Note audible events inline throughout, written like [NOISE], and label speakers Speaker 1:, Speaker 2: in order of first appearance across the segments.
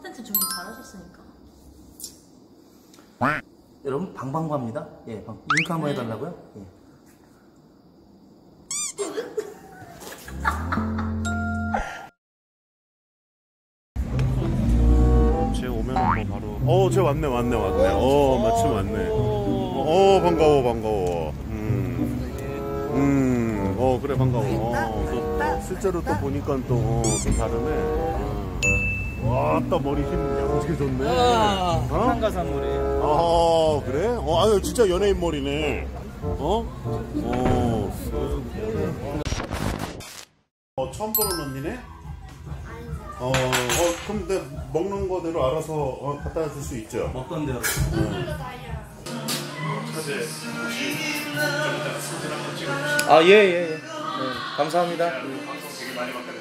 Speaker 1: 컨텐츠 준비 잘하셨으니까.
Speaker 2: 여러분 방방바입니다. 예, 방, 윙크 한번 해달라고요? 예. [LAUGHS]
Speaker 3: 쟤 오면은 뭐 바로 어 쟤 왔네 왔네 왔네. 어 마침 왔네. 어 반가워 반가워. 음 음 어 그래 반가워. 어, 또, 또 실제로 또 보니까 또, 어, 또 다르네 와또 머리 힘 양지게 좋네 어?
Speaker 2: 한가산물이에요.
Speaker 3: 아 그래? 어 아유 진짜 연예인 머리네 어? 어, 어 처음 보는 언니네? 어, 어 그럼 내 먹는 거대로 알아서 어, 갖다 줄 수 있죠?
Speaker 2: 먹던 대로. 아, 예, 예, 예. 네, 감사합니다.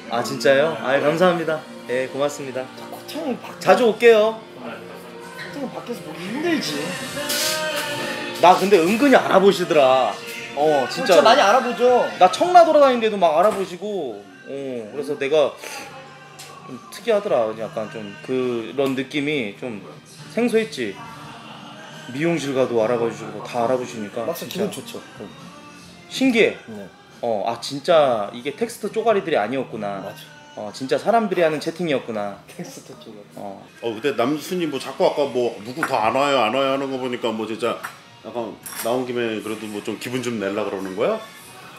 Speaker 2: 아, 진짜요? 아, 감사합니다. 예, 고맙습니다.
Speaker 4: 코창이 밖,
Speaker 2: 자주 올게요.
Speaker 4: 코창이 밖에서 보기 힘들지.
Speaker 2: 나 근데 은근히 알아보시더라. 어, 진짜.
Speaker 4: 진짜 많이 알아보죠.
Speaker 2: 나 청라 돌아다니는데도 막 알아보시고, 어, 그래서 내가 좀 특이하더라. 약간 좀 그런 느낌이 좀 생소했지. 미용실 가도 알아봐 주시고 다 알아보시니까
Speaker 4: 막상
Speaker 2: 진짜
Speaker 4: 기분 좋죠.
Speaker 2: 신기해.
Speaker 4: 네.
Speaker 2: 어, 아 진짜 이게 텍스트 쪼가리들이 아니었구나.
Speaker 4: 맞아.
Speaker 2: 어, 진짜 사람들이 하는 채팅이었구나.
Speaker 4: 텍스트 쪽으로.
Speaker 2: 어,
Speaker 3: 어 근데 남순이 뭐 자꾸 아까 뭐 누구 더 안 와요 안 와요 하는 거 보니까 뭐 진짜 약간 나온 김에 그래도 뭐 좀 기분 좀 내려 그러는 거야?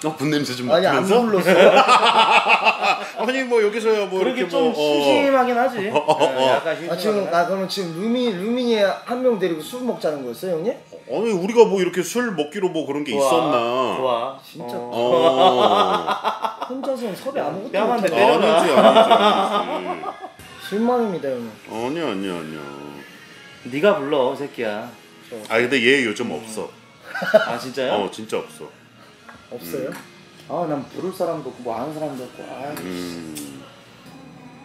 Speaker 3: 어 분 냄새 좀
Speaker 4: 아니 안
Speaker 3: 맡으면서?
Speaker 4: 불렀어. [LAUGHS]
Speaker 3: 아니 뭐 여기서야 뭐
Speaker 2: 그러게
Speaker 3: 이렇게 좀뭐 어.
Speaker 2: 심심하긴 하지.
Speaker 3: 어, 어,
Speaker 2: 어,
Speaker 3: 어.
Speaker 2: 약간 심심하긴
Speaker 4: 아 지금
Speaker 2: 하지.
Speaker 4: 나 그러면 지금 루미 루미니 한 명 데리고 술 먹자는 거였어요 형님?
Speaker 3: 아니 우리가 뭐 이렇게 술 먹기로 뭐 그런 게
Speaker 2: 좋아,
Speaker 3: 있었나?
Speaker 2: 좋아.
Speaker 4: 진짜.
Speaker 2: 어.
Speaker 3: 어.
Speaker 4: 혼자서는 섭외 아무것도
Speaker 2: 뺨한대. 때려. 때려라.
Speaker 3: 아니지 아니지
Speaker 4: 실망입니다 형님.
Speaker 3: 아니야 아니야 아니야.
Speaker 2: 네가 불러, 새끼야.
Speaker 3: 아 근데 얘 요즘 없어.
Speaker 2: 아 진짜요?
Speaker 3: 어 진짜 없어.
Speaker 4: 없어요?
Speaker 2: 아, 난 부를 사람도 없고 뭐 아는 사람도 없고. 아.
Speaker 3: 음.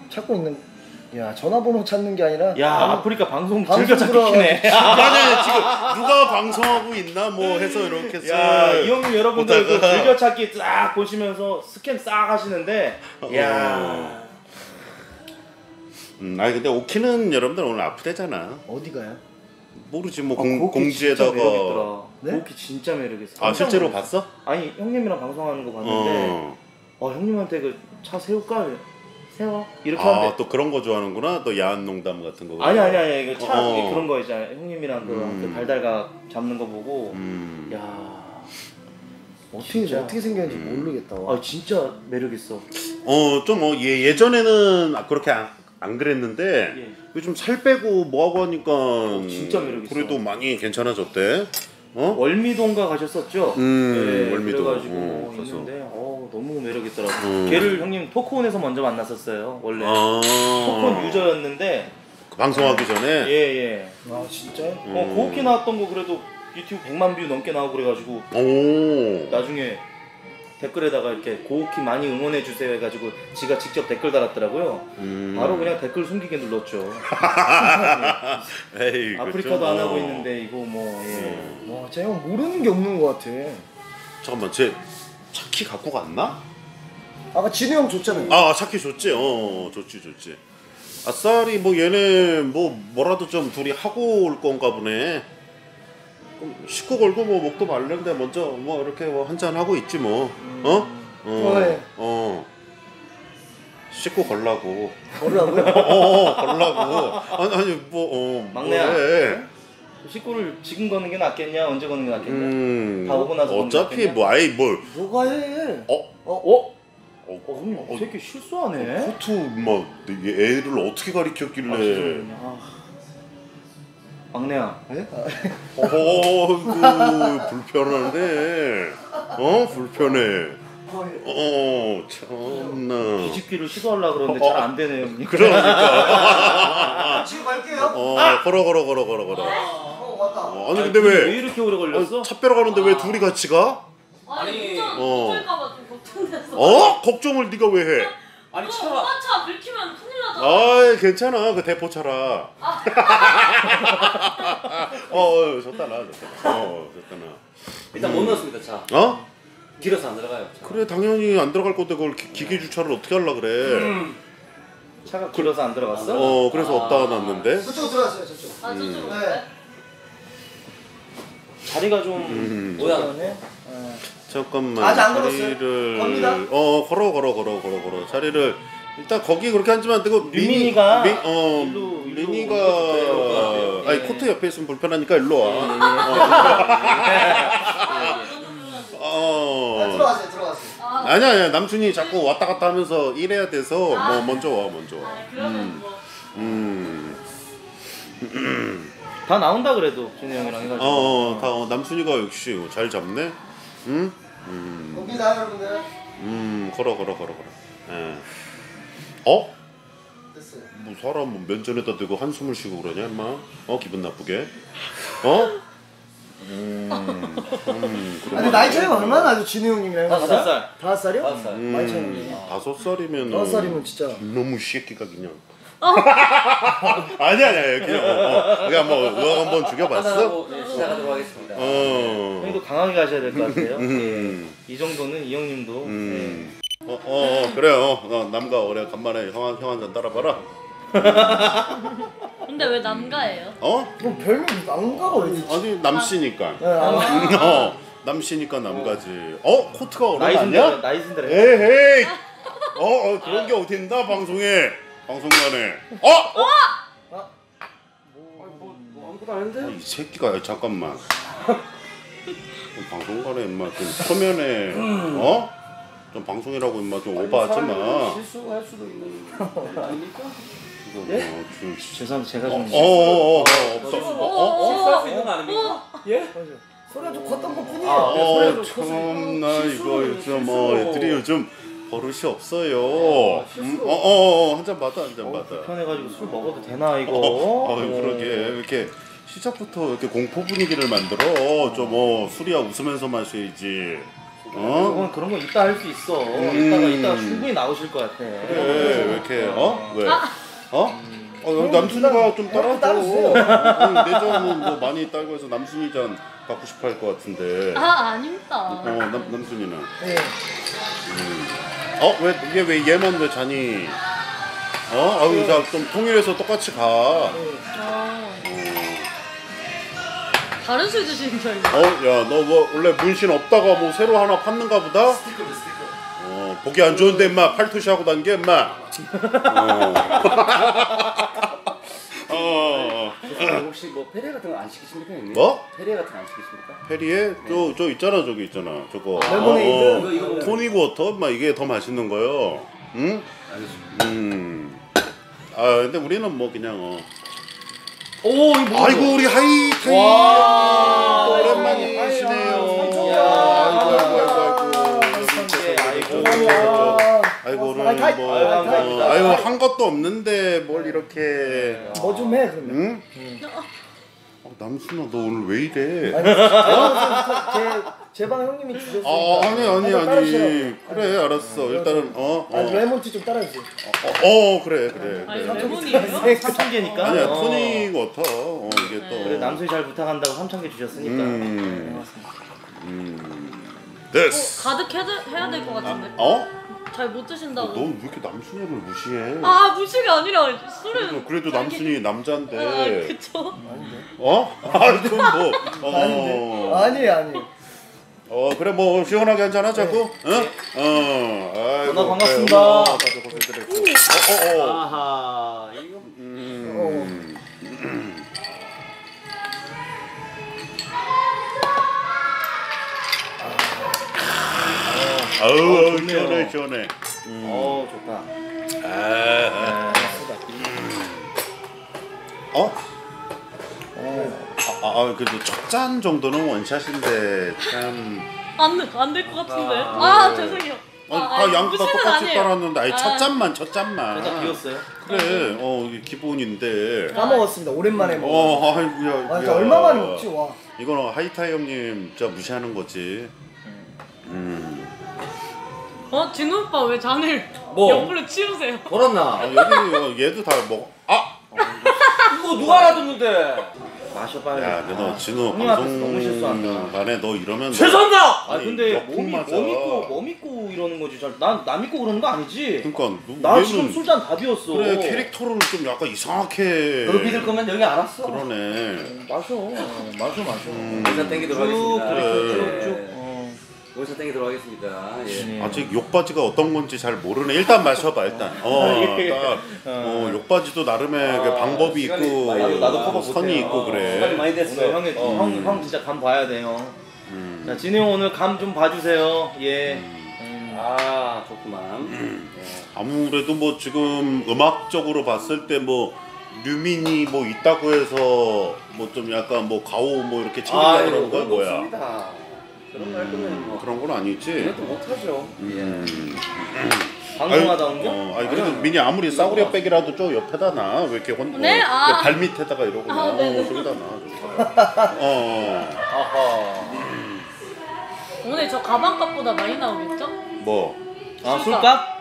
Speaker 4: 찾고 있는. 야 전화번호 찾는 게 아니라.
Speaker 2: 야,
Speaker 4: 아무-
Speaker 2: 아프리카 방송
Speaker 4: 방송
Speaker 2: 즐겨 찾기네. [LAUGHS]
Speaker 3: 아니 지금 누가 방송하고 있나 뭐 해서 이렇게
Speaker 2: 야,
Speaker 3: 쓱
Speaker 2: 이 형님 여러분들 그
Speaker 3: 보다가-
Speaker 2: 즐겨찾기 쫙 보시면서 스캔 싹 하시는데, 야,
Speaker 3: 어. 음, 아니 근데 오키는 여러분들 오늘 아프대잖아.
Speaker 4: 어디 가요?
Speaker 3: 모르지 뭐
Speaker 2: 아,
Speaker 3: 공, 공지에다가
Speaker 2: 매력있더라.
Speaker 4: 네?
Speaker 2: 고키 진짜 매력있어.
Speaker 3: 아 실제로. 봤어?
Speaker 2: 아니 형님이랑 방송하는 거 봤는데,
Speaker 3: 어.
Speaker 2: 어, 형님한테 그 차 세울까? 세워? 이렇게 하는데.
Speaker 3: 아또 그런 거 좋아하는구나. 또 야한 농담 같은 거.
Speaker 2: 아니 아니 아니 이거 차
Speaker 3: 어.
Speaker 2: 그런 거 있잖아요. 형님이랑 그,
Speaker 3: 음.
Speaker 2: 그 발달각 잡는 거 보고,
Speaker 3: 음.
Speaker 2: 야,
Speaker 4: 어떻게
Speaker 2: 진짜.
Speaker 4: 어떻게 생겼는지
Speaker 3: 음.
Speaker 4: 모르겠다. 와.
Speaker 2: 아 진짜 매력 있어.
Speaker 3: 어좀 예, 예전에는 그렇게 안, 안 그랬는데
Speaker 2: 예.
Speaker 3: 요즘 살 빼고 뭐 하고 하니까
Speaker 2: 진짜 매력 있어.
Speaker 3: 그래도 많이 괜찮아졌대. 어?
Speaker 2: 월미동가 가셨었죠?
Speaker 3: 음,
Speaker 2: 네,
Speaker 3: 월미동.
Speaker 2: 그래가지고
Speaker 3: 어.
Speaker 2: 있는데 어, 너무 매력 있더라고.
Speaker 3: 음.
Speaker 2: 걔를 형님 토크온에서 먼저 만났었어요. 원래
Speaker 3: 아.
Speaker 2: 토크온 유저였는데
Speaker 3: 방송하기 전에.
Speaker 2: 예예.
Speaker 4: 아 진짜요?
Speaker 3: 음.
Speaker 2: 어 고우키 나왔던 거 그래도 유튜브 100만 뷰 넘게 나오고 그래가지고
Speaker 3: 오.
Speaker 2: 나중에 댓글에다가 이렇게 고우키 많이 응원해 주세요 해가지고 지가 직접 댓글 달았더라고요.
Speaker 3: 음.
Speaker 2: 바로 그냥 댓글 숨기게 눌렀죠. [LAUGHS]
Speaker 3: 에이,
Speaker 2: 아프리카도
Speaker 3: 그쵸.
Speaker 2: 안 하고
Speaker 3: 어.
Speaker 2: 있는데 이거 뭐 예.
Speaker 4: 와, 쟤형 모르는 게 없는 것 같아.
Speaker 3: 잠깐만, 쟤 차키 갖고 갔나?
Speaker 4: 아까 진우 형 줬잖아요.
Speaker 3: 아, 차키 좋지. 어, 좋지, 좋지. 아싸리 뭐 얘네 뭐 뭐라도 좀 둘이 하고 올 건가 보네. 그럼 식구 걸고 뭐 목도 말른데 먼저 뭐 이렇게 뭐 한잔 하고 있지 뭐. 어? 어.
Speaker 4: 어, 예.
Speaker 3: 어. 씻고 걸라고.
Speaker 4: 뭐라고요?
Speaker 3: 어, 걸라고. 아니 아니 뭐 어.
Speaker 2: 막내야.
Speaker 3: 뭐래.
Speaker 2: 식구를 지금 거는 게 낫겠냐 언제 거는 게 낫겠냐
Speaker 3: 음.
Speaker 2: 다 오고 나서
Speaker 3: 어차피 뭐 아이 뭘.
Speaker 4: 뭐가 해?
Speaker 3: 어?
Speaker 2: 어? 어?
Speaker 3: 어,
Speaker 2: 어 형님 이 새끼 실수하네
Speaker 3: 코트 막 애를 어떻게 가리켰길래?
Speaker 2: 아. 아. 막내야
Speaker 4: 예? [LAUGHS]
Speaker 3: 어, 그 불편한데. 어, 불편해. 어, 참나.
Speaker 2: 뒤집기를 시도하려고 그러는데 잘 안 되네요 형님
Speaker 3: 그러니까. [LAUGHS]
Speaker 4: 지금 갈게요.
Speaker 3: 어, 걸어, 걸어, 걸어, 걸어, 걸어.
Speaker 4: 어 왔다.
Speaker 3: 어, 아니 근데
Speaker 2: 왜
Speaker 3: 왜?
Speaker 2: 이렇게 오래 걸렸어?
Speaker 3: 어, 차 빼러 가는데 왜 둘이 같이 가?
Speaker 1: 아니, 운전
Speaker 3: 어.
Speaker 1: 못할까봐 좀 걱정됐어.
Speaker 3: 어? 걱정을 네가 왜 해?
Speaker 1: 아니, 차가. 엄마 차 들키면 큰일 나잖아.
Speaker 3: 아이 괜찮아 그 대포 차라. 어, 어, 졌다 나, 졌다. 어, 졌다 나.
Speaker 5: 일단 못 넣었습니다 차
Speaker 3: 어?
Speaker 5: 길어서 안 들어가요 차.
Speaker 3: 그래 당연히 안 들어갈 건데 그걸 기, 기계 주차를 어떻게 하려 그래?
Speaker 2: 차가 길어서 안 들어갔어?
Speaker 3: 어 그래서 없다가 놨는데
Speaker 4: 그쪽 들어가세요 저쪽.
Speaker 1: 아 저쪽
Speaker 4: 네.
Speaker 1: 네.
Speaker 2: 자리가 좀
Speaker 3: 음.
Speaker 2: 뭐야?
Speaker 4: 그러네. 어.
Speaker 3: 잠깐만
Speaker 4: 아직 안 걸었어요?
Speaker 3: 자리를
Speaker 4: 겁니다.
Speaker 3: 어 걸어 걸어 걸어 걸어 걸어 자리를 일단 거기 그렇게 앉으면 안 되고
Speaker 2: 유민이가
Speaker 3: 미, 어
Speaker 2: 일로- 일로
Speaker 3: 미니가
Speaker 2: 돼요.
Speaker 3: 아니
Speaker 2: 예.
Speaker 3: 코트 옆에 있으면 불편하니까 일로 와. 어.
Speaker 4: 아, 들어가세요 들어가세요.
Speaker 1: 아,
Speaker 3: 아니야 아니야 남순이 자꾸 왔다 갔다 하면서 일해야 돼서 뭐 먼저 와 먼저 와.
Speaker 1: 아, 그러면 뭐
Speaker 3: 음. [CLEARS THROAT]
Speaker 2: 다 나온다 그래도 준이 형이랑 해가지고.
Speaker 3: 어, 어, 다 어, 남순이가 역시 잘 잡네. 응? 음.
Speaker 4: 겁니다 여러분들.
Speaker 3: 음, 걸어 걸어 걸어 걸어. 예. 어?
Speaker 4: 됐어요.
Speaker 3: 뭐 사람 뭐 면전에다 대고 한숨을 쉬고 그러냐, 임마? 어, 기분 나쁘게. 어? 음. 음. [LAUGHS]
Speaker 4: 아니
Speaker 3: 거
Speaker 4: 나이? 차이가 얼마나 나죠 진우 형님이랑?
Speaker 2: 다섯 살.
Speaker 4: 다섯 살이요?
Speaker 2: 다섯 살.
Speaker 4: 많이 차이네.
Speaker 3: 음, 다섯 살이면
Speaker 4: 다섯 살이면 진짜.
Speaker 3: 너무 새끼가 그냥. 아니 [LAUGHS] 아니야 그냥 어, 어. 그냥 뭐 의학 한번 죽여봤어.
Speaker 5: 하고 네, 시작하도록 하겠습니다.
Speaker 3: 어.
Speaker 2: 형도 강하게 가셔야 될 것 같아요.
Speaker 3: 음.
Speaker 2: 예. 이 정도는 이 형님도.
Speaker 3: 음. 어, 어, 어 그래요. 어, 남가 오래 간만에 형한 형한잔 따라봐라. [LAUGHS]
Speaker 1: 근데 왜 남가예요?
Speaker 3: 어?
Speaker 4: 그럼 별명 남가가 왜 있지?
Speaker 3: 아니 남씨니까.
Speaker 4: 네, 아,
Speaker 3: 어 남씨니까 남가지. 어 코트가
Speaker 2: 예.
Speaker 3: 어른
Speaker 2: 나이
Speaker 3: 아니야?
Speaker 2: 나이 순대로.
Speaker 3: 에헤이. 어, 어 그런 게 어딨나 방송에 방송간에. 어?
Speaker 5: 뭐 아무것도 안 했는데?
Speaker 3: 아, 이 새끼가 야, 잠깐만. 방송간에 임마 좀 서면에 어? 좀 방송이라고 임마 좀 오버하지 마.
Speaker 5: 실수할 수도 있는 거 아닙니까?
Speaker 3: 뭐 좀.
Speaker 2: 죄송합니다. 제가
Speaker 3: 어,
Speaker 2: 좀.
Speaker 3: 어, 어, 어, 없어. 어, 어,
Speaker 5: 실수할 수 있는 거 아닙니까? 예?
Speaker 4: 소리가 좀 컸던 것 뿐이에요.
Speaker 5: 아,
Speaker 3: 어, 참나 이거 요즘 뭐. 애들이 요즘 버릇이 없어요. 음, 어, 어, 어, 한 잔 받아, 한 잔 받아.
Speaker 2: 편해가지고 술 먹어도 되나 이거?
Speaker 3: 어, 어, 그러게 이렇게 시작부터 이렇게 공포 분위기를 만들어 좀 어, 술이야 웃으면서 마셔야지. 어?
Speaker 2: 그건 그런 거 이따 할 수 있어.
Speaker 3: 음.
Speaker 2: 이따가 이따 충분히 나오실 것 같아.
Speaker 3: 그래 왜 이렇게 어? 왜? 어? 어, 남순이가 좀 따라줘.
Speaker 4: 따라주세요.
Speaker 3: 응, 내 점은 뭐 많이 딸고 해서 남순이 잔 갖고 싶어 할 것 같은데.
Speaker 1: 아 아닙니다.
Speaker 3: 어, 남, 남순이는.
Speaker 4: 네.
Speaker 3: 어? 왜, 이게 왜 얘만 왜 자니? 어? 아유, 자, 좀 통일해서 똑같이 가. 어,
Speaker 1: 아, 다른 술 드시는 줄 알고.
Speaker 3: 야, 너 뭐, 원래 문신 없다가 뭐 새로 하나 팠는가 보다? 어, 보기 안 좋은데, 임마. 팔토시 하고 단게, 임마. 어. [LAUGHS] 어.
Speaker 5: 혹시 뭐 페레 같은 거 안 시키십니까 형님?
Speaker 3: 뭐?
Speaker 5: 페레 같은 거 안 시키십니까?
Speaker 3: 페리에? 저, 저 있잖아, 저기 있잖아. 저거.
Speaker 4: 레모네이드.
Speaker 5: 이거, 이거.
Speaker 3: 토닉 워터? 막 이게 더 맛있는 거요. 응?
Speaker 5: 알겠습니다.
Speaker 3: 음. 아, 근데 우리는 뭐 그냥, 어.
Speaker 2: 오 이거 뭐?
Speaker 3: 아이고 우리 하이 타이
Speaker 2: 와.
Speaker 3: 오랜만이시네요.
Speaker 4: 아이고
Speaker 3: 아이고 아이고 아이고 오늘
Speaker 4: 아이, 아이,
Speaker 3: 뭐
Speaker 2: 아이, 감사합니다.
Speaker 3: 어, 아이고 한 것도 없는데 뭘 이렇게
Speaker 4: 뭐 좀 해 그러면.
Speaker 3: 응? 어, 남순아 너 오늘 왜 이래?
Speaker 4: 아니, 제 제방 형님이 주셨으니까.
Speaker 3: 아 아니 아니
Speaker 4: 따라주시라고.
Speaker 3: 아니 그래 알았어 일단은 어어
Speaker 4: 아, 레몬티 좀 따라주세요.
Speaker 3: 어, 그래 그래
Speaker 1: 아니
Speaker 3: 그래
Speaker 1: 레몬이에요?
Speaker 2: 삼천개니까.
Speaker 3: 아니야
Speaker 2: 어.
Speaker 3: 토닉 워터 어 이게 또
Speaker 2: 그래 남순이 잘 부탁한다고 삼천개 주셨으니까.
Speaker 3: 음.
Speaker 2: 고맙습니다.
Speaker 3: 음.
Speaker 1: 어,
Speaker 3: 됐어
Speaker 1: 가득 해야, 해야 될 것 같은데.
Speaker 3: 어?
Speaker 1: 잘 못 드신다고.
Speaker 3: 넌 왜 이렇게 남순이를 무시해?
Speaker 1: 아 무시가 아니라 술은.
Speaker 3: 그래도 남순이 남자인데.
Speaker 1: 아 그쵸.
Speaker 3: 어? [LAUGHS] 아, 그럼 뭐.
Speaker 4: 아닌데.
Speaker 3: 어.
Speaker 4: 아니 아니.
Speaker 3: 어, 그래 뭐 시원하게 한잔 하자고. 응? 어. 아이고.
Speaker 2: 전화 반갑습니다.
Speaker 3: 다들 고생들 했고. 어, 어, 어.
Speaker 5: 아하
Speaker 3: 아우,
Speaker 2: 좋네요.
Speaker 3: 시원해, 시원해.
Speaker 2: 어 좋다.
Speaker 3: 아, 어? 아, 아, 그래도 첫 잔 정도는 원샷인데 참.
Speaker 1: 안안될 것 같은데.
Speaker 3: 아,
Speaker 1: 아, 죄송해요.
Speaker 3: 아, 다
Speaker 1: 아니,
Speaker 3: 양보다 똑같이
Speaker 1: 아니에요.
Speaker 3: 따랐는데, 아니 첫
Speaker 1: 아.
Speaker 3: 잔만, 첫 잔만.
Speaker 2: 그래서 비웠어요.
Speaker 3: 그래, 어 이게 기본인데.
Speaker 4: 까먹었습니다. 오랜만에 먹어.
Speaker 3: 어, 아이고야.
Speaker 4: 아. 진짜 얼마 만에 먹지 와.
Speaker 3: 이거는 하이타이 형님 진짜 무시하는 거지. 음.
Speaker 1: 어 진우 오빠 왜 잔을
Speaker 5: 뭐?
Speaker 1: 옆으로 치우세요?
Speaker 3: 아, 여기 어, 얘도 다 먹어. 아,
Speaker 5: 이거 누가 알아듣는데?
Speaker 2: 마셔 빨리.
Speaker 3: 야, 너 진우
Speaker 2: 형님 앞에서 너무 실수한다.
Speaker 3: 방송간에 너 이러면. 너-
Speaker 5: 죄송합니다!
Speaker 2: 아 근데
Speaker 3: 역풍
Speaker 2: 몸이
Speaker 3: 맞아.
Speaker 2: 뭐 믿고 뭐 믿고 이러 이러는 거지. 잘- 난, 남 믿고 그러는 거 아니지?
Speaker 3: 그러니까 누-
Speaker 2: 나
Speaker 3: 얘는
Speaker 2: 지금 술잔 다 비웠어.
Speaker 3: 그래 캐릭터로는 좀 약간 이상하게
Speaker 5: 너 믿을 거면 여기 안 왔어.
Speaker 3: 그러네.
Speaker 2: 마셔. 마셔, 마셔.
Speaker 5: 의사 땡기
Speaker 2: 쭉,
Speaker 5: 들어가겠습니다.
Speaker 2: 그래, 쭉,
Speaker 5: 예.
Speaker 2: 쭉.
Speaker 5: 땡기 들어가겠습니다. 예.
Speaker 3: 아직 욕바지가 어떤 건지 잘 모르네. 일단 마셔봐 일단. 어, 딱, 어 욕바지도 나름의 그 방법이
Speaker 5: 시간이
Speaker 3: 있고
Speaker 5: 많이
Speaker 2: 나도, 나도 커버
Speaker 3: 선이
Speaker 2: 못해요.
Speaker 3: 있고
Speaker 2: 어,
Speaker 5: 시간이
Speaker 3: 그래.
Speaker 5: 많이 됐어.
Speaker 2: 오늘 형이,
Speaker 3: 어.
Speaker 2: 형, 형 진짜 감 봐야 돼요.
Speaker 3: 음.
Speaker 2: 자, 진우 형 오늘 감 좀 봐주세요. 예. 음.
Speaker 5: 아 좋구만. 예.
Speaker 3: 아무래도 뭐 지금 음악적으로 봤을 때 뭐 류민이 뭐 있다고 해서 뭐 좀 약간 뭐 가오 뭐 이렇게 챙기려고
Speaker 5: 그런 거
Speaker 3: 뭐야?
Speaker 5: 없습니다. 그런 거 할 거면
Speaker 3: 음,
Speaker 5: 뭐
Speaker 3: 그런 건 아니지.
Speaker 5: 이것도 못하죠.
Speaker 3: 음.
Speaker 2: 방송하다
Speaker 3: 아유,
Speaker 2: 온 게?
Speaker 3: 어, 아니 그래도 민이 아무리 싸구려 백이라도 저 옆에다 놔. 왜 이렇게 혼,
Speaker 1: 네?
Speaker 3: 어,
Speaker 1: 아.
Speaker 3: 발 밑에다가 이러고 놔.
Speaker 1: 아, 네네.
Speaker 3: 어, 저기다 놔. 저기다. [LAUGHS] 어, 어.
Speaker 2: 아하.
Speaker 1: 오늘 저 가방값보다 많이 나오겠죠?
Speaker 3: 뭐?
Speaker 2: 아, 술값?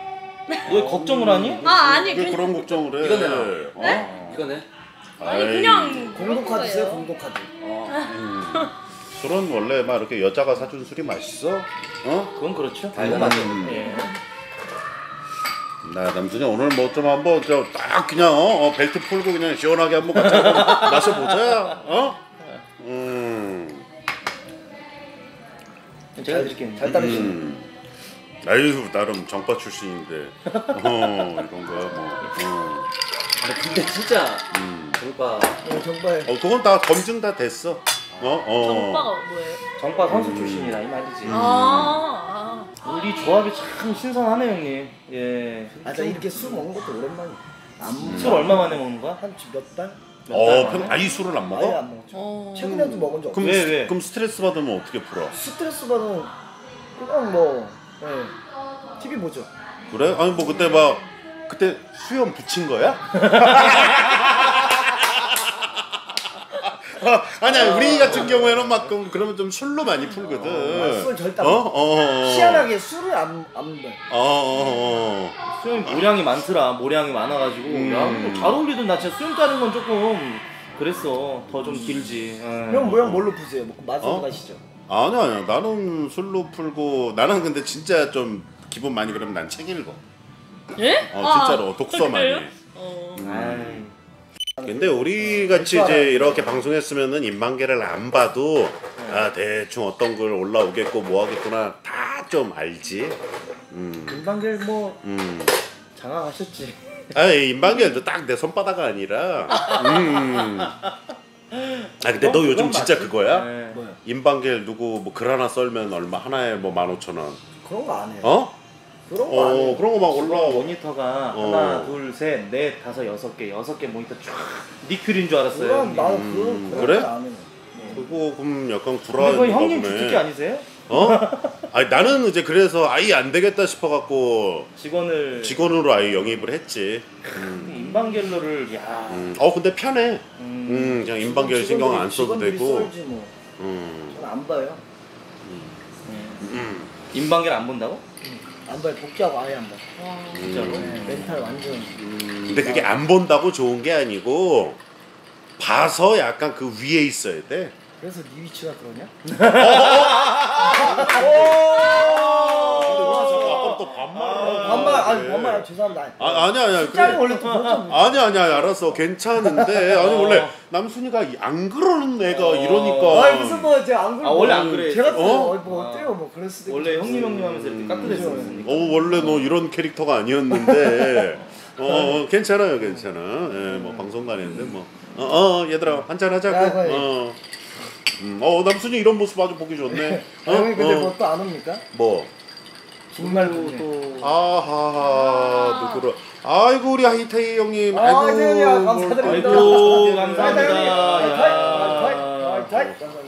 Speaker 2: 너왜 걱정을 하니?
Speaker 1: 아 아니
Speaker 3: 왜
Speaker 1: 그
Speaker 3: 그런 걱정을 해?
Speaker 5: 이거 내놔.
Speaker 3: 어?
Speaker 5: 이거네.
Speaker 1: 아니
Speaker 3: 아이,
Speaker 1: 그냥
Speaker 4: 공동 카드 쓰요
Speaker 1: 거예요.
Speaker 4: 공동 카드.
Speaker 5: 어.
Speaker 3: 음. 술은 원래 막 이렇게 여자가 사준 술이 맛있어? 어?
Speaker 2: 그건 그렇죠.
Speaker 5: 당연하죠.
Speaker 3: 음.
Speaker 2: 예.
Speaker 3: 나 남순이 오늘 뭐 좀 한번 저 딱 그냥 어, 어, 벨트 풀고 그냥 시원하게 한번 같이 한번 [LAUGHS] 마셔보자. 어? 음.
Speaker 2: 제가 드릴게요.
Speaker 4: 잘 따르시네.
Speaker 3: 음. 아유 나름 정파 출신인데 어 이런 거야 뭐. 어.
Speaker 5: 근데 진짜
Speaker 3: 음.
Speaker 5: 정파
Speaker 4: 어, 정말
Speaker 3: 어 그건 다 검증 다 됐어. 어 어.
Speaker 1: 정빠가 뭐예요?
Speaker 2: 정파 선수 출신이라 이 말이지.
Speaker 1: 아, 아.
Speaker 2: 우리 조합이 참 신선하네 형님. 예.
Speaker 4: 아, 나 이렇게 술 먹는 것도 오랜만이야. 안
Speaker 2: 술 얼마 만에 먹는 거야?
Speaker 4: 한몇 달?
Speaker 3: 어 평 아이 술을 안
Speaker 4: 아예
Speaker 3: 먹어?
Speaker 4: 안 먹었죠.
Speaker 1: 어.
Speaker 4: 최근에도 먹은 적 없어.
Speaker 3: 그럼
Speaker 2: 왜,
Speaker 3: 스-
Speaker 2: 왜?
Speaker 3: 그럼 스트레스 받으면 어떻게 풀어?
Speaker 4: 스트레스 받은 그냥 뭐 예. TV 보죠.
Speaker 3: 그래? 아니 뭐 그때 막 그때 수염 붙인 거야? [LAUGHS] [LAUGHS] 아니야 우리 같은 경우에는 막 그럼 그러면 좀 술로 많이 풀거든.
Speaker 4: 아, 술 절대
Speaker 3: 어?
Speaker 4: 안
Speaker 3: 어? 어.
Speaker 4: 희한하게 술을 안안 먹어요.
Speaker 3: 어, 어, 어.
Speaker 2: 모량이 많더라. 모량이 많아가지고.
Speaker 3: 음.
Speaker 2: 야, 뭐잘 어울리던 나 진짜 수염 자른 건 조금 그랬어. 더 좀 길지. 예.
Speaker 4: 형 모양 뭘로 푸세요? 뭐 마술
Speaker 3: 어?
Speaker 4: 가시죠.
Speaker 3: 아니야 아니야 나는 술로 풀고 나는 근데 진짜 좀 기분 많이 그러면 난 책 읽어.
Speaker 1: 예?
Speaker 3: 어
Speaker 1: 아,
Speaker 3: 진짜로 독서 많이.
Speaker 1: 그래요? 어.
Speaker 2: 아이.
Speaker 3: 근데 우리 같이 이제 이렇게 방송했으면은 인방계를 안 봐도 아 대충 어떤 걸 올라오겠고 뭐 하겠구나 다 좀 알지. 음.
Speaker 2: 금방길 뭐
Speaker 3: 음.
Speaker 2: 장악하셨지.
Speaker 3: 아 인방계도 딱내 손바닥 아니라. 음. 아 근데 너 요즘 진짜. 그거야?
Speaker 2: 예.
Speaker 4: 뭐야?
Speaker 3: 인방계 누구 뭐 글 하나 썰면 얼마 하나에 뭐 15,000원.
Speaker 4: 그런 거 안 해요.
Speaker 3: 어?
Speaker 4: 그런 거안
Speaker 3: 어. 그런 거 막 올라와.
Speaker 2: 모니터가
Speaker 3: 어.
Speaker 2: 하나, 둘, 셋, 넷, 다섯, 여섯 개, 여섯 개 모니터 쫙 니큐린 줄 알았어요.
Speaker 4: 그럼
Speaker 2: 형님.
Speaker 4: 나는
Speaker 3: 음,
Speaker 4: 그런
Speaker 3: 그래?
Speaker 4: 해요. 네.
Speaker 3: 그거 그럼 약간 구라인가
Speaker 2: 그거 형님. 주특기 아니세요?
Speaker 3: 어? 아니 나는 이제 그래서 아예 안 되겠다 싶어 갖고
Speaker 2: 직원을
Speaker 3: 직원으로 아예 영입을 했지.
Speaker 2: 인방갤러를 야.
Speaker 3: 음. 어 근데 편해.
Speaker 2: 음.
Speaker 3: 음, 그냥 인방결 신경 안 써도
Speaker 4: 직원들이
Speaker 3: 되고.
Speaker 4: 뭐.
Speaker 3: 음.
Speaker 4: 저는 안 봐요.
Speaker 3: 음.
Speaker 2: 인방갤 안 본다고?
Speaker 4: 안 봐요. 복귀하고 아예 안 봐.
Speaker 1: 와.
Speaker 2: 진짜로?
Speaker 4: 네, 멘탈 완전.
Speaker 3: 근데 그게 안 본다고 좋은 게 아니고 봐서 약간 그 위에 있어야 돼.
Speaker 4: 그래서 네 위치가 그러냐?
Speaker 3: 또 [LAUGHS] 반말을
Speaker 4: 반말 아니 반말 죄송합니다.
Speaker 3: 아 아니야.
Speaker 4: 숫자는
Speaker 3: 그래.
Speaker 4: 원래 또 그렇죠.
Speaker 3: 아니야 아니야 알았어 괜찮은데 [LAUGHS] 아니 원래 남순이가 안 그러는 애가 이러니까
Speaker 4: 아니 무슨 뭐 제가 안 그래.
Speaker 2: 아, 원래 안 그래.
Speaker 4: 제가
Speaker 3: 어?
Speaker 4: 어? 뭐 어때요? 뭐 그럴 수도
Speaker 2: 원래. 형님 형님 하면서 이렇게 깍두했었으니까.
Speaker 3: 어 원래 너 이런 캐릭터가 아니었는데 [LAUGHS] 어, 어 괜찮아요 괜찮아 예 뭐 방송관인데 뭐 어 어, 얘들아 한잔
Speaker 4: 야,
Speaker 3: 하자고. 어. 음, 어 남순이 이런 모습 아주 보기 좋네
Speaker 4: 아, [LAUGHS] 형이 근데
Speaker 3: 어.
Speaker 4: 뭐또안 옵니까?
Speaker 3: 뭐
Speaker 4: 정말
Speaker 2: 또,
Speaker 4: 분해.
Speaker 2: 또
Speaker 3: 아하하 누구를 아이고 우리 하이테이 형님
Speaker 4: 아,
Speaker 3: 아이고
Speaker 4: 하이테이 형님, 감사드립니다.
Speaker 2: 아이고
Speaker 4: 감사합니다.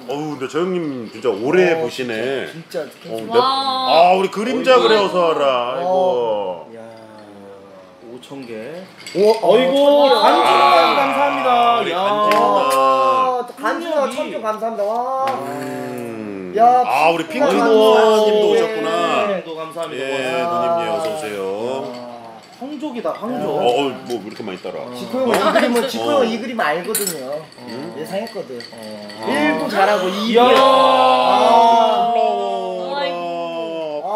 Speaker 3: 어우 근데 저 형님 진짜 오래
Speaker 4: 어,
Speaker 3: 보시네
Speaker 4: 진짜
Speaker 3: 어,
Speaker 4: 진짜.
Speaker 3: 몇- 아 우리 그림자
Speaker 2: 어이구.
Speaker 3: 그려서 하라 아이고
Speaker 2: 야. 5천 개.
Speaker 4: 오,
Speaker 2: 어이구
Speaker 4: 아,
Speaker 2: 간지남 감사합니다.
Speaker 3: 우리.
Speaker 4: 아, 간지나
Speaker 2: 한국이.
Speaker 4: 천점 감사합니다. 와.
Speaker 3: 음.
Speaker 4: 야,
Speaker 3: 아 우리 핑크님도
Speaker 4: 감사합니다.
Speaker 3: 오셨구나
Speaker 2: 님도 감사합니다.
Speaker 3: 예
Speaker 2: 고맙습니다.
Speaker 3: 누님 예 어서 오세요
Speaker 2: 아, 황족이다 황족.
Speaker 3: 어, 어, 뭐 이렇게 많이 따라
Speaker 4: 지코 형은 이 그림은 지코
Speaker 3: 어.
Speaker 4: 형은 이 그림 알거든요. 예상했거든.
Speaker 2: 어.
Speaker 4: 1도 잘하고 2도.
Speaker 2: 이야.
Speaker 4: 아.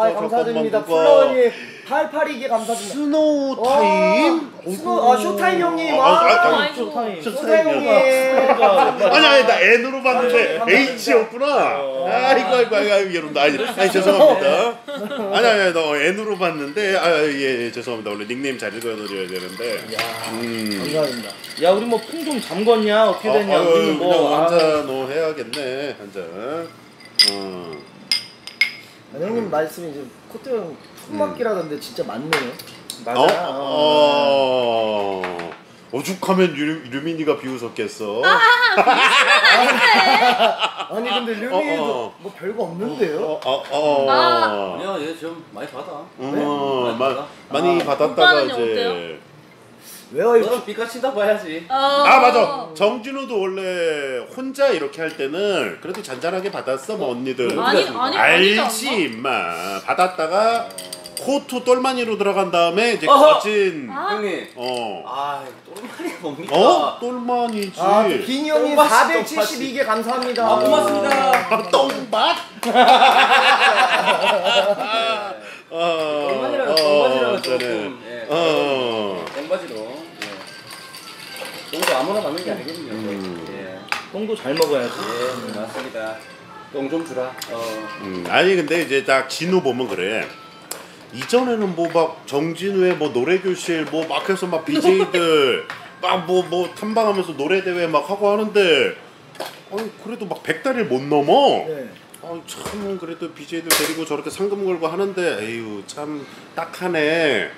Speaker 3: 올라와
Speaker 4: 아, 감사드립니다. 플라워님 88이게 감사드립니다.
Speaker 3: 스노우
Speaker 4: 와,
Speaker 3: 타임?
Speaker 4: 스노, 아, 쇼타임 형님.
Speaker 3: 아, 아, 아,
Speaker 4: 와,
Speaker 1: 아이고.
Speaker 2: 쇼타임.
Speaker 4: 쇼타임 형님.
Speaker 3: 아니 아니 나 N으로 봤는데
Speaker 4: 아,
Speaker 3: H였구나. 아이고 아이고 아이고 아이고 여러분 아니, 아니 죄송합니다. 아니 아니 너 N으로 봤는데 아 예 예, 죄송합니다 원래 닉네임 잘 읽어드려야 되는데. 음.
Speaker 4: 감사합니다.
Speaker 2: 야 우리 뭐 품 좀 잠궜냐 어떻게
Speaker 3: 아,
Speaker 2: 됐냐 우리는
Speaker 3: 그냥
Speaker 2: 뭐 아,
Speaker 3: 한잔 뭐 해야겠네 한 잔. 어.
Speaker 4: 아, 형님 말씀이 이제 코트 형 품막기라던데 진짜 맞네요.
Speaker 2: 맞아
Speaker 3: 어?
Speaker 2: 어.
Speaker 3: 어. 오죽하면 유, 유민이가 비웃었겠어.
Speaker 4: 아니 근데 류미도
Speaker 3: 어, 어.
Speaker 4: 뭐 별거 없는데요?
Speaker 3: 어, 어, 어.
Speaker 1: 아.
Speaker 5: 아니야 얘좀 많이 받아.
Speaker 3: 어,
Speaker 5: 많이
Speaker 3: 마,
Speaker 5: 받아.
Speaker 3: 많이
Speaker 4: 아.
Speaker 3: 받았다가
Speaker 1: 오빠는요,
Speaker 3: 이제
Speaker 1: 어때요?
Speaker 4: 왜요 이거?
Speaker 5: 너는 빚가 친다 봐야지.
Speaker 3: 아 맞아 정진우도 원래 혼자 이렇게 할 때는 그래도 잔잔하게 받았어 뭐 언니들
Speaker 1: 아니 아니
Speaker 3: 알지? 임마 받았다가 코트 똘마니로 들어간 다음에 이제
Speaker 5: 어허!
Speaker 3: 거진
Speaker 1: 아.
Speaker 5: 형님.
Speaker 3: 어
Speaker 5: 아 똘마니 뭡니까?
Speaker 3: 어? 똘마니지
Speaker 4: 아, 빈이 형님
Speaker 5: 똥맛이,
Speaker 4: 472개 감사합니다.
Speaker 5: 아 고맙습니다.
Speaker 3: 아? 어,
Speaker 5: 똘마니라고
Speaker 3: 어, 저는,
Speaker 5: 조금. 예.
Speaker 3: 어.
Speaker 5: 똥도 아무나 받는 게 아니거든요.
Speaker 3: 음.
Speaker 5: 예.
Speaker 2: 똥도 잘 먹어야지
Speaker 5: 예 맞습니다. 똥 좀 주라. 어.
Speaker 3: 음, 아니 근데 이제 딱 진우 보면 그래. 이전에는 뭐 막 정진우의 뭐 노래 교실 뭐 막 해서 막 BJ들 [LAUGHS] 막 뭐뭐 탐방하면서 노래 대회 막 하고 하는데 아니 그래도 막 백달을 못 넘어.
Speaker 4: 네.
Speaker 3: 아참 그래도 BJ들 데리고 저렇게 상금 걸고 하는데 에휴 참 딱하네.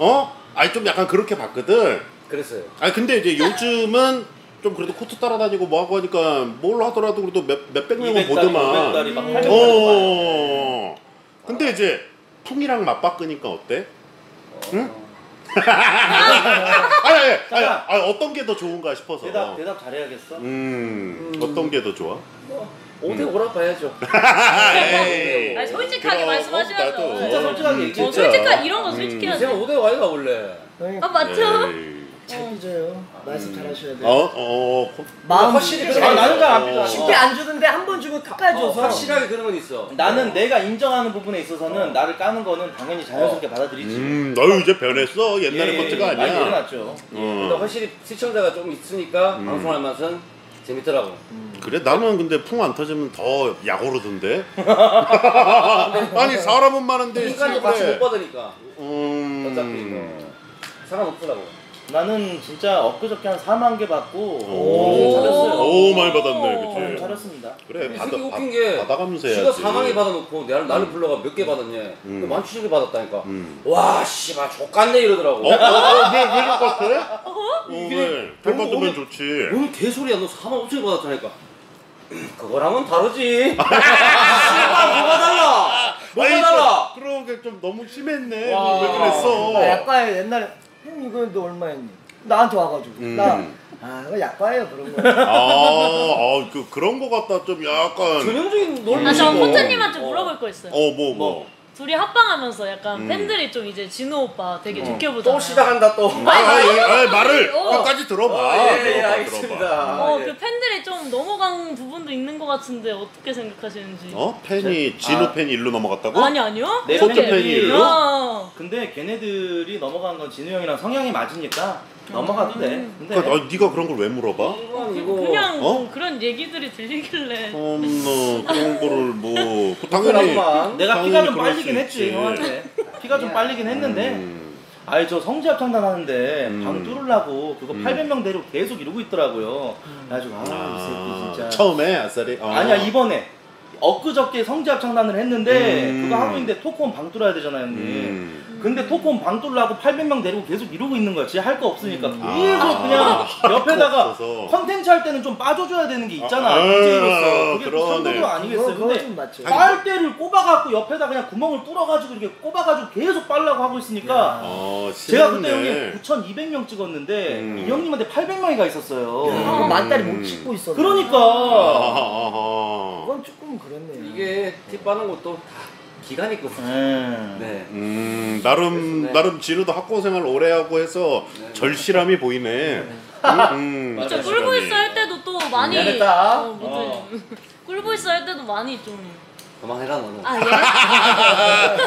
Speaker 3: 어? 아니 좀 약간 그렇게 봤거든.
Speaker 5: 그랬어요.
Speaker 3: 아니 근데 이제 요즘은 좀 그래도 코트 따라다니고 뭐 하고 하니까 뭘 하더라도 그래도 몇 몇백 명은
Speaker 2: 200 달이,
Speaker 3: 보더만.
Speaker 2: 500 달이 막
Speaker 4: 음.
Speaker 2: 800 달이
Speaker 3: 어. 근데 이제 풍이랑 맞바꾸니까 어때? 응? [LAUGHS] 아니, 아니, 아니, 아니, 어떤 게 더 좋은가 싶어서.
Speaker 2: 대답 대답 잘해야겠어
Speaker 3: 음, 어떤 게 더 좋아?
Speaker 5: 5대 5라 봐야죠.
Speaker 3: 에이. [LAUGHS]
Speaker 1: 아니, 솔직하게
Speaker 3: 그럼,
Speaker 1: 말씀하셔야죠.
Speaker 3: 나도.
Speaker 2: 진짜 솔직하게 얘기해.
Speaker 1: 뭐
Speaker 3: 진짜.
Speaker 1: 솔직한 이런 거 솔직히
Speaker 5: 제가
Speaker 1: 하지
Speaker 5: 5대 5가 원래.
Speaker 1: 아 맞죠?
Speaker 3: 에이.
Speaker 4: 잘 삐져요. 말씀 잘 하셔야 돼요.
Speaker 3: 어, 어, 어.
Speaker 4: 마음
Speaker 5: 확실히
Speaker 4: 쉽게
Speaker 5: 그래.
Speaker 2: 아 나는 잘안
Speaker 3: 어.
Speaker 2: 삐져
Speaker 4: 쉽게 안 주는데 한 번 주면 끝까지
Speaker 5: 어,
Speaker 4: 줘서
Speaker 5: 확실하게 그런 건 있어.
Speaker 2: 나는 내가 인정하는 부분에 있어서는 나를 까는 거는 당연히 자연스럽게 받아들이지
Speaker 3: 음, 너희 이제 변했어. 옛날의
Speaker 2: 예, 많이
Speaker 3: 아니야.
Speaker 2: 일어났죠
Speaker 5: 근데
Speaker 3: 어.
Speaker 5: 확실히 시청자가 좀 있으니까
Speaker 3: 음.
Speaker 5: 방송할 맛은 재밌더라고.
Speaker 3: 그래 나는 근데 풍 안 터지면 더 약오르던데. [LAUGHS] 아니 사람은 많은데
Speaker 5: 인간도 같이. 못 받으니까
Speaker 3: 음.
Speaker 5: 어차피 어, 사람 없더라고.
Speaker 2: 나는 진짜 엊그저께 한 4만 개 받고
Speaker 3: 오,
Speaker 2: 오, 잘했어요
Speaker 3: 오 많이 받았네,
Speaker 2: 어,
Speaker 3: 그치?
Speaker 2: 잘했습니다
Speaker 3: 그래 받아
Speaker 5: 되게 웃긴
Speaker 3: 받-
Speaker 5: 게
Speaker 3: 받아가면서
Speaker 5: 지가
Speaker 3: 해야지.
Speaker 5: 4강에 받아놓고 나를, 나를 불러가 몇 개 받았냐
Speaker 3: 음.
Speaker 5: 만 70개 받았다니까
Speaker 3: 음.
Speaker 5: 와 씨발 족같네 이러더라고
Speaker 3: 어? 어? 어? 왜, 왜 똑같아? 어, 받으면
Speaker 5: 오늘-
Speaker 3: 좋지.
Speaker 5: 뭔 개소리야 너 4만 5천 개 받았다니까 그거랑은 다르지 [LAUGHS] 씨발 뭐가 달라 뭐가
Speaker 3: 아니,
Speaker 5: 달라
Speaker 3: 좀- 그런 게좀 너무 심했네.
Speaker 5: 와.
Speaker 3: 왜 그랬어?
Speaker 4: 나 약과에 옛날에 형 이거 너 얼마였니? 나한테 와가지고
Speaker 3: 음.
Speaker 4: 나 아 이거 약과예요 그런 거.
Speaker 3: 아, 아, 그 그런 거 같다. 좀 약간.
Speaker 5: 전형적인 놀
Speaker 1: 아, 저
Speaker 3: 뭐.
Speaker 1: 코트님한테 물어볼 거 있어요.
Speaker 3: 어, 뭐, 뭐.
Speaker 1: 둘이 합방하면서 약간
Speaker 3: 음.
Speaker 1: 팬들이 좀 이제 진호 오빠 되게 좋게
Speaker 5: 또
Speaker 1: 보잖아요.
Speaker 5: 시작한다 또
Speaker 3: 아, 아, 예, 아, 말을
Speaker 1: 어.
Speaker 3: 끝까지 들어봐.
Speaker 5: 어, 예, 예,
Speaker 3: 들어봐,
Speaker 5: 알겠습니다.
Speaker 3: 들어봐.
Speaker 1: 어,
Speaker 5: 예.
Speaker 1: 그 팬들이 좀 넘어간 부분도 있는 것 같은데 어떻게 생각하시는지.
Speaker 3: 어? 팬이 진우
Speaker 2: 아.
Speaker 3: 팬이 일로 넘어갔다고?
Speaker 1: 아니 아니요?
Speaker 2: 내
Speaker 3: 코트
Speaker 2: 팬들이-
Speaker 3: 팬이 일로?
Speaker 1: 어.
Speaker 2: 근데 걔네들이 넘어간 건 진우 형이랑 성향이 맞으니까 넘어가도 돼 근데
Speaker 3: 그러니까 아, 네가 그런 걸 왜 물어봐?
Speaker 5: 이건
Speaker 1: 그,
Speaker 5: 이거
Speaker 1: 그냥
Speaker 3: 어?
Speaker 1: 뭐 그런 얘기들이 들리길래
Speaker 3: 어머 그런 거를 뭐그 당연히
Speaker 5: 사람만
Speaker 2: 내가 피가 좀 빨리긴
Speaker 3: 수
Speaker 2: 했지. 형한테 피가 좀 빨리긴 했는데
Speaker 3: 음.
Speaker 2: 아니 저 성지합창단 하는데
Speaker 3: 음.
Speaker 2: 방 뚫으려고 그거
Speaker 3: 음.
Speaker 2: 800명 데리고 계속 이러고 있더라고요 그래가지고 아이
Speaker 3: 아,
Speaker 2: 새끼 진짜
Speaker 3: 처음에 아싸리 어.
Speaker 2: 아니야 이번에 엊그저께 성지합창단을 했는데
Speaker 3: 음.
Speaker 2: 그거 하고 있는데 토크온 방 뚫어야 되잖아요 형님
Speaker 3: 음.
Speaker 2: 근데 토크온 방 뚫으려고 800명 데리고 계속 이러고 있는 거야 진짜 할거 없으니까 계속
Speaker 3: 아.
Speaker 2: 그냥 [LAUGHS] 옆에다가
Speaker 3: 없어서.
Speaker 2: 컨텐츠 할 때는 좀 빠져줘야 되는 게 있잖아
Speaker 3: 아,
Speaker 2: DJ로서 그게 또
Speaker 3: 그러네.
Speaker 2: 선도도 아니겠어요
Speaker 4: 그거, 그거
Speaker 2: 근데
Speaker 4: 좀 맞죠.
Speaker 2: 빨대를 꼽아갖고 옆에다 그냥 구멍을 뚫어가지고 이렇게 꼽아가지고 계속 빨라고 하고 있으니까
Speaker 3: 어,
Speaker 2: 제가 그때. 형님 9,200명 찍었는데
Speaker 3: 음.
Speaker 2: 이 형님한테 800명이 가 있었어요
Speaker 4: 그거 만다리
Speaker 3: 음.
Speaker 4: 못 찍고 있었네.
Speaker 2: 그러니까
Speaker 3: 아하하.
Speaker 4: 그건 조금 그랬네요.
Speaker 5: 이게 팁 받는 것도 다 기간이 있거든
Speaker 2: 음.
Speaker 5: 네
Speaker 3: 음, 나름
Speaker 5: 네.
Speaker 3: 나름 진우도 학교 생활 오래 하고 해서
Speaker 5: 네.
Speaker 3: 절실함이 보이네. 음, 음,
Speaker 5: 맞아.
Speaker 1: 진짜. 꿀보이스 할 때도 또 많이
Speaker 5: 미안했다.
Speaker 1: 어, 뭐지? 꿀보이스 할 때도 많이 좀
Speaker 5: 그만해라 너는.
Speaker 1: 아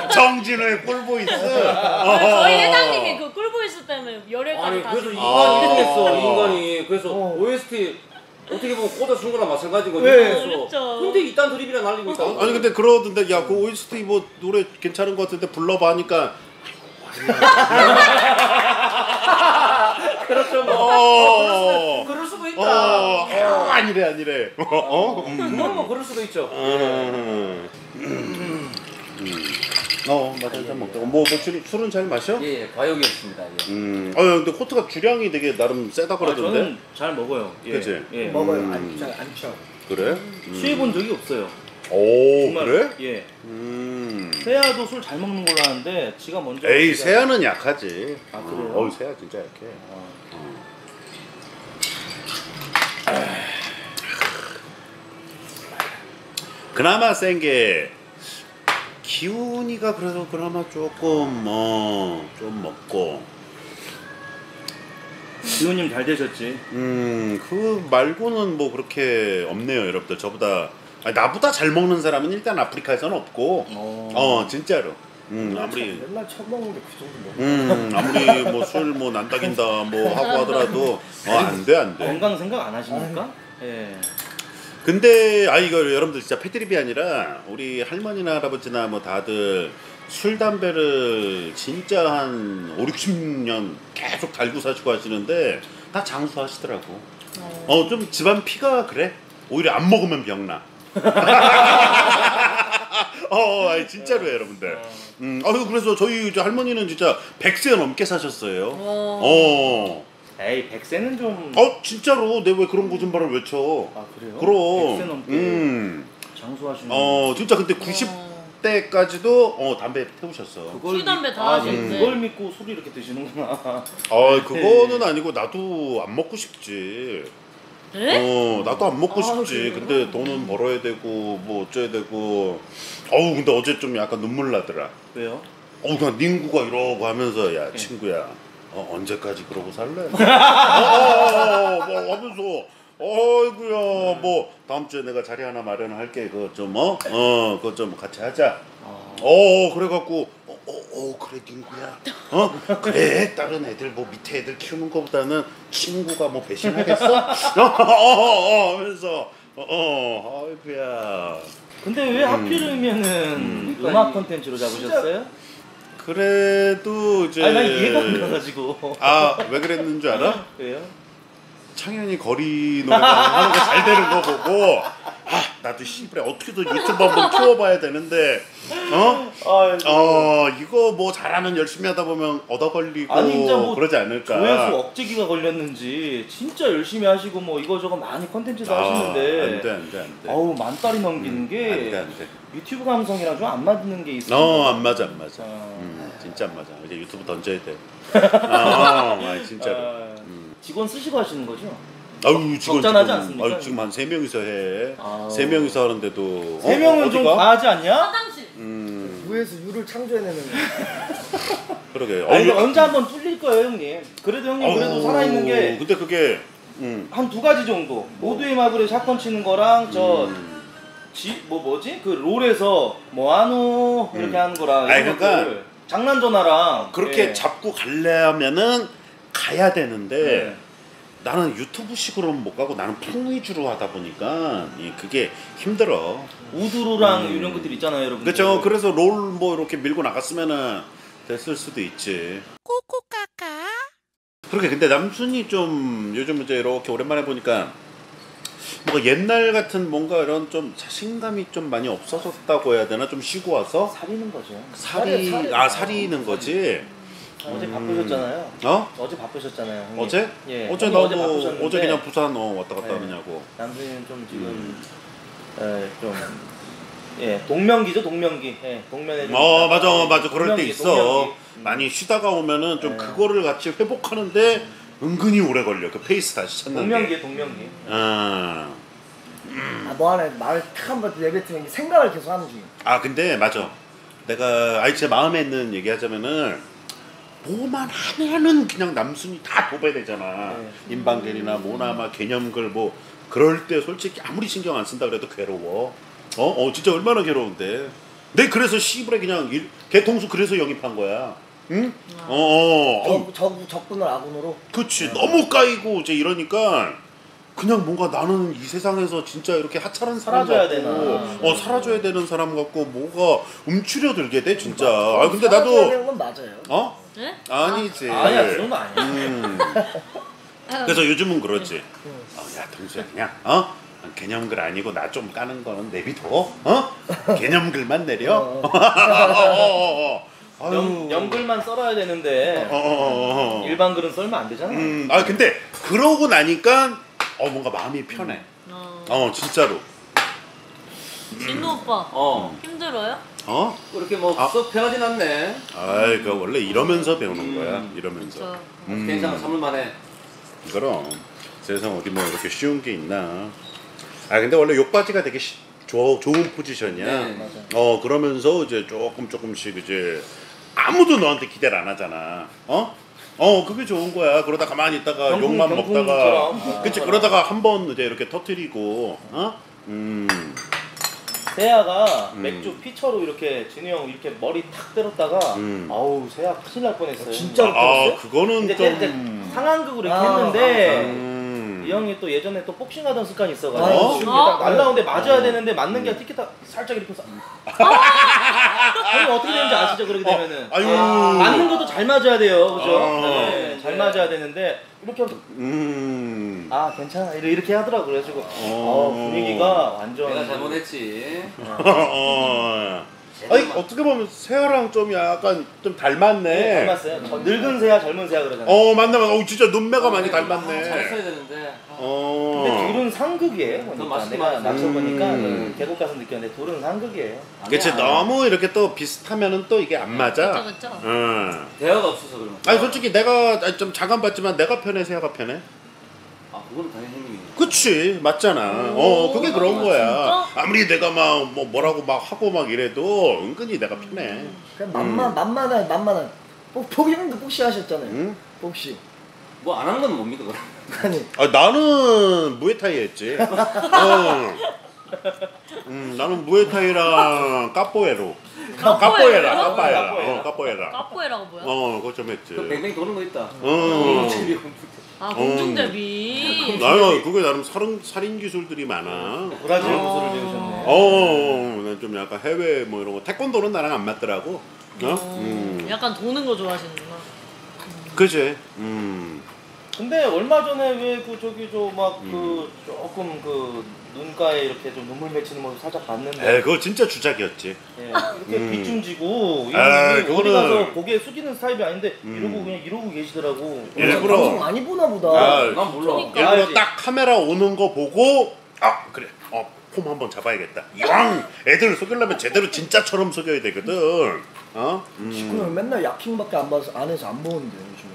Speaker 1: 예? [LAUGHS]
Speaker 3: 정진우의 꿀보이스.
Speaker 1: 아, 저희 회장님이 그 꿀보이스 때문에 열애까지
Speaker 5: 아니
Speaker 1: 다시
Speaker 5: 그래서
Speaker 3: 아.
Speaker 5: 인간이 이렇게 됐어 인간이 그래서
Speaker 4: 어.
Speaker 5: OST 어떻게 보면 꽂아준 거랑 마찬가지인 거지
Speaker 4: 네.
Speaker 1: 그렇죠.
Speaker 5: 근데 이딴 드립이나 날리고 있다
Speaker 3: 아니 근데 그러던데 야그 OST 뭐 노래 괜찮은 것 같은데 불러봐 하니까 [LAUGHS]
Speaker 5: 그렇죠 뭐
Speaker 3: 어.
Speaker 5: 그럴 수도 있다
Speaker 3: 어, 어, 아니래 아니래. 어? 음.
Speaker 5: 그건 뭐 그럴 수도 있죠
Speaker 3: 음. 음. 어 맞아 일단 먹자. 뭐, 뭐 술, 술은 잘 마셔?
Speaker 5: 예, 예 과욕이었습니다 예.
Speaker 3: 음. 어 근데 코트가 주량이 되게 나름 세다
Speaker 2: 아,
Speaker 3: 그러던데.
Speaker 2: 저는 잘 먹어요. 예.
Speaker 3: 그치?
Speaker 2: 예.
Speaker 4: 먹어요.
Speaker 3: 음.
Speaker 4: 안, 잘안 취하고.
Speaker 3: 그래? 음.
Speaker 2: 취해 본 적이 없어요.
Speaker 3: 오
Speaker 2: 정말.
Speaker 3: 그래?
Speaker 2: 예.
Speaker 3: 음.
Speaker 2: 세아도 술 잘 먹는 걸로 아는데 지가 먼저.
Speaker 3: 에이 세아는 약하지.
Speaker 2: 아, 그래요?
Speaker 3: 어우 세아 진짜 약해. 그나마 센게 기훈이가 그래도 그나마 조금 어좀 먹고
Speaker 2: 지호님 잘 되셨지.
Speaker 3: 음그 말고는 뭐 그렇게 없네요 여러분들 저보다 아니, 나보다 잘 먹는 사람은 일단 아프리카에서는 없고
Speaker 2: 어.
Speaker 3: 어 진짜로 음 아무리
Speaker 4: 맨날 처먹는데 그 정도.
Speaker 3: 음 아무리 뭐술뭐 난다긴다 뭐 하고 하더라도 어 안돼안 돼.
Speaker 2: 건강 생각 안 하십니까? 예.
Speaker 3: 근데 아 이거 여러분들 진짜 패드립이 아니라 우리 할머니나 할아버지나 뭐 다들 술 담배를 진짜 한 5, 60년 계속 달고 사시고 하시는데 다 장수하시더라고. 어 좀 집안 피가 그래. 오히려 안 먹으면 병나. [LAUGHS] 어, 아니, 진짜로 요, 여러분들. 음, 아유, 그래서 저희 이제 할머니는 진짜 100세 넘게 사셨어요. 어.
Speaker 2: 에이 백세는 좀.
Speaker 3: 어, 진짜로. 내가 왜 그런 거짓말을 외쳐.
Speaker 2: 아 그래요?
Speaker 3: 그럼.
Speaker 2: 백세 넘게
Speaker 3: 음.
Speaker 2: 장수하시는.
Speaker 3: 어, 진짜 근데 90대까지도 어, 담배 태우셨어.
Speaker 2: 그걸
Speaker 1: 술, 담배
Speaker 2: 믿-
Speaker 1: 다
Speaker 2: 아,
Speaker 1: 하시는데.
Speaker 2: 그걸 믿고 술을 이렇게 드시는구나.
Speaker 3: 아, [LAUGHS] 그거는 아니고 나도 안 먹고 싶지.
Speaker 1: 네?
Speaker 3: 어, 나도 안 먹고
Speaker 1: 아,
Speaker 3: 싶지.
Speaker 1: 그래요?
Speaker 3: 근데 돈은 벌어야 되고 뭐 어쩌야 되고. 어우, 근데 어제 좀 약간 눈물 나더라.
Speaker 2: 왜요?
Speaker 3: 어, 나 닝구가 이러고 하면서
Speaker 2: 네.
Speaker 3: 야 친구야, 어, 언제까지 그러고 살래? 어, 어, 어, 뭐 하면서, 어이구야, 뭐 다음 주에 내가 자리 하나 마련할게. 그거 좀 어, 어, 그거 좀 같이 하자.
Speaker 2: 아,
Speaker 3: 어, 그래갖고, 어, 어, 어, 그래 닝구야, 어, 그래 다른 애들 뭐 밑에 애들 키우는 거보다는 친구가 뭐 배신하겠어? 어, 어, 어, 하면서, 어, 어, 아이구야.
Speaker 2: 근데 왜 하필이면은
Speaker 3: 음.
Speaker 2: 음악 컨텐츠로 잡으셨어요?
Speaker 3: 그래도 이제
Speaker 2: 아니 난 이해가 안 가가지고.
Speaker 3: 아, 왜 그랬는 줄 알아?
Speaker 2: 왜요?
Speaker 3: 창현이 거리 노래방 하는 거 잘 되는 거 보고 아, 나도 씨발 어떻게든 유튜브 한번 키워봐야 되는데 어?
Speaker 2: 아이고.
Speaker 3: 어, 이거 뭐 잘하면 열심히 하다 보면 얻어 걸리고
Speaker 2: 아니, 진짜 뭐
Speaker 3: 그러지 않을까?
Speaker 2: 조회수 억제기가 걸렸는지 진짜 열심히 하시고 뭐 이거저거 많이 컨텐츠도
Speaker 3: 아,
Speaker 2: 하시는데
Speaker 3: 안 돼, 안 돼, 안 돼.
Speaker 2: 어우 만 달이 넘기는
Speaker 3: 게안 돼, 안 돼.
Speaker 2: 유튜브 감성이랑 좀 안 맞는 게 있어요.
Speaker 3: 어, 안 맞아, 안 맞아.
Speaker 2: 어.
Speaker 3: 음, 진짜 안 맞아. 이제 유튜브 던져야 돼. 아, 아, 진짜로.
Speaker 2: 아,
Speaker 3: 음.
Speaker 2: 직원 쓰시고 하시는 거죠?
Speaker 3: 아유, 지금
Speaker 2: 적잖하지
Speaker 3: 지금,
Speaker 2: 않습니까?
Speaker 3: 아유, 지금 한 세 명이서 해.
Speaker 2: 아.
Speaker 3: 세 명이서 하는데도
Speaker 2: 세
Speaker 3: 어,
Speaker 2: 명은
Speaker 3: 어디가?
Speaker 2: 좀 과하지 않냐?
Speaker 1: 화장실.
Speaker 3: 음,
Speaker 4: 무에서 유를 창조해내는 [LAUGHS]
Speaker 3: 그러게.
Speaker 2: 아니
Speaker 3: 어우,
Speaker 2: 언제 한번 뚫릴 거예요 형님. 그래도 형님 그래도 살아있는 게
Speaker 3: 근데 그게 음.
Speaker 2: 한두 가지 정도. 모두의 마블에 샷건 치는 거랑 저
Speaker 3: 음.
Speaker 2: 지, 뭐 뭐지? 그 롤에서 뭐하노 이렇게
Speaker 3: 음.
Speaker 2: 하는 거랑
Speaker 3: 아니,
Speaker 2: 이런
Speaker 3: 그러니까
Speaker 2: 것들. 장난 전화랑
Speaker 3: 그렇게
Speaker 2: 예.
Speaker 3: 잡고 가려면은 가야 되는데
Speaker 2: 네.
Speaker 3: 나는 유튜브식으로는 못 가고 나는 팬 위주로 하다 보니까 이 그게 힘들어.
Speaker 2: 우드루랑
Speaker 3: 음.
Speaker 2: 이런 것들 있잖아요, 여러분.
Speaker 3: 그렇죠. 그래서 롤 뭐 이렇게 밀고 나갔으면은 됐을 수도 있지. 그렇게 근데 남순이 좀 요즘 이제 이렇게 오랜만에 보니까 뭔가 옛날 같은 뭔가 이런 좀 자신감이 좀 많이 없어졌다고 해야 되나 좀 쉬고 와서
Speaker 2: 사리는 거죠.
Speaker 3: 살이
Speaker 4: 살이- 살이-
Speaker 3: 아 살이는 거지.
Speaker 2: 어제
Speaker 3: 음.
Speaker 2: 바쁘셨잖아요.
Speaker 3: 어?
Speaker 2: 어제 바쁘셨잖아요. 형님.
Speaker 3: 어제?
Speaker 2: 예.
Speaker 3: 어제
Speaker 2: 형님
Speaker 3: 나뭐
Speaker 2: 바쁘셨는데
Speaker 3: 어제 그냥 부산 어 왔다 갔다
Speaker 2: 네.
Speaker 3: 하느냐고.
Speaker 2: 남순이는 좀 지금
Speaker 3: 음.
Speaker 2: 에, 좀 예, 동면기죠, 동면기. 예, 동면에 좀
Speaker 3: 어
Speaker 2: 있다가
Speaker 3: 맞아 맞아 그럴 때
Speaker 2: 동면기,
Speaker 3: 있어.
Speaker 2: 동면기. 음.
Speaker 3: 많이 쉬다가 오면은 좀
Speaker 2: 네.
Speaker 3: 그거를 같이 회복하는데 은근히 오래 걸려. 그 페이스 다시 찾는 게.
Speaker 2: 동면기에 동면기.
Speaker 3: 아.
Speaker 4: 아, 뭐 하나 말을 탁 한번 내뱉으면 생각을 계속 하는 중이야.
Speaker 3: 아 근데 맞아. 내가 아이 제 마음에 있는 얘기하자면은 뭐만 하면은 그냥 남순이 다 도배되잖아.
Speaker 2: 네.
Speaker 3: 인방갤이나 뭐나 막 개념글 뭐 그럴 때 솔직히 아무리 신경 안 쓴다 그래도 괴로워. 어, 어 진짜 얼마나 괴로운데. 내 그래서 시부레 그냥 일, 개통수 그래서 영입한 거야. 응? 어, 어, 어,
Speaker 4: 적, 적, 적군을 아군으로.
Speaker 3: 그치. 너무 까이고 이제 이러니까 그냥 뭔가 나는 이 세상에서 진짜 이렇게 하찮은 사람
Speaker 2: 사라져야
Speaker 3: 같고,
Speaker 2: 되나.
Speaker 3: 어 살아줘야 되는 사람 같고 뭐가 움츠려들게 돼 진짜. 아 근데 나도
Speaker 4: 되는 건 맞아요.
Speaker 3: 어
Speaker 1: 네?
Speaker 3: 아니지.
Speaker 2: 아니야 그런 거 아니야.
Speaker 3: 음. 그래서 요즘은 그렇지. 어, 야 동수야 그냥 어 개념글 아니고 나 좀 까는 거는 내비둬. 어 개념글만 내려.
Speaker 4: 어.
Speaker 3: 어, [LAUGHS]
Speaker 2: 연글만 썰어야 되는데
Speaker 3: 어, 어, 어, 어.
Speaker 2: 일반 글은 썰면 안 되잖아.
Speaker 3: 음, 아 근데 그러고 나니까 어 뭔가 마음이 편해.
Speaker 1: 어.
Speaker 3: 어 진짜로.
Speaker 1: 진우 오빠
Speaker 5: 어
Speaker 1: 힘들어요?
Speaker 3: 어?
Speaker 5: 그렇게 뭐
Speaker 3: 아.
Speaker 5: 썩 편하진 않네
Speaker 3: 아이 그 원래 이러면서 배우는 거야. 이러면서.
Speaker 1: 저
Speaker 3: 음.
Speaker 5: 괜찮아 참을만해
Speaker 3: 그럼 세상 어디 뭐 이렇게 쉬운 게 있나? 아 근데 원래 욕바지가 되게 시, 조, 좋은 포지션이야.
Speaker 5: 네.
Speaker 2: 맞아.
Speaker 3: 어 그러면서 이제 조금 조금씩 이제 아무도 너한테 기대를 안 하잖아. 어? 어 그게 좋은 거야. 그러다 가만히 있다가
Speaker 2: 경품,
Speaker 3: 욕만 먹다가
Speaker 2: 경품처럼.
Speaker 3: 그치 그러다가 한 번 이제 이렇게 터트리고 어? 음.
Speaker 2: 세아가
Speaker 3: 음.
Speaker 2: 맥주 피처로 이렇게 진우 형 이렇게 머리 탁 때렸다가
Speaker 3: 음.
Speaker 2: 아우 세아 큰일 날 뻔했어요.
Speaker 4: 진짜로
Speaker 3: 아
Speaker 4: 때렸어요?
Speaker 3: 그거는
Speaker 2: 근데
Speaker 3: 좀
Speaker 2: 그때 상황극으로 이렇게
Speaker 4: 아,
Speaker 2: 했는데
Speaker 3: 음.
Speaker 2: 이 형이 또 예전에 또 복싱 하던 습관이
Speaker 4: 어?
Speaker 2: 있어가지고 이렇게 딱 날라오는데 맞아야 되는데 맞는 게 티켓 살짝 이렇게 해서 [LAUGHS] 형이 어떻게 되는지 아시죠 그렇게 되면은
Speaker 3: 아유.
Speaker 2: 아, 맞는 것도 잘 맞아야 돼요 그죠?
Speaker 3: 어.
Speaker 2: 네, 잘 맞아야 되는데 이렇게 하면
Speaker 3: 음.
Speaker 2: 아 괜찮아 이렇게- 이렇게 하더라고 그래가지고
Speaker 3: 어.
Speaker 2: 어, 분위기가 완전
Speaker 5: 내가 잘못했지 [LAUGHS]
Speaker 3: 어. 아니 어떻게 보면 세아랑 좀 약간 좀 닮았네.
Speaker 2: 네, 닮았어요 저 늙은 세아 젊은 세아 그러잖아요
Speaker 3: 어 맞나 맞나. 어 진짜 눈매가 많이
Speaker 5: 잘
Speaker 3: 닮았네.
Speaker 5: 써야 되는데 아,
Speaker 3: 어.
Speaker 2: 근데 둘은 상극이에요
Speaker 5: 더
Speaker 2: 보니까 내가
Speaker 5: 먹었어.
Speaker 2: 맞춰보니까
Speaker 3: 음.
Speaker 2: 그 계곡 가서 느꼈는데 둘은 상극이에요
Speaker 3: 그치. 너무 이렇게 또 비슷하면은 또 이게 안 맞아.
Speaker 1: 그쵸
Speaker 3: 응.
Speaker 5: 대화가 없어서 그런
Speaker 3: 아니 솔직히 내가 좀 자감 봤지만 내가 편해 세아가 편해?
Speaker 5: 아 그거는 당연히
Speaker 3: 그치 맞잖아. 어 그게 그런
Speaker 1: 아,
Speaker 3: 거야.
Speaker 1: 진짜?
Speaker 3: 아무리 내가 막 뭐 뭐라고 막 하고 막 이래도 은근히 내가 편해.
Speaker 4: 그냥 만만 만만한 만만한. 복 복이형도 복시 하셨잖아요.
Speaker 3: 응?
Speaker 4: 복시.
Speaker 5: 뭐 안 한 건 뭡니까 그럼 [LAUGHS]
Speaker 4: 아니
Speaker 3: 아 나는 무에타이 했지. [LAUGHS] 어. 음 나는 무에타이랑 까뽀에로. 까뽀에라 까뽀에라.
Speaker 2: 까뽀에라.
Speaker 3: 어 까뽀에라.
Speaker 1: 까뽀에라고 뭐야?
Speaker 3: 어 그거 좀 했지.
Speaker 5: 그 뱅뱅 도는 거 있다
Speaker 3: 어.
Speaker 1: 아 공중제비
Speaker 3: 아유 그게 나름 살인 살인 기술들이 많아.
Speaker 2: 브라질
Speaker 1: 아.
Speaker 2: 무술을 배우셨네
Speaker 3: 어, 난 좀 약간 해외 뭐 이런 거 태권도는 나랑 안 맞더라고. 어? 음.
Speaker 1: 약간 도는 거 좋아하시는구나
Speaker 3: 그지. 음.
Speaker 2: 근데 얼마 전에 왜 그 저기 저 막그
Speaker 3: 음.
Speaker 2: 조금 그 눈가에 이렇게 좀 눈물 맺히는 모습 살짝 봤는데
Speaker 3: 에, 그거 진짜 주작이었지.
Speaker 2: 예, 이렇게
Speaker 3: 음.
Speaker 2: 빗좀 지고 이
Speaker 3: 아,
Speaker 2: 어디
Speaker 3: 그거는-
Speaker 2: 가서 고개 숙이는 스타일이 아닌데
Speaker 3: 음.
Speaker 2: 이러고 그냥 이러고 계시더라고.
Speaker 3: 일부러.
Speaker 4: 방송 많이 보나 보다.
Speaker 3: 아,
Speaker 5: 난 몰라
Speaker 1: 그러니까.
Speaker 3: 일부러
Speaker 2: 알지.
Speaker 3: 딱 카메라 오는 거 보고 아 그래. 어, 폼 한번 잡아야겠다. 이왕 애들 속이려면 제대로 진짜처럼 속여야 되거든. 어? 음.
Speaker 4: 맨날 야킹밖에 안 봐서 안에서 안 보는데 요즘.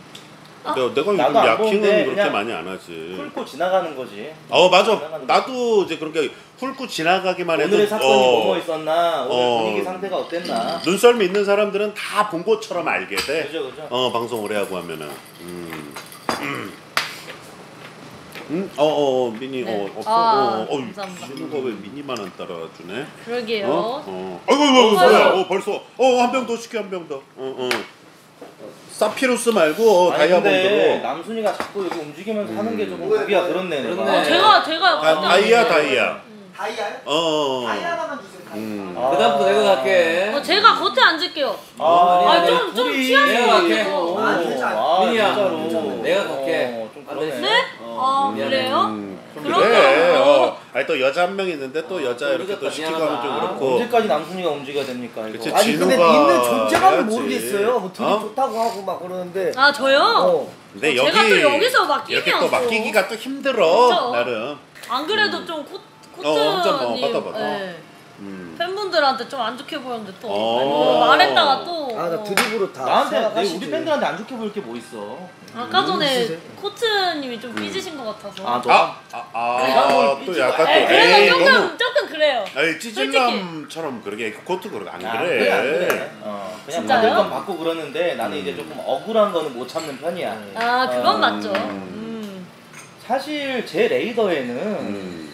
Speaker 3: 내가, 내가 요즘 야킹은
Speaker 2: 보는데
Speaker 3: 그렇게
Speaker 2: 그냥
Speaker 3: 많이 안 하지.
Speaker 2: 훑고 지나가는 거지.
Speaker 3: 어 맞아.
Speaker 2: 지나가는
Speaker 3: 나도 이제 그렇게 훑고 지나가기만 해도
Speaker 2: 오늘의 사건이
Speaker 3: 어,
Speaker 2: 뭐뭐 있었나, 오늘
Speaker 3: 어.
Speaker 2: 분위기 상태가 어땠나.
Speaker 3: 눈썰미 있는 사람들은 다 본 것처럼 알게 돼.
Speaker 2: 그죠, 그죠.
Speaker 3: 어 방송 오래 하고 하면은. 음. 음. 음? 어, 어, 어, 미니,
Speaker 1: 네.
Speaker 3: 어, 없어.
Speaker 1: 아,
Speaker 3: 어, 어,
Speaker 1: 감사합니다.
Speaker 3: 누가 왜 미니만 안 따라주네?
Speaker 1: 그러게요
Speaker 3: 어? 어. 아이고, 아이고. 뭐야? 어, 벌써. 어, 한 병 더 시켜, 한 병 더. 어, 어. 사피루스 말고 어,
Speaker 2: 아니 근데
Speaker 3: 다이아몬드로.
Speaker 2: 남순이가 자꾸 이렇게 움직이면서 하는 게 조금
Speaker 4: 음.
Speaker 2: 고비가 그렇네. 내가.
Speaker 5: 그렇네.
Speaker 1: 어, 제가 제가
Speaker 3: 아,
Speaker 1: 약간
Speaker 3: 다이아, 다이아.
Speaker 4: 다이아요?
Speaker 3: 어.
Speaker 4: 다이아만 주세요.
Speaker 3: 음.
Speaker 2: 아.
Speaker 5: 그다음부터 내가 갈게
Speaker 1: 어, 제가 겉에 앉을게요
Speaker 2: 아,
Speaker 1: 아,
Speaker 2: 네,
Speaker 1: 좀- 좀
Speaker 2: 둘이
Speaker 1: 취하는
Speaker 5: 것 같아요.
Speaker 2: 어,
Speaker 4: 아, 괜찮아.
Speaker 2: 아,
Speaker 5: 민희야,
Speaker 2: 진짜로.
Speaker 5: 내가 갈게.
Speaker 2: 어, 좀
Speaker 5: 안
Speaker 2: 그러네.
Speaker 1: 네?
Speaker 5: 어,
Speaker 1: 아. 그래요?
Speaker 3: 음.
Speaker 1: 그런
Speaker 3: 그래.
Speaker 1: 거.
Speaker 3: 어. 아니 또 여자 한 명 있는데 또
Speaker 5: 어,
Speaker 3: 여자
Speaker 5: 또
Speaker 3: 이렇게 또. 시키고 하면 좀. 그렇고.
Speaker 2: 언제까지 남순이가 움직여야 됩니까? 이거?
Speaker 3: 그치,
Speaker 4: 아니 근데
Speaker 3: 진우가
Speaker 4: 있는 존재감을
Speaker 3: 해야지.
Speaker 4: 모르겠어요. 뭐 둘이
Speaker 3: 어?
Speaker 4: 좋다고 하고 막 그러는데.
Speaker 1: 아 저요?
Speaker 4: 어.
Speaker 3: 근데
Speaker 1: 어,
Speaker 3: 여기
Speaker 1: 제가 또 여기서 맡기면
Speaker 3: 이렇게 또
Speaker 1: 또.
Speaker 3: 맡기기가 또 힘들어
Speaker 1: 그쵸.
Speaker 3: 나름.
Speaker 1: 안 그래도 좀 코,
Speaker 3: 어, 혼자 뭐 받아.
Speaker 1: 예,
Speaker 3: 음.
Speaker 1: 팬분들한테 좀 안 좋게 보였는데 또
Speaker 3: 어.
Speaker 1: 뭐 말했다가 또
Speaker 4: 아나
Speaker 1: 어.
Speaker 4: 드립으로 다
Speaker 2: 나한테 내. 우리 팬들한테 안 좋게 보일 게 뭐 있어?
Speaker 1: 아까 전에
Speaker 4: 있으세요?
Speaker 1: 코트님이 좀 삐지신 것 같아서
Speaker 2: 아, 너
Speaker 3: 아, 아, 아, 또 약간 또
Speaker 1: 에, 그래서
Speaker 3: 에이
Speaker 1: 조금
Speaker 3: 너무
Speaker 1: 조금 그래요
Speaker 3: 에이 찌질남처럼 그러게 코트 그렇게 안
Speaker 2: 아,
Speaker 3: 그래.
Speaker 2: 그래, 안 그래. 어, 그냥? 받을 건 받고 그러는데 나는 이제 조금 억울한 거는 못 참는 편이야.
Speaker 1: 아 그건
Speaker 2: 어,
Speaker 1: 맞죠
Speaker 3: 음.
Speaker 1: 음.
Speaker 2: 사실 제 레이더에는
Speaker 3: 음.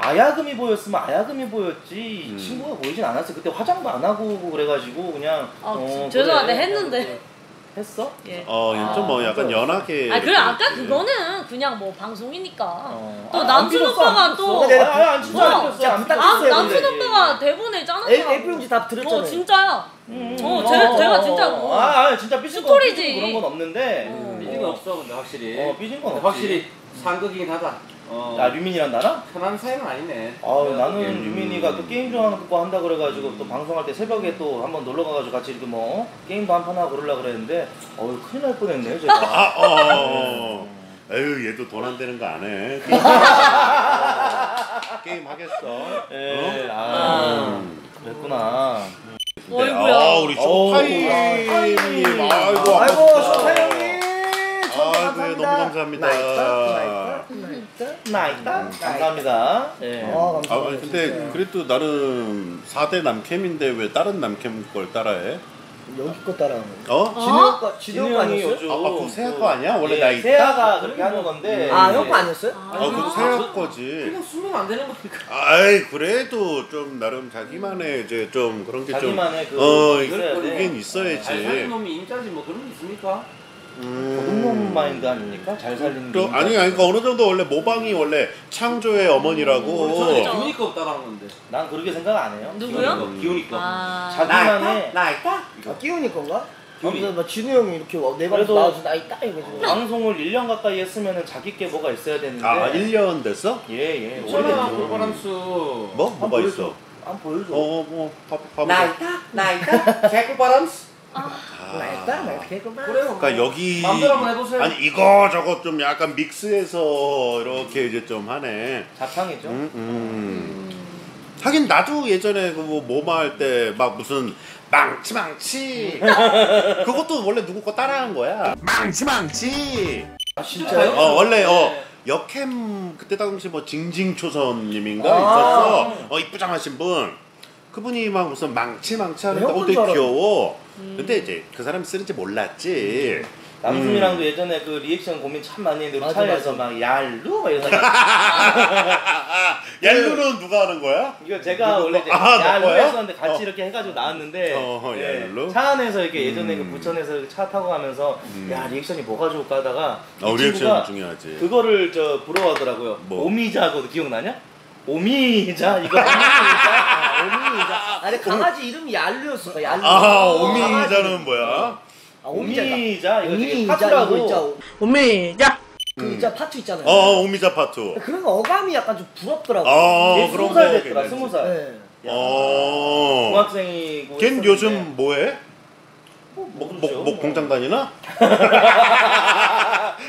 Speaker 2: 아야금이 보였으면 아야금이 보였지 이
Speaker 3: 음.
Speaker 2: 친구가 보이진 않았어. 그때 화장도 안 하고 그래가지고 그냥
Speaker 1: 아,
Speaker 2: 어,
Speaker 1: 죄송한데
Speaker 2: 그래.
Speaker 1: 했는데.
Speaker 2: 했어?
Speaker 1: 예.
Speaker 3: 어, 좀뭐 약간 연하게.
Speaker 1: 아 그래 아까. 그거는 그냥 뭐 방송이니까.
Speaker 2: 어.
Speaker 1: 또
Speaker 2: 아, 삐졌어,
Speaker 1: 오빠가
Speaker 2: 안
Speaker 1: 또-.
Speaker 2: 아니, 아니, 진짜 안
Speaker 1: 뭐?
Speaker 2: 삐졌어.
Speaker 4: 진짜
Speaker 1: 안딱아
Speaker 4: 근데.
Speaker 1: 오빠가 대본에 짜놨잖아.
Speaker 4: A4용지 다 들었잖아요.
Speaker 1: 어 진짜야.
Speaker 2: 음,
Speaker 1: 어,
Speaker 2: 음,
Speaker 1: 제가-
Speaker 2: 어,
Speaker 1: 제가
Speaker 2: 어,
Speaker 1: 진짜
Speaker 2: 어.
Speaker 1: 뭐-
Speaker 2: 아, 아 진짜 삐진 건
Speaker 1: 스토리지.
Speaker 2: 삐진 그런 건 없는데
Speaker 1: 어.
Speaker 5: 삐진 건 없어 근데 확실히.
Speaker 2: 어, 삐진 건.
Speaker 5: 확실히 상극이긴 하다. 어.
Speaker 2: 아 류민이랑 나랑?
Speaker 5: 편한 사이는 아니네.
Speaker 2: 아우 나는
Speaker 5: 음.
Speaker 2: 유민이가 또 게임 좋아하는 거 한다 그래가지고 또 방송할 때 새벽에 또 한번 놀러 가가지고 같이 이렇게 뭐 게임도 한 판 하고 그러려 그랬는데 어우 큰일 날 뻔했네요 제가
Speaker 3: 아, [LAUGHS] 어, 어, 어. 에휴, 얘도 돈 안 되는 거 안 해. [LAUGHS] 게임 하겠어.
Speaker 2: 예,
Speaker 3: 어?
Speaker 2: 아
Speaker 3: 음.
Speaker 2: 그랬구나
Speaker 3: 네,
Speaker 1: 어이구야.
Speaker 3: 아, 우리
Speaker 2: 어우,
Speaker 3: 쇼파이님. 아이고.
Speaker 4: 쇼타 형님. 천
Speaker 3: 아이고. 너무 감사합니다.
Speaker 4: 나이다, 나이다, 나이다.
Speaker 2: 나있다 감사합니다 예.
Speaker 4: 어,
Speaker 3: 아,
Speaker 4: 감사합니다.
Speaker 3: 근데
Speaker 4: 진짜.
Speaker 3: 그래도 나름 4대 남캠인데 왜 다른 남캠 걸 따라해?
Speaker 4: 여기 거 따라하는 거.
Speaker 3: 어?
Speaker 4: 진우 오빠, 진우
Speaker 2: 진우
Speaker 4: 오빠
Speaker 2: 형이
Speaker 4: 아니었어요?
Speaker 2: 요즘
Speaker 3: 아, 아, 그거 세아 거 아니야? 원래
Speaker 2: 예,
Speaker 3: 나 있다?
Speaker 2: 세아가 그렇게 하는 건데
Speaker 4: 아, 형 거 아니었어요?
Speaker 3: 아, 그거 세아 거지.
Speaker 5: 그냥 쓰면 안 되는 거니까.
Speaker 3: 아이, 그래도 좀 나름 자기만의 이제 좀 그런 게 좀.
Speaker 2: 자기만의 그
Speaker 3: 어. 그게
Speaker 5: 잘
Speaker 3: 있어야지.
Speaker 5: 사는 놈이 임자지 뭐 그런 게 있습니까?
Speaker 2: 도둑놈 마인드 아닙니까? 잘 살리는 또게
Speaker 3: 아니 아니 그러니까 어느 정도 원래 모방이 원래 창조의 어머니라고.
Speaker 5: 저는 기훈이 거 따라한 건데.
Speaker 2: 난 그렇게 생각 안 해요
Speaker 1: 누구요?
Speaker 5: 기훈이 거.
Speaker 1: 아.
Speaker 2: 자기만의
Speaker 5: 나 있다?
Speaker 4: 아, 끼우니 건가?
Speaker 2: 끼우니.
Speaker 4: 그래서 막 진우 형이 이렇게 와, 내 방에서
Speaker 2: 그래도-
Speaker 4: 나와서 나 있다 이거지.
Speaker 2: 방송을 1년 가까이 했으면 자기 게 뭐가 있어야 되는데
Speaker 3: 아 1년 됐어?
Speaker 2: 예예
Speaker 5: 있잖아
Speaker 2: 오래됐죠
Speaker 5: 골바람수.
Speaker 3: 뭐? 뭐가 있어?
Speaker 2: 한 보여줘
Speaker 3: 어뭐 봐봐.
Speaker 5: 나 있다? 나 있다? [LAUGHS] 개꿀바람수.
Speaker 4: 있다. 그거 봐.
Speaker 5: 그래요.
Speaker 3: 그러니까 여기
Speaker 5: 마음대로 한번 해보세요.
Speaker 3: 아니 이거 저거 좀 약간 믹스해서 이렇게 이제 좀 하네.
Speaker 2: 자탕이죠
Speaker 3: 음, 음. 하긴 나도 예전에 그뭐 모마 할 때 막 무슨 망치 망치 [LAUGHS] 그것도 원래 누구 거 따라한 거야. 망치 망치.
Speaker 4: 아, 진짜요?
Speaker 3: 어 원래 어
Speaker 5: 네.
Speaker 3: 역캠 그때 당시 뭐 징징초선님인가
Speaker 4: 아.
Speaker 3: 있었어. 어 이쁘장하신 분. 그분이 막 무슨 망치 망치 하는데
Speaker 4: 네,
Speaker 3: 어 되게. 귀여워. 근데 이제 그 사람 쓰는지 몰랐지.
Speaker 2: 남순이랑도 예전에 그 리액션 고민 참 많이 했는데 우리
Speaker 4: 맞아,
Speaker 2: 차에서 막 얄루 막 이러서 [LAUGHS]
Speaker 3: 얄루는 누가 하는 거야?
Speaker 2: 이거 제가 원래 이제
Speaker 3: 아,
Speaker 2: 얄루? 했었는데 같이
Speaker 3: 어.
Speaker 2: 이렇게 해가지고 나왔는데
Speaker 3: 어허,
Speaker 2: 예,
Speaker 3: 얄루?
Speaker 2: 차 안에서 이렇게 예전에
Speaker 3: 음.
Speaker 2: 그 부천에서 차 타고 가면서 야 리액션이 뭐가 좋을까 하다가
Speaker 3: 어,
Speaker 2: 이
Speaker 3: 리액션
Speaker 2: 친구가
Speaker 3: 중요하지.
Speaker 2: 그거를 저 부러워하더라고요
Speaker 3: 뭐?
Speaker 2: 오미자고 기억나냐? 오미자 이거 [LAUGHS] 오미자
Speaker 4: 아, 오미자. 아니 강아지 이름이 얄루였을 거야. 얄루.
Speaker 3: 아
Speaker 4: 어,
Speaker 3: 오미자는 뭐야?
Speaker 4: 아, 오미자다.
Speaker 2: 오미자 이거 되게
Speaker 4: 오미자
Speaker 2: 파트라고
Speaker 4: 이거 있자.
Speaker 1: 오미자.
Speaker 4: 그 있자 파트 있잖아요.
Speaker 3: 어 어, 오미자 파트.
Speaker 4: 그런 어감이 약간 좀 부럽더라고.
Speaker 3: 어
Speaker 2: 얘
Speaker 3: 그런
Speaker 2: 스무
Speaker 3: 살거
Speaker 2: 됐더라
Speaker 3: 괜찮지.
Speaker 2: 스무 살
Speaker 4: 네.
Speaker 2: 야,
Speaker 3: 어.
Speaker 2: 중학생이고
Speaker 3: 걘
Speaker 2: 했었는데
Speaker 3: 요즘 뭐해?
Speaker 2: 뭐,
Speaker 3: 목,
Speaker 2: 그렇죠.
Speaker 3: 목, 목
Speaker 2: 뭐.
Speaker 3: 공장 다니나? [LAUGHS]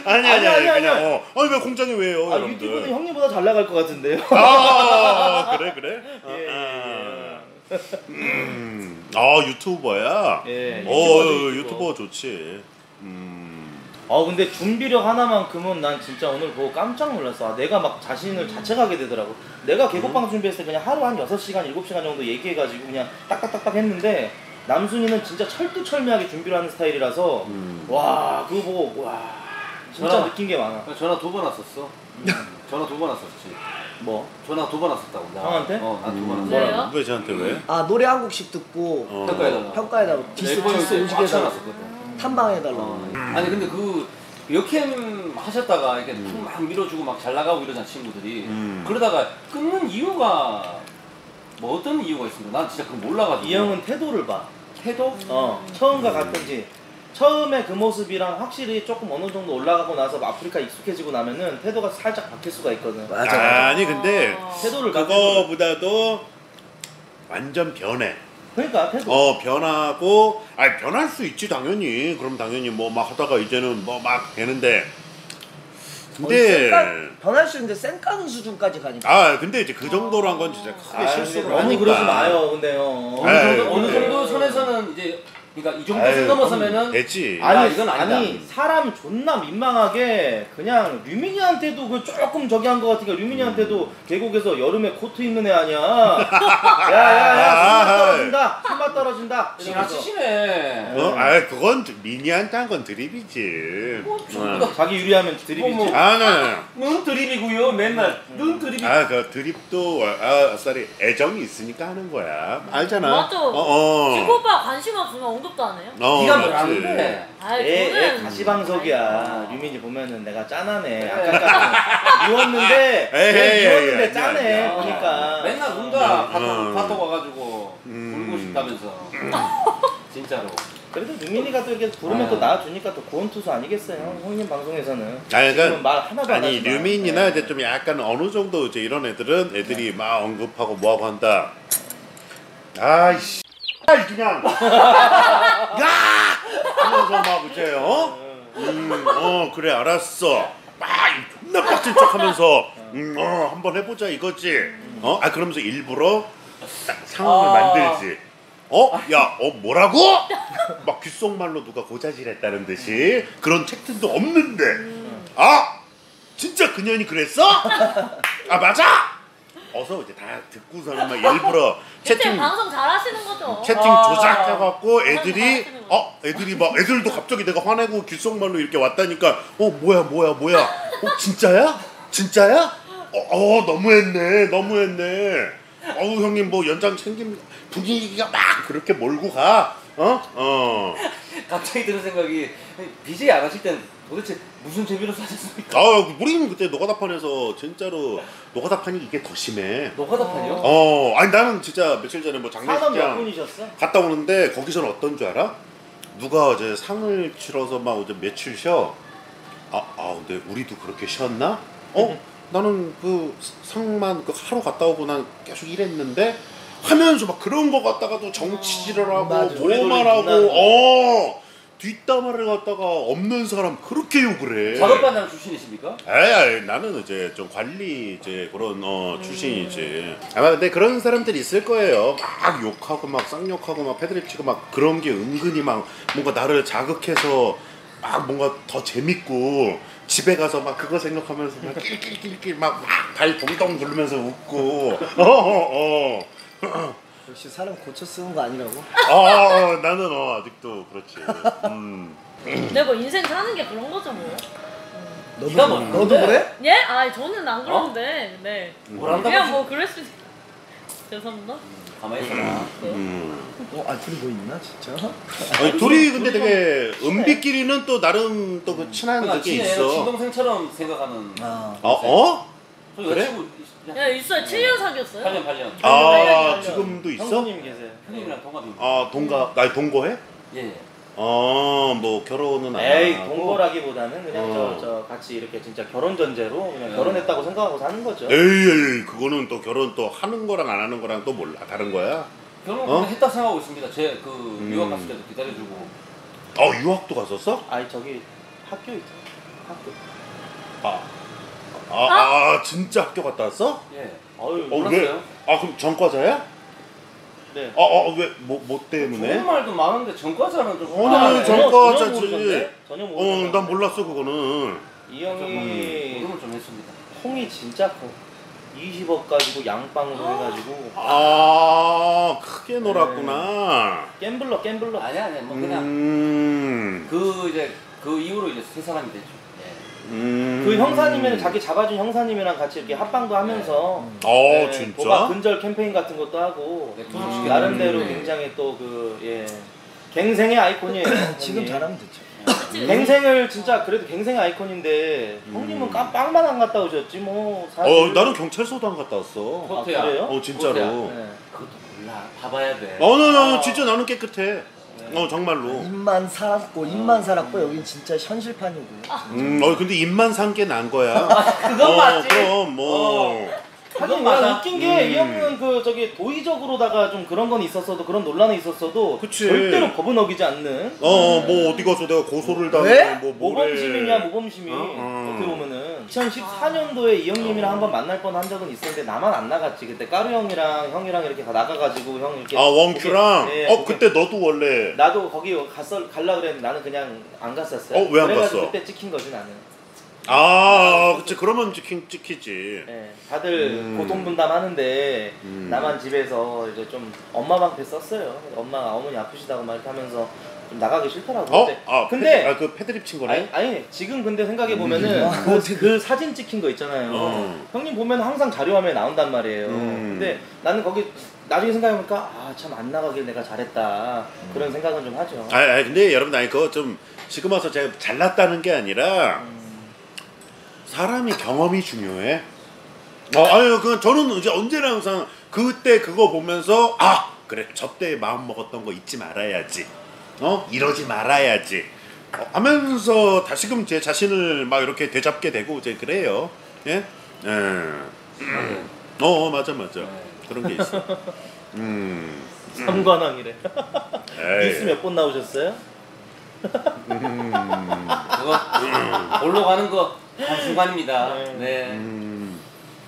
Speaker 3: 아니
Speaker 2: 아니,
Speaker 3: 아니 아니
Speaker 2: 아니,
Speaker 3: 그냥
Speaker 2: 아니.
Speaker 3: 어. 아니 왜 공장에 왜요?
Speaker 2: 아
Speaker 3: 여러분들?
Speaker 2: 유튜브는 형님보다 잘 나갈 것 같은데요
Speaker 3: 아 그래 그래?
Speaker 2: 예,
Speaker 3: 아, 음. 아 유튜버야?
Speaker 2: 예,
Speaker 3: 어
Speaker 2: 유튜버죠,
Speaker 3: 유튜버 좋지. 음.
Speaker 2: 아 근데 준비력 하나만큼은 난 진짜 오늘 보고 깜짝 놀랐어 아, 내가 막 자신을 자책하게 되더라고 내가 개국방 준비했을 때 그냥 하루 한 6시간 7시간 정도 얘기해가지고 그냥 딱딱딱딱 했는데 남순이는 진짜 철두철미하게 준비를 하는 스타일이라서
Speaker 3: 음.
Speaker 2: 와 그거 보고 와 진짜
Speaker 5: 전화.
Speaker 2: 느낀 게 많아
Speaker 5: 전화 두 번 왔었어. [LAUGHS] 전화 두 번 왔었지.
Speaker 2: 뭐
Speaker 5: 전화 두 번 왔었다고. 나.
Speaker 2: 형한테?
Speaker 5: 어, 난두번 왔어.
Speaker 1: 네.
Speaker 3: 음. 왜 저한테 왜?
Speaker 4: 아 노래 한 곡씩 듣고
Speaker 3: 어.
Speaker 5: 평가해달라.
Speaker 4: 평가해달라고 디스
Speaker 5: 앨범
Speaker 4: 디스 오지게
Speaker 5: 짜놨었거든.
Speaker 4: 탐방해달라고.
Speaker 5: 어. 아니 근데 그 역캠 하셨다가 이렇게 툭막 밀어주고 막 잘 나가고 이러잖아 친구들이.
Speaker 3: 음.
Speaker 5: 그러다가 끊는 이유가 뭐 어떤 이유가 있습니까? 난 진짜 그거 몰라가지고.
Speaker 2: 이 형은 태도를 봐
Speaker 5: 태도?
Speaker 2: 어, 처음과 같은지 처음에 그 모습이랑 확실히 조금 어느 정도 올라가고 나서 아프리카 익숙해지고 나면은 태도가 살짝 바뀔 수가 있거든.
Speaker 4: 맞아, 맞아.
Speaker 3: 아니 근데
Speaker 2: 태도를 봐. 태도를.
Speaker 3: 그거보다도 완전 변해.
Speaker 2: 그러니까 태도.
Speaker 3: 어 변하고 아 변할 수 있지 당연히 그럼 당연히 뭐 막 하다가 이제는 뭐 막 되는데 근데
Speaker 4: 쌩까- 변할 수 있는데 쌩까는 수준까지 가니까.
Speaker 3: 아 근데 이제 그 정도로 한 건 진짜 크게
Speaker 2: 아, 너무
Speaker 3: 하니까.
Speaker 2: 그러지 마요, 근데요.
Speaker 5: 어느 정도,
Speaker 3: 에이,
Speaker 5: 어느
Speaker 3: 네.
Speaker 5: 정도 선에서는 이제 그러니까 이 정도
Speaker 3: 아유,
Speaker 5: 선 넘어서면은
Speaker 3: 됐지.
Speaker 5: 아,
Speaker 2: 아니
Speaker 5: 이건 아니다.
Speaker 2: 아니 사람 존나 민망하게 그냥 류민이한테도 그 조금 저기 한거 같으니까 류민이한테도 계곡에서 여름에 코트 입는 애 아니야. [LAUGHS] 야야야
Speaker 3: 아,
Speaker 2: 손맛 떨어진다. 손맛 떨어진다. 이러면서.
Speaker 5: 지나치시네.
Speaker 3: 어, 아, 그건 미니한테 한 건 드립이지. 어.
Speaker 2: 자기 유리하면 드립이지.
Speaker 5: 어머.
Speaker 3: 아, 나,
Speaker 5: 넌 드립이고요. 맨날 넌 드립이.
Speaker 3: 아, 그 드립도 아, 쌀이 애정이 있으니까 하는 거야. 알잖아.
Speaker 1: 맞아.
Speaker 3: 어, 어.
Speaker 1: 친구 오빠 관심 없으면 언급도 안 해요?
Speaker 3: 어,
Speaker 5: 네가
Speaker 3: 맞지.
Speaker 5: 뭐라는데?
Speaker 1: 아이
Speaker 2: 애, 애
Speaker 1: 저는
Speaker 2: 가시방석이야. 류민이 보면은 내가 짠하네. 아까까지 미웠는데
Speaker 3: 에이,
Speaker 2: 걔
Speaker 3: 에이,
Speaker 2: 미웠는데
Speaker 3: 에이,
Speaker 2: 짠해.
Speaker 3: 아니야, 아니야.
Speaker 2: 보니까.
Speaker 5: 맨날 운다.
Speaker 3: 음.
Speaker 5: 파토 파토 와가지고
Speaker 3: 음.
Speaker 5: 울고 싶다면서. [LAUGHS] 진짜로.
Speaker 2: 그래도 류민이가 또 이렇게 부르면
Speaker 5: 아.
Speaker 2: 또 나와주니까 또 구원투수 아니겠어요. 형님 방송에서는.
Speaker 3: 아니, 그러니까
Speaker 2: 말 하나도 안
Speaker 3: 아니
Speaker 2: 하지만.
Speaker 3: 류민이나
Speaker 2: 네.
Speaker 3: 이제 좀 약간 어느 정도 이제 이런 애들은 애들이 막 언급하고 뭐하고 한다. 아이씨, 그냥 [LAUGHS] 야 하면서 막 이제 어, 음, 어 그래 알았어. 막 존나 빡친 척하면서 음, 어 한번 해보자 이거지. 어, 아 그러면서 일부러 딱 상황을
Speaker 5: 아.
Speaker 3: 만들지. 어? 야, 어, 뭐라고? 막 귓속말로 누가 고자질했다는 듯이 그런 책들도 없는데. 아! 진짜 그년이 그랬어? 아, 맞아! 어서 이제 다 듣고서는 막 일부러 [LAUGHS]
Speaker 1: 채팅
Speaker 3: 채팅,
Speaker 1: 방송 잘하시는 거죠?
Speaker 3: 채팅
Speaker 5: 아.
Speaker 3: 조작해갖고 애들이. 어, 애들이 막, 애들도 갑자기 내가 화내고 귓속말로 이렇게 왔다니까, 어, 뭐야, 뭐야, 뭐야. 어, 진짜야? 진짜야? 어, 어 너무했네, 너무했네. 어우, 형님 뭐 연장 챙깁니다. 분위기가 막 그렇게 몰고 가. 어? 어. [LAUGHS]
Speaker 5: 갑자기 드는 생각이 BJ 안 하실 땐 도대체 무슨 재미로 사셨습니까?
Speaker 3: 아, 우리는 그때 노가다판에서 진짜로 노가다판이 이게 더 심해.
Speaker 5: 노가다판이요?
Speaker 3: 어, 아니 나는 진짜 며칠 전에
Speaker 2: 뭐몇
Speaker 3: 장례식장
Speaker 2: 분이셨어?
Speaker 3: 갔다 오는데 거기서는 어떤 줄 알아? 누가 이제 상을 치러서 막 이제 며칠 쉬어. 아, 아, 근데 우리도 그렇게 쉬었나? 어? [LAUGHS] 나는 그 상만 그 하루 갔다 오고 난 계속 일했는데 하면서 막 그런 거 갖다가도 정치질을 하고
Speaker 4: 맞아.
Speaker 3: 뭐만 하고 어 뒷담화를 갖다가 없는 사람 그렇게 욕을 해.
Speaker 5: 작업반장 출신이십니까?
Speaker 3: 에이, 나는 이제 좀 관리 이제 그런 어 출신이지. 아마 근데 그런 사람들이 있을 거예요. 막 욕하고 막 쌍욕하고 막 패드립 치고 막 그런 게 은근히 막 뭔가 나를 자극해서 막 뭔가 더 재밌고 집에 가서 막 그거 생각하면서 막 낄낄낄낄 막발 동동 구르면서 웃고 어어어 [LAUGHS]
Speaker 4: 역시 사람 고쳐 쓰는 거 아니라고?
Speaker 3: 어, 어, 나는 어 아직도 그렇지. 음.
Speaker 1: 근데 뭐 인생 사는 게 그런 거죠 뭐.
Speaker 4: 너도
Speaker 5: 네가
Speaker 4: 그래?
Speaker 5: 뭐-
Speaker 4: 너도 그래?
Speaker 1: 예? 아 저는 안 그러는데 네.
Speaker 5: 뭘 한다고?
Speaker 1: 그냥 뭐 그럴 수 죄송합니다.
Speaker 5: 가만히 있어라.
Speaker 3: 음.
Speaker 4: 어, 아 둘이 뭐 있나 진짜?
Speaker 3: 아니, 둘이 근데 되게 은비끼리는 또 나름 또 그 친한
Speaker 5: 그러니까
Speaker 3: 그게
Speaker 5: 친해요.
Speaker 3: 있어.
Speaker 5: 친동생처럼 생각하는.
Speaker 4: 아
Speaker 3: 어? 어?
Speaker 5: 저
Speaker 3: 그래?
Speaker 5: 여자친구
Speaker 1: 야 있어요. 7년 사귀었어요.
Speaker 5: 8년 8년.
Speaker 3: 아 지금도 있어?
Speaker 2: 형수님 계세요.
Speaker 5: 형님이랑 동갑입니다.
Speaker 3: 아 동가 나 동거해?
Speaker 5: 예. 예.
Speaker 3: 어뭐 결혼은 안
Speaker 2: 에이
Speaker 3: 하고.
Speaker 2: 동거라기보다는 그냥
Speaker 3: 어.
Speaker 2: 저, 저 같이 이렇게 진짜 결혼 전제로 그냥
Speaker 5: 음.
Speaker 2: 결혼했다고 생각하고 사는 거죠.
Speaker 3: 에이, 에이 그거는 또 결혼 또 하는 거랑 안 하는 거랑 또 몰라 다른 거야?
Speaker 5: 결혼
Speaker 3: 어?
Speaker 5: 은 했다 생각하고 있습니다. 제 그
Speaker 3: 음.
Speaker 5: 유학 갔을 때도 기다려주고.
Speaker 3: 어 유학도 갔었어?
Speaker 2: 아니 저기 학교 있죠. 학교.
Speaker 3: 아. 아, 아 진짜 학교 갔다 왔어?
Speaker 5: 예.
Speaker 2: 어유
Speaker 3: 어
Speaker 5: 몰랐어요?
Speaker 3: 왜? 아 그럼 전과자야?
Speaker 2: 네.
Speaker 3: 어어왜뭐 뭐 때문에?
Speaker 5: 좋은 말도 많은데 전과자는 좀.
Speaker 3: 어,
Speaker 5: 아, 네.
Speaker 3: 전-
Speaker 2: 전혀
Speaker 3: 전과자지.
Speaker 2: 모르던데? 전혀 모르.
Speaker 3: 어 난 몰랐어 그거는.
Speaker 2: 이 형이
Speaker 5: 노름을 좀 했습니다.
Speaker 2: 홍이 진짜 커. 20억 가지고 양빵으로 해가지고
Speaker 3: 아 크게 놀았구나.
Speaker 2: 갬블러 갬블러.
Speaker 5: 아니 아니 뭐 그냥
Speaker 3: 음.
Speaker 5: 그 이제 그 이후로 이제 세 사람이 됐죠. 예.
Speaker 3: 음.
Speaker 2: 그 형사님이랑 자기 잡아준 형사님이랑 같이 이렇게 합방도 하면서
Speaker 3: 어
Speaker 2: 네,
Speaker 3: 진짜?
Speaker 2: 고박 근절 캠페인 같은 것도 하고
Speaker 5: 네,
Speaker 2: 음, 나름대로
Speaker 5: 네.
Speaker 2: 굉장히 또 그 예. 갱생의 아이콘이에요. [COUGHS]
Speaker 4: 지금
Speaker 2: 형님.
Speaker 4: 잘하면 됐죠. [COUGHS]
Speaker 2: 갱생을 진짜 그래도 갱생의 아이콘인데 형님은 깜 빵만 안 갔다 오셨지 뭐. 사실.
Speaker 3: 어 나는 경찰서도 안 갔다 왔어.
Speaker 2: 아. 그래요?
Speaker 3: 어 진짜로.
Speaker 2: 네.
Speaker 5: 그것도 몰라. 봐봐야 돼.
Speaker 3: 어, 나, 나,
Speaker 2: 아.
Speaker 3: 진짜 나는 깨끗해. 어, 정말로.
Speaker 4: 입만 살았고 입만 살았고 여긴 진짜 현실판이고.
Speaker 3: 음, 어, 근데 입만 산 게 난 거야. [LAUGHS]
Speaker 5: 그건
Speaker 3: 어,
Speaker 5: 맞지.
Speaker 3: 그럼, 뭐.
Speaker 2: 하긴
Speaker 5: 맞아.
Speaker 2: 웃긴 게이
Speaker 3: 음.
Speaker 2: 형은 그 저기 도의적으로다가 좀 그런 건 있었어도 그런 논란이 있었어도
Speaker 3: 그치.
Speaker 2: 절대로 법은 어기지 않는
Speaker 3: 어, 뭐 어디 가서 내가 고소를
Speaker 4: 왜?
Speaker 3: 당하고 뭐 뭐래.
Speaker 2: 모범시민이야 모범시민
Speaker 3: 어? 어.
Speaker 2: 어 떻게 보면은 2014년도에 이 형님이랑 한번 만날 뻔한 적은 있었는데 나만 안 나갔지 그때 까루 형이랑 형이랑 이렇게 나가가지고 형 이렇게
Speaker 3: 아 원큐랑
Speaker 2: 거기- 예,
Speaker 3: 어
Speaker 2: 거기-
Speaker 3: 그때 너도 원래
Speaker 2: 나도 거기 갔어 갈라 그랬는데 나는 그냥 안 갔었어요
Speaker 3: 어, 왜안
Speaker 2: 그래가지고
Speaker 3: 갔어?
Speaker 2: 그때 찍힌 거지 나는
Speaker 3: 아 그치 그러면 찍힌 찍히지
Speaker 2: 예, 다들
Speaker 3: 음.
Speaker 2: 고통 분담하는데
Speaker 3: 음.
Speaker 2: 나만 집에서 이제 좀 엄마 방패 썼어요. 엄마가 어머니 아프시다고 막 이렇게 하면서 좀 나가기 싫더라고.
Speaker 3: 어?
Speaker 2: 근데,
Speaker 3: 아
Speaker 2: 근데
Speaker 3: 패드, 아 그 패드립 친 거네?
Speaker 2: 아니, 아니 지금 근데 생각해 보면은
Speaker 4: 음.
Speaker 2: 그, 그 사진 찍힌 거 있잖아요.
Speaker 3: 어.
Speaker 2: 형님 보면 항상 자료 화면에 나온단 말이에요.
Speaker 3: 음.
Speaker 2: 근데 나는 거기 나중에 생각해보니까 아 참 안 나가길 내가 잘했다 그런 생각은 좀 하죠.
Speaker 3: 아, 아 근데 여러분 아니 그거 좀 지금 와서 제가 잘났다는 게 아니라 사람이 경험이 중요해. 어, 아니요, 그 저는 이제 언제나 항상 그때 그거 보면서 아 그래 저때 마음 먹었던 거 잊지 말아야지. 어 이러지 말아야지. 어, 하면서 다시금 제 자신을 막 이렇게 되잡게 되고 이제 그래요. 예? 예. 어, 어 맞아 맞아 그런 게 있어. 음.
Speaker 2: 삼관왕이래. 뉴스 몇 번 나오셨어요?
Speaker 5: 그거 볼로 가는 거 한순간입니다.
Speaker 2: 네.
Speaker 5: 네.
Speaker 3: 음.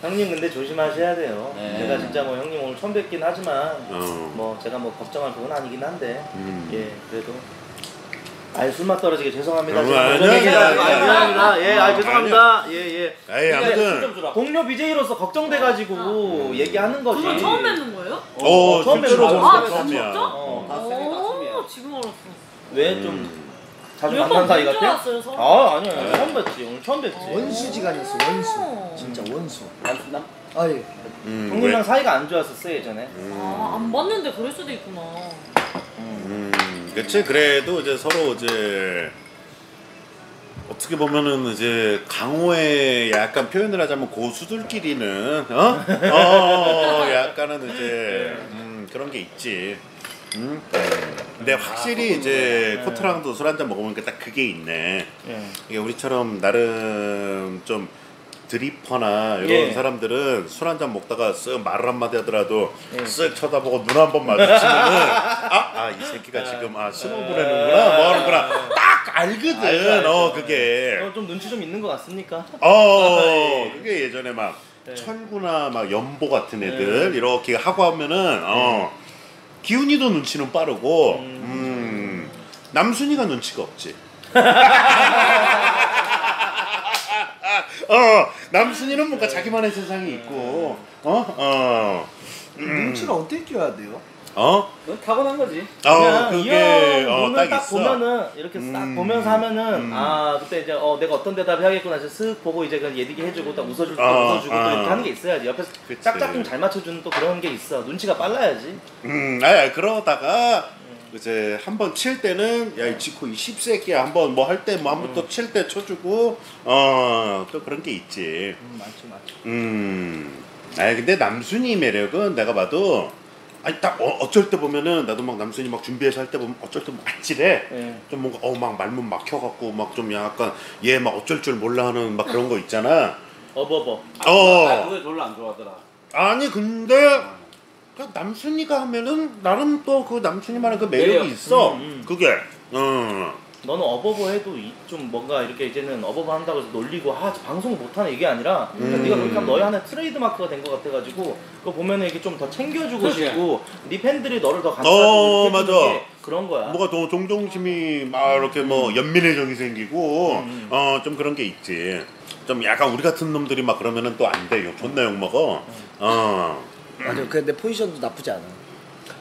Speaker 2: 형님 근데 조심하셔야 돼요.
Speaker 5: 네.
Speaker 2: 제가 진짜 뭐 형님 오늘 처음 뵙긴 하지만
Speaker 3: 어.
Speaker 2: 뭐 제가 뭐 걱정할 부분 아니긴 한데
Speaker 3: 음.
Speaker 2: 예 그래도 아이 술맛 떨어지게 죄송합니다.
Speaker 3: 어,
Speaker 2: 제가
Speaker 3: 아니야,
Speaker 2: 얘기를
Speaker 3: 아니야.
Speaker 2: 예, 아 죄송합니다. 예 예.
Speaker 3: 에이 아무튼.
Speaker 2: 동료 BJ로서 걱정돼가지고 얘기하는 거지.
Speaker 1: 그걸 처음 뵙는 거예요?
Speaker 3: 어,
Speaker 2: 처음
Speaker 3: 실제로
Speaker 2: 뵙는
Speaker 3: 보니까
Speaker 1: 아.
Speaker 3: 처음이야.
Speaker 1: 진짜?
Speaker 2: 어.
Speaker 5: 다 쌤이 다.
Speaker 1: 오, 지금 알았어.
Speaker 2: 왜좀
Speaker 3: 음.
Speaker 2: 자주
Speaker 1: 몇
Speaker 2: 만난
Speaker 1: 번
Speaker 2: 사이 같아? 아 아니야 처음 뵙지 오늘 처음 뵙지.
Speaker 4: 원수지간이었어 원수 진짜 원수
Speaker 5: 남순남?
Speaker 4: 아예
Speaker 3: 음,
Speaker 2: 형님이랑
Speaker 3: 왜?
Speaker 2: 사이가 안 좋았었어 예전에.
Speaker 1: 아, 안 봤는데 그럴 수도 있구나.
Speaker 3: 음, 그치 그래도 이제 서로 이제 어떻게 보면은 이제 강호의 약간 표현을 하자면 고수들끼리는 어, 어 약간은 이제 음, 그런 게 있지. 음? 근데 확실히 이제 코트랑도 술 한잔 먹어보니까 딱 그게 있네.
Speaker 2: 예.
Speaker 3: 이게 우리처럼 나름 좀 드리퍼나 이런
Speaker 2: 예.
Speaker 3: 사람들은 술 한잔 먹다가 쓱 말을 한마디 하더라도
Speaker 2: 예.
Speaker 3: 쓱 쳐다보고 눈 한 번 마주치면은 아, 아, 이 새끼가 지금 아, 신호 보내는구나, 뭐 하는구나. 딱 알거든.
Speaker 2: 알죠, 알죠.
Speaker 3: 어, 그게.
Speaker 2: 어, 좀 눈치 좀 있는 것 같습니까?
Speaker 3: 어, [LAUGHS]
Speaker 2: 예.
Speaker 3: 그게 예전에 막
Speaker 2: 네.
Speaker 3: 철구나 막 연보 같은 애들 이렇게 하고 하면은 어, 기훈이도 눈치는 빠르고
Speaker 2: 음.
Speaker 3: 음, 남순이가 눈치가 없지. [LAUGHS] 어, 남순이는 뭔가 자기만의 세상이 있고, 어, 어,
Speaker 4: 눈치를 어떻게 껴야 돼요?
Speaker 3: 어,
Speaker 5: 그건 타고난 거지.
Speaker 3: 어,
Speaker 2: 그냥
Speaker 3: 그게
Speaker 2: 이형
Speaker 3: 어,
Speaker 2: 눈을 딱딱
Speaker 3: 있어.
Speaker 2: 보면은 이렇게 싹
Speaker 3: 음.
Speaker 2: 보면서 하면은
Speaker 3: 음.
Speaker 2: 아 그때 이제 어 내가 어떤 대답을 해야겠구나 해서 쓱 보고 이제 그냥 얘기해 해주고 딱 웃어줄 때
Speaker 3: 아,
Speaker 2: 웃어주고
Speaker 3: 아.
Speaker 2: 또 이렇게 하는 게 있어야지 옆에서
Speaker 3: 그치.
Speaker 2: 짝짝 좀 잘 맞춰주는 또 그런 게 있어 눈치가 빨라야지
Speaker 3: 음, 아, 그러다가 이제 한 번 칠 때는 야이 지코 이 십새끼야 한 번 뭐 할 때 뭐 한 번 또 칠 때 쳐주고 어 또 그런 게 있지.
Speaker 2: 음 맞지 맞지
Speaker 3: 음. 아 근데 남순이 매력은 내가 봐도 아니 딱 어, 어쩔 때 보면은 나도 막 남순이 막 준비해서 할 때 보면 어쩔 때막 아찔해.
Speaker 2: 예.
Speaker 3: 좀 뭔가 어 막 말문 막혀갖고 막 좀 약간 얘 막 어쩔 줄 몰라 하는 막 그런 거 있잖아.
Speaker 2: 어버버
Speaker 5: 아,
Speaker 3: 어.
Speaker 5: 그걸 별로 안 좋아하더라.
Speaker 3: 아니 근데 그 남순이가 하면은 나름 또 그 남순이만의 그 매력이
Speaker 5: 매력.
Speaker 3: 있어.
Speaker 2: 음, 음.
Speaker 3: 그게. 어.
Speaker 2: 너는 어버버 해도 이- 좀 뭔가 이렇게 이제는 어버버 한다고 해서 놀리고 아 방송 못하네 이게 아니라 그냥
Speaker 3: 음.
Speaker 2: 네가 그렇게 하면 너의 하나의 트레이드 마크가 된 것 같아가지고 그거 보면은 이게 좀 더 챙겨주고
Speaker 5: 그치.
Speaker 2: 싶고 네 팬들이 너를 더
Speaker 3: 어,
Speaker 2: 감싸주고 이렇게
Speaker 3: 맞아.
Speaker 2: 그런 거야
Speaker 3: 뭐가 더 동정심이 막 이렇게 뭐 연민의 정이 생기고
Speaker 2: 음.
Speaker 3: 어좀 그런 게 있지. 좀 약간 우리 같은 놈들이 막 그러면은 또 안 돼. 욕 존나 욕 먹어. 어.
Speaker 4: 맞아 근데 포지션도 나쁘지 않아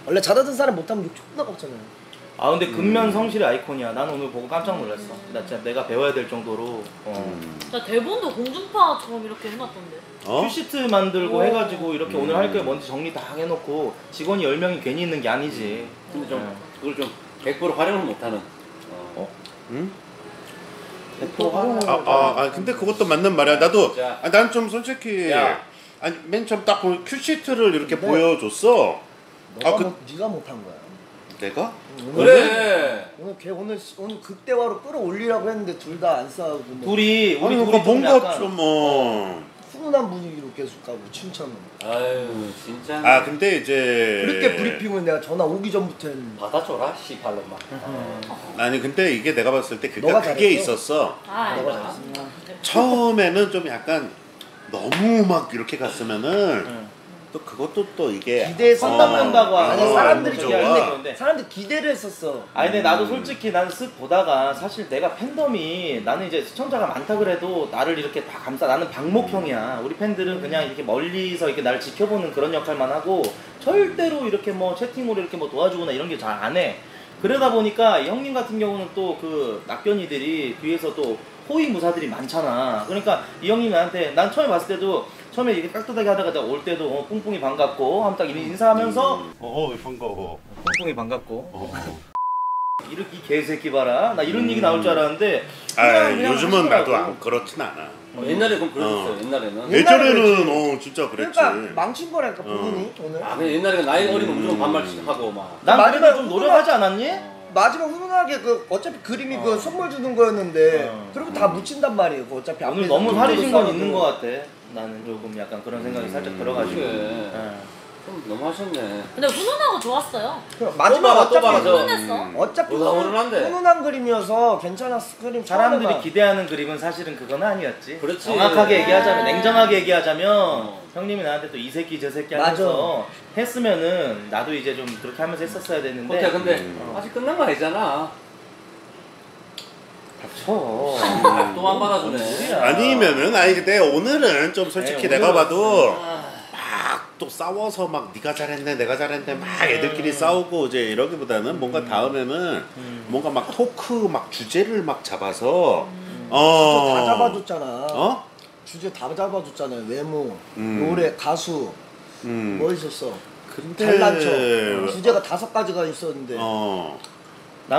Speaker 4: 원래 잘하던 사람 못하면 욕 존나 먹잖아요
Speaker 2: 아 근데
Speaker 3: 음.
Speaker 2: 근면 성실의 아이콘이야 난 오늘 보고 깜짝 놀랐어 나 진짜 내가 배워야 될 정도로 어.
Speaker 1: 나 대본도 공중파처럼 이렇게 해놨던데.
Speaker 3: 어?
Speaker 2: 큐시트 만들고
Speaker 1: 오.
Speaker 2: 해가지고 이렇게
Speaker 3: 음.
Speaker 2: 오늘 할 게 뭔지 정리 다 해놓고 직원이 10명이 괜히 있는 게 아니지
Speaker 5: 근데 좀
Speaker 2: 네.
Speaker 5: 그걸 좀 100% 활용을 못하는. 어.
Speaker 3: 응?
Speaker 2: 100% 활용을
Speaker 3: 아, 아, 아, 근데 그것도 맞는 말이야. 나도. 아, 난좀 솔직히
Speaker 5: 야.
Speaker 3: 아니 맨 처음 딱 보면 큐시트를 이렇게
Speaker 4: 네.
Speaker 3: 보여줬어.
Speaker 4: 너가
Speaker 3: 아, 그-
Speaker 4: 못, 네가 못한 거야
Speaker 3: 내가?
Speaker 4: 오늘
Speaker 5: 그래.
Speaker 4: 오늘 걔 오늘 오늘 극대화로 끌어올리라고 했는데 둘 다 안 싸우고 뭐
Speaker 2: 둘이 우리
Speaker 3: 아니
Speaker 2: 둘이
Speaker 3: 그러니까
Speaker 2: 좀
Speaker 3: 뭔가
Speaker 2: 약간
Speaker 3: 좀 어.
Speaker 4: 훈훈한 분위기로 계속 가고 춘천은
Speaker 5: 아유 진짜.
Speaker 3: 아 근데 이제
Speaker 4: 그렇게 브리핑을 내가 전화 오기 전부터는
Speaker 5: 받아줘라 씨발로만.
Speaker 3: 아니 근데 이게 내가 봤을 때 그게, 그게
Speaker 4: 잘했어.
Speaker 3: 있었어.
Speaker 1: 아,
Speaker 4: 너가
Speaker 1: 알다.
Speaker 4: 잘했어.
Speaker 3: 처음에는 좀 약간 너무 막 이렇게 갔으면은 또 그것도 또 이게
Speaker 4: 기대에
Speaker 2: 선
Speaker 3: 어,
Speaker 2: 넘는다고
Speaker 4: 아니
Speaker 2: 어,
Speaker 4: 사람들이
Speaker 2: 좋아.
Speaker 4: 기대했는데
Speaker 2: 그런데.
Speaker 4: 사람들이 기대를 했었어.
Speaker 2: 아니 근데 나도 솔직히 나는 쓱 보다가 사실 내가 팬덤이 나는 이제 시청자가 많다 그래도 나를 이렇게 다 감싸 나는 방목형이야 우리 팬들은 그냥 이렇게 멀리서 이렇게 나를 지켜보는 그런 역할만 하고 절대로 이렇게 뭐 채팅으로 이렇게 뭐 도와주거나 이런 게 잘 안 해 그러다 보니까 이 형님 같은 경우는 또 그 낙견이들이 뒤에서 또 호위 무사들이 많잖아 그러니까 이 형님이 나한테 난 처음에 봤을 때도 처음에 이렇게 깍두하게 하다가 내가 올 때도 어, 뿡뿡이 반갑고 하면 딱 인사하면서
Speaker 3: 어, 어 반가워.
Speaker 2: 뿡뿡이 반갑고
Speaker 3: 어.
Speaker 2: 이렇게 이 개새끼 봐라 나 이런 얘기 나올 줄 알았는데
Speaker 3: 아
Speaker 2: 그냥 그냥
Speaker 3: 요즘은 나도
Speaker 2: 하시더라고.
Speaker 3: 안 그렇진 않아.
Speaker 5: 어, 옛날에 그럼 그랬었어요.
Speaker 3: 어.
Speaker 5: 옛날에는.
Speaker 4: 예.
Speaker 3: 예전에는 어 진짜 그랬지.
Speaker 4: 그러니까 망친 거라니까 본인이 오늘.
Speaker 5: 아 근데 옛날에는 나이 어리면 무조건 반말씩 하고 막.
Speaker 2: 난
Speaker 4: 마지막에
Speaker 2: 그래도 좀 노력하지 않았니?
Speaker 4: 마지막 훈훈하게 그 어차피 그림이 그 선물 주는 거였는데
Speaker 2: 어.
Speaker 4: 그리고 다 묻힌단 말이에요. 그 어차피
Speaker 2: 오늘
Speaker 4: 앞에서
Speaker 2: 너무
Speaker 4: 좀
Speaker 2: 살이신 건. 있는 것 같아 나는 조금 약간 그런 생각이 살짝 들어가지고
Speaker 5: 그래.
Speaker 2: 예.
Speaker 5: 좀 너무 하셨네.
Speaker 1: 근데 훈훈하고 좋았어요.
Speaker 4: 그럼 마지막
Speaker 5: 또또
Speaker 4: 어차피
Speaker 5: 봐라, 저.
Speaker 1: 훈훈했어.
Speaker 4: 어차피
Speaker 5: 뭐가
Speaker 4: 훈훈-
Speaker 5: 훈훈한데?
Speaker 4: 훈훈한 그림이어서 괜찮았어 그림
Speaker 2: 사람들이
Speaker 4: 처음에만.
Speaker 2: 기대하는 그림은 사실은 그건 아니었지
Speaker 5: 그렇지.
Speaker 2: 정확하게
Speaker 1: 네.
Speaker 2: 얘기하자면 냉정하게 얘기하자면
Speaker 5: 어.
Speaker 2: 형님이 나한테 또 이 새끼 저 새끼
Speaker 4: 맞아.
Speaker 2: 하면서 했으면은 나도 이제 좀 그렇게 하면서 했었어야 되는데
Speaker 5: 호태 근데
Speaker 3: 음.
Speaker 5: 아직 끝난 거 아니잖아.
Speaker 2: 쳐
Speaker 5: 또 안 받아주네.
Speaker 2: 소리야.
Speaker 3: 아니면은 아니 근데 오늘은 좀 솔직히
Speaker 2: 네,
Speaker 3: 내가 봐도
Speaker 5: 아,
Speaker 3: 막또 싸워서 막 네가 잘했네 내가 잘했네 막 애들끼리 싸우고 이제 이러기보다는 뭔가 다음에는 뭔가 막 토크 막 주제를 막 잡아서 어
Speaker 4: 주제 다 잡아줬잖아.
Speaker 3: 어?
Speaker 4: 주제 다 잡아줬잖아요. 외모,
Speaker 3: 음.
Speaker 4: 노래, 가수
Speaker 3: 음.
Speaker 4: 뭐 있었어?
Speaker 3: 근데
Speaker 4: 잘난 척. 주제가 다섯 가지가 있었는데.
Speaker 3: 어.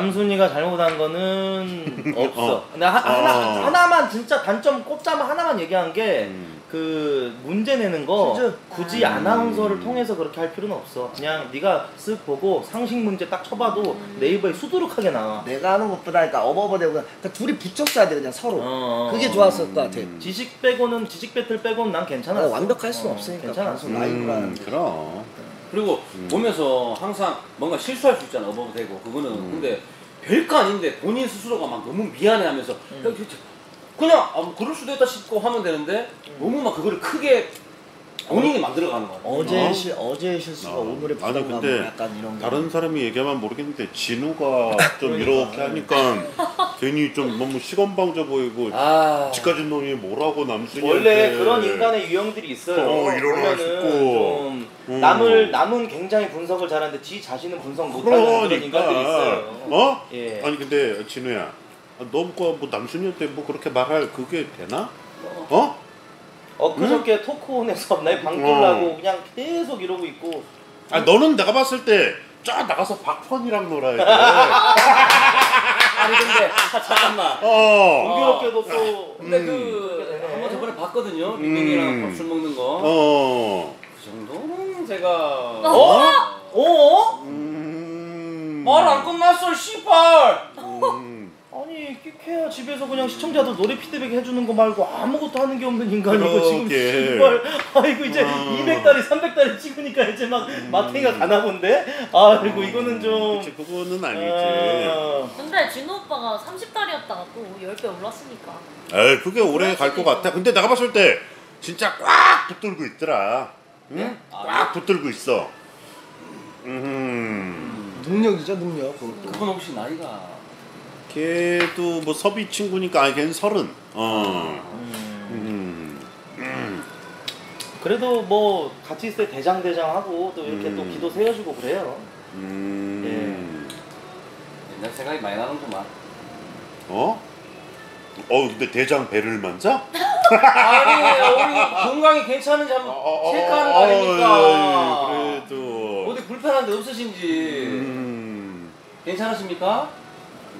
Speaker 2: 남순이가 잘못한 거는 [LAUGHS] 없어.
Speaker 3: 어.
Speaker 2: 근데 하, 하나,
Speaker 3: 어.
Speaker 2: 하나 만 진짜 단점 꼽자면 하나만 얘기한 게
Speaker 3: 음.
Speaker 2: 그 문제 내는 거
Speaker 4: 퀴즈?
Speaker 2: 굳이 아 나운서를 통해서 그렇게 할 필요는 없어. 그냥 네가 쓱 보고 상식 문제 딱 쳐봐도 네이버에 수두룩하게 나와.
Speaker 4: 내가 하는 것보다 그러니까 어버버대고 그러니까 둘이 붙였어야 돼 그냥 서로.
Speaker 2: 어.
Speaker 4: 그게 좋았을 것 같아.
Speaker 2: 지식 빼고는 지식 배틀 빼고는 난 괜찮았어.
Speaker 4: 어, 완벽할 수는
Speaker 2: 어,
Speaker 4: 없으니까
Speaker 2: 괜찮았어.
Speaker 4: 라이브라는
Speaker 3: 음,
Speaker 4: 게.
Speaker 3: 그럼
Speaker 5: 그리고 보면서 항상 뭔가 실수할 수 있잖아 어버버 되고. 그거는. 근데 별거 아닌데 본인 스스로가 막 너무 미안해하면서 저- 그냥 아, 뭐 그럴 수도 있다 싶고 하면 되는데 너무 막 그거를 크게 본인이 만들어가는 거야.
Speaker 4: 어제
Speaker 3: 어?
Speaker 4: 실 어제의 실수가
Speaker 3: 어.
Speaker 4: 오늘의
Speaker 3: 근데
Speaker 4: 약간 이런 거.
Speaker 3: 다른 사람이 얘기하면 모르겠는데 진우가 [LAUGHS] 좀 이렇게 하니까 괜히 좀 너무 시건방져 보이고
Speaker 5: 아
Speaker 3: 집까지 놈이 뭐라고 남순이
Speaker 2: 원래 그런 인간의 유형들이 있어요.
Speaker 3: 어, 일어나
Speaker 2: 보면은
Speaker 3: 싶고.
Speaker 2: 좀
Speaker 3: 음.
Speaker 2: 남을 남은 굉장히 분석을 잘하는데 지 자신은 분석 못하는 그런
Speaker 3: 그러니까
Speaker 2: 인간들이 있어요.
Speaker 3: 어?
Speaker 2: 예.
Speaker 3: 아니 근데 진우야 너가 뭐 남순이한테 뭐 그렇게 말할 그게 되나? 어?
Speaker 2: 엊그저께 토크온에서 내방 뚫라고 그냥 계속 이러고 있고
Speaker 3: 아 너는 내가 봤을 때 쫙 나가서 박펀이랑 놀아야 돼. [LAUGHS]
Speaker 5: 아니 근데 아, 잠깐만.
Speaker 3: 어.
Speaker 2: 공교롭게도 또
Speaker 5: 근데
Speaker 3: 음.
Speaker 5: 그 한 번 저번에 봤거든요. 리빙이랑
Speaker 3: 음.
Speaker 5: 밥술 먹는 거.
Speaker 3: 어.
Speaker 5: 그 정도는 제가
Speaker 2: 어? 어?
Speaker 3: 음.
Speaker 5: 말 안 끝났어 씨발.
Speaker 3: 음.
Speaker 2: 아니 끼케야 집에서 그냥 시청자들 노래 피드백 해주는 거 말고 아무것도 하는 게 없는 인간이고 지금
Speaker 3: 그러게.
Speaker 2: 씨발 아이고 이제
Speaker 3: 어.
Speaker 2: 200달이 300달이 찍으니까 이제 막 마탱이가 가나 본데 아이고 이거는 좀
Speaker 3: 그치 그거는 아니지.
Speaker 2: 아,
Speaker 1: 근데 진호 오빠가 30달이었다가 또 10배 올랐으니까.
Speaker 3: 에이 그게 오래 갈 것 같아. 근데 내가 봤을 때 진짜 꽉 붙들고 있더라. 응?
Speaker 5: 네? 아,
Speaker 3: 꽉 붙들고 있어. 음.
Speaker 4: 능력이죠 능력. 그것도.
Speaker 5: 그건 혹시 나이가
Speaker 3: 걔도 뭐 섭이 친구니까 아니 걔는 서른. 어.
Speaker 2: 음.
Speaker 3: 음.
Speaker 2: 그래도 뭐 같이 있을 때 대장 대장 하고 또 이렇게
Speaker 3: 음.
Speaker 2: 또 기도 세워주고 그래요.
Speaker 3: 음.
Speaker 5: 옛날 생각이 많이 나는구만.
Speaker 3: 어? 어 근데 대장 배를 만져?
Speaker 5: 아니 우리 건강이 괜찮은지 한번 체크하는 거 아닙니까?
Speaker 3: 어, 그래도.
Speaker 5: 어디 불편한 데 없으신지
Speaker 3: 음.
Speaker 5: 괜찮으십니까?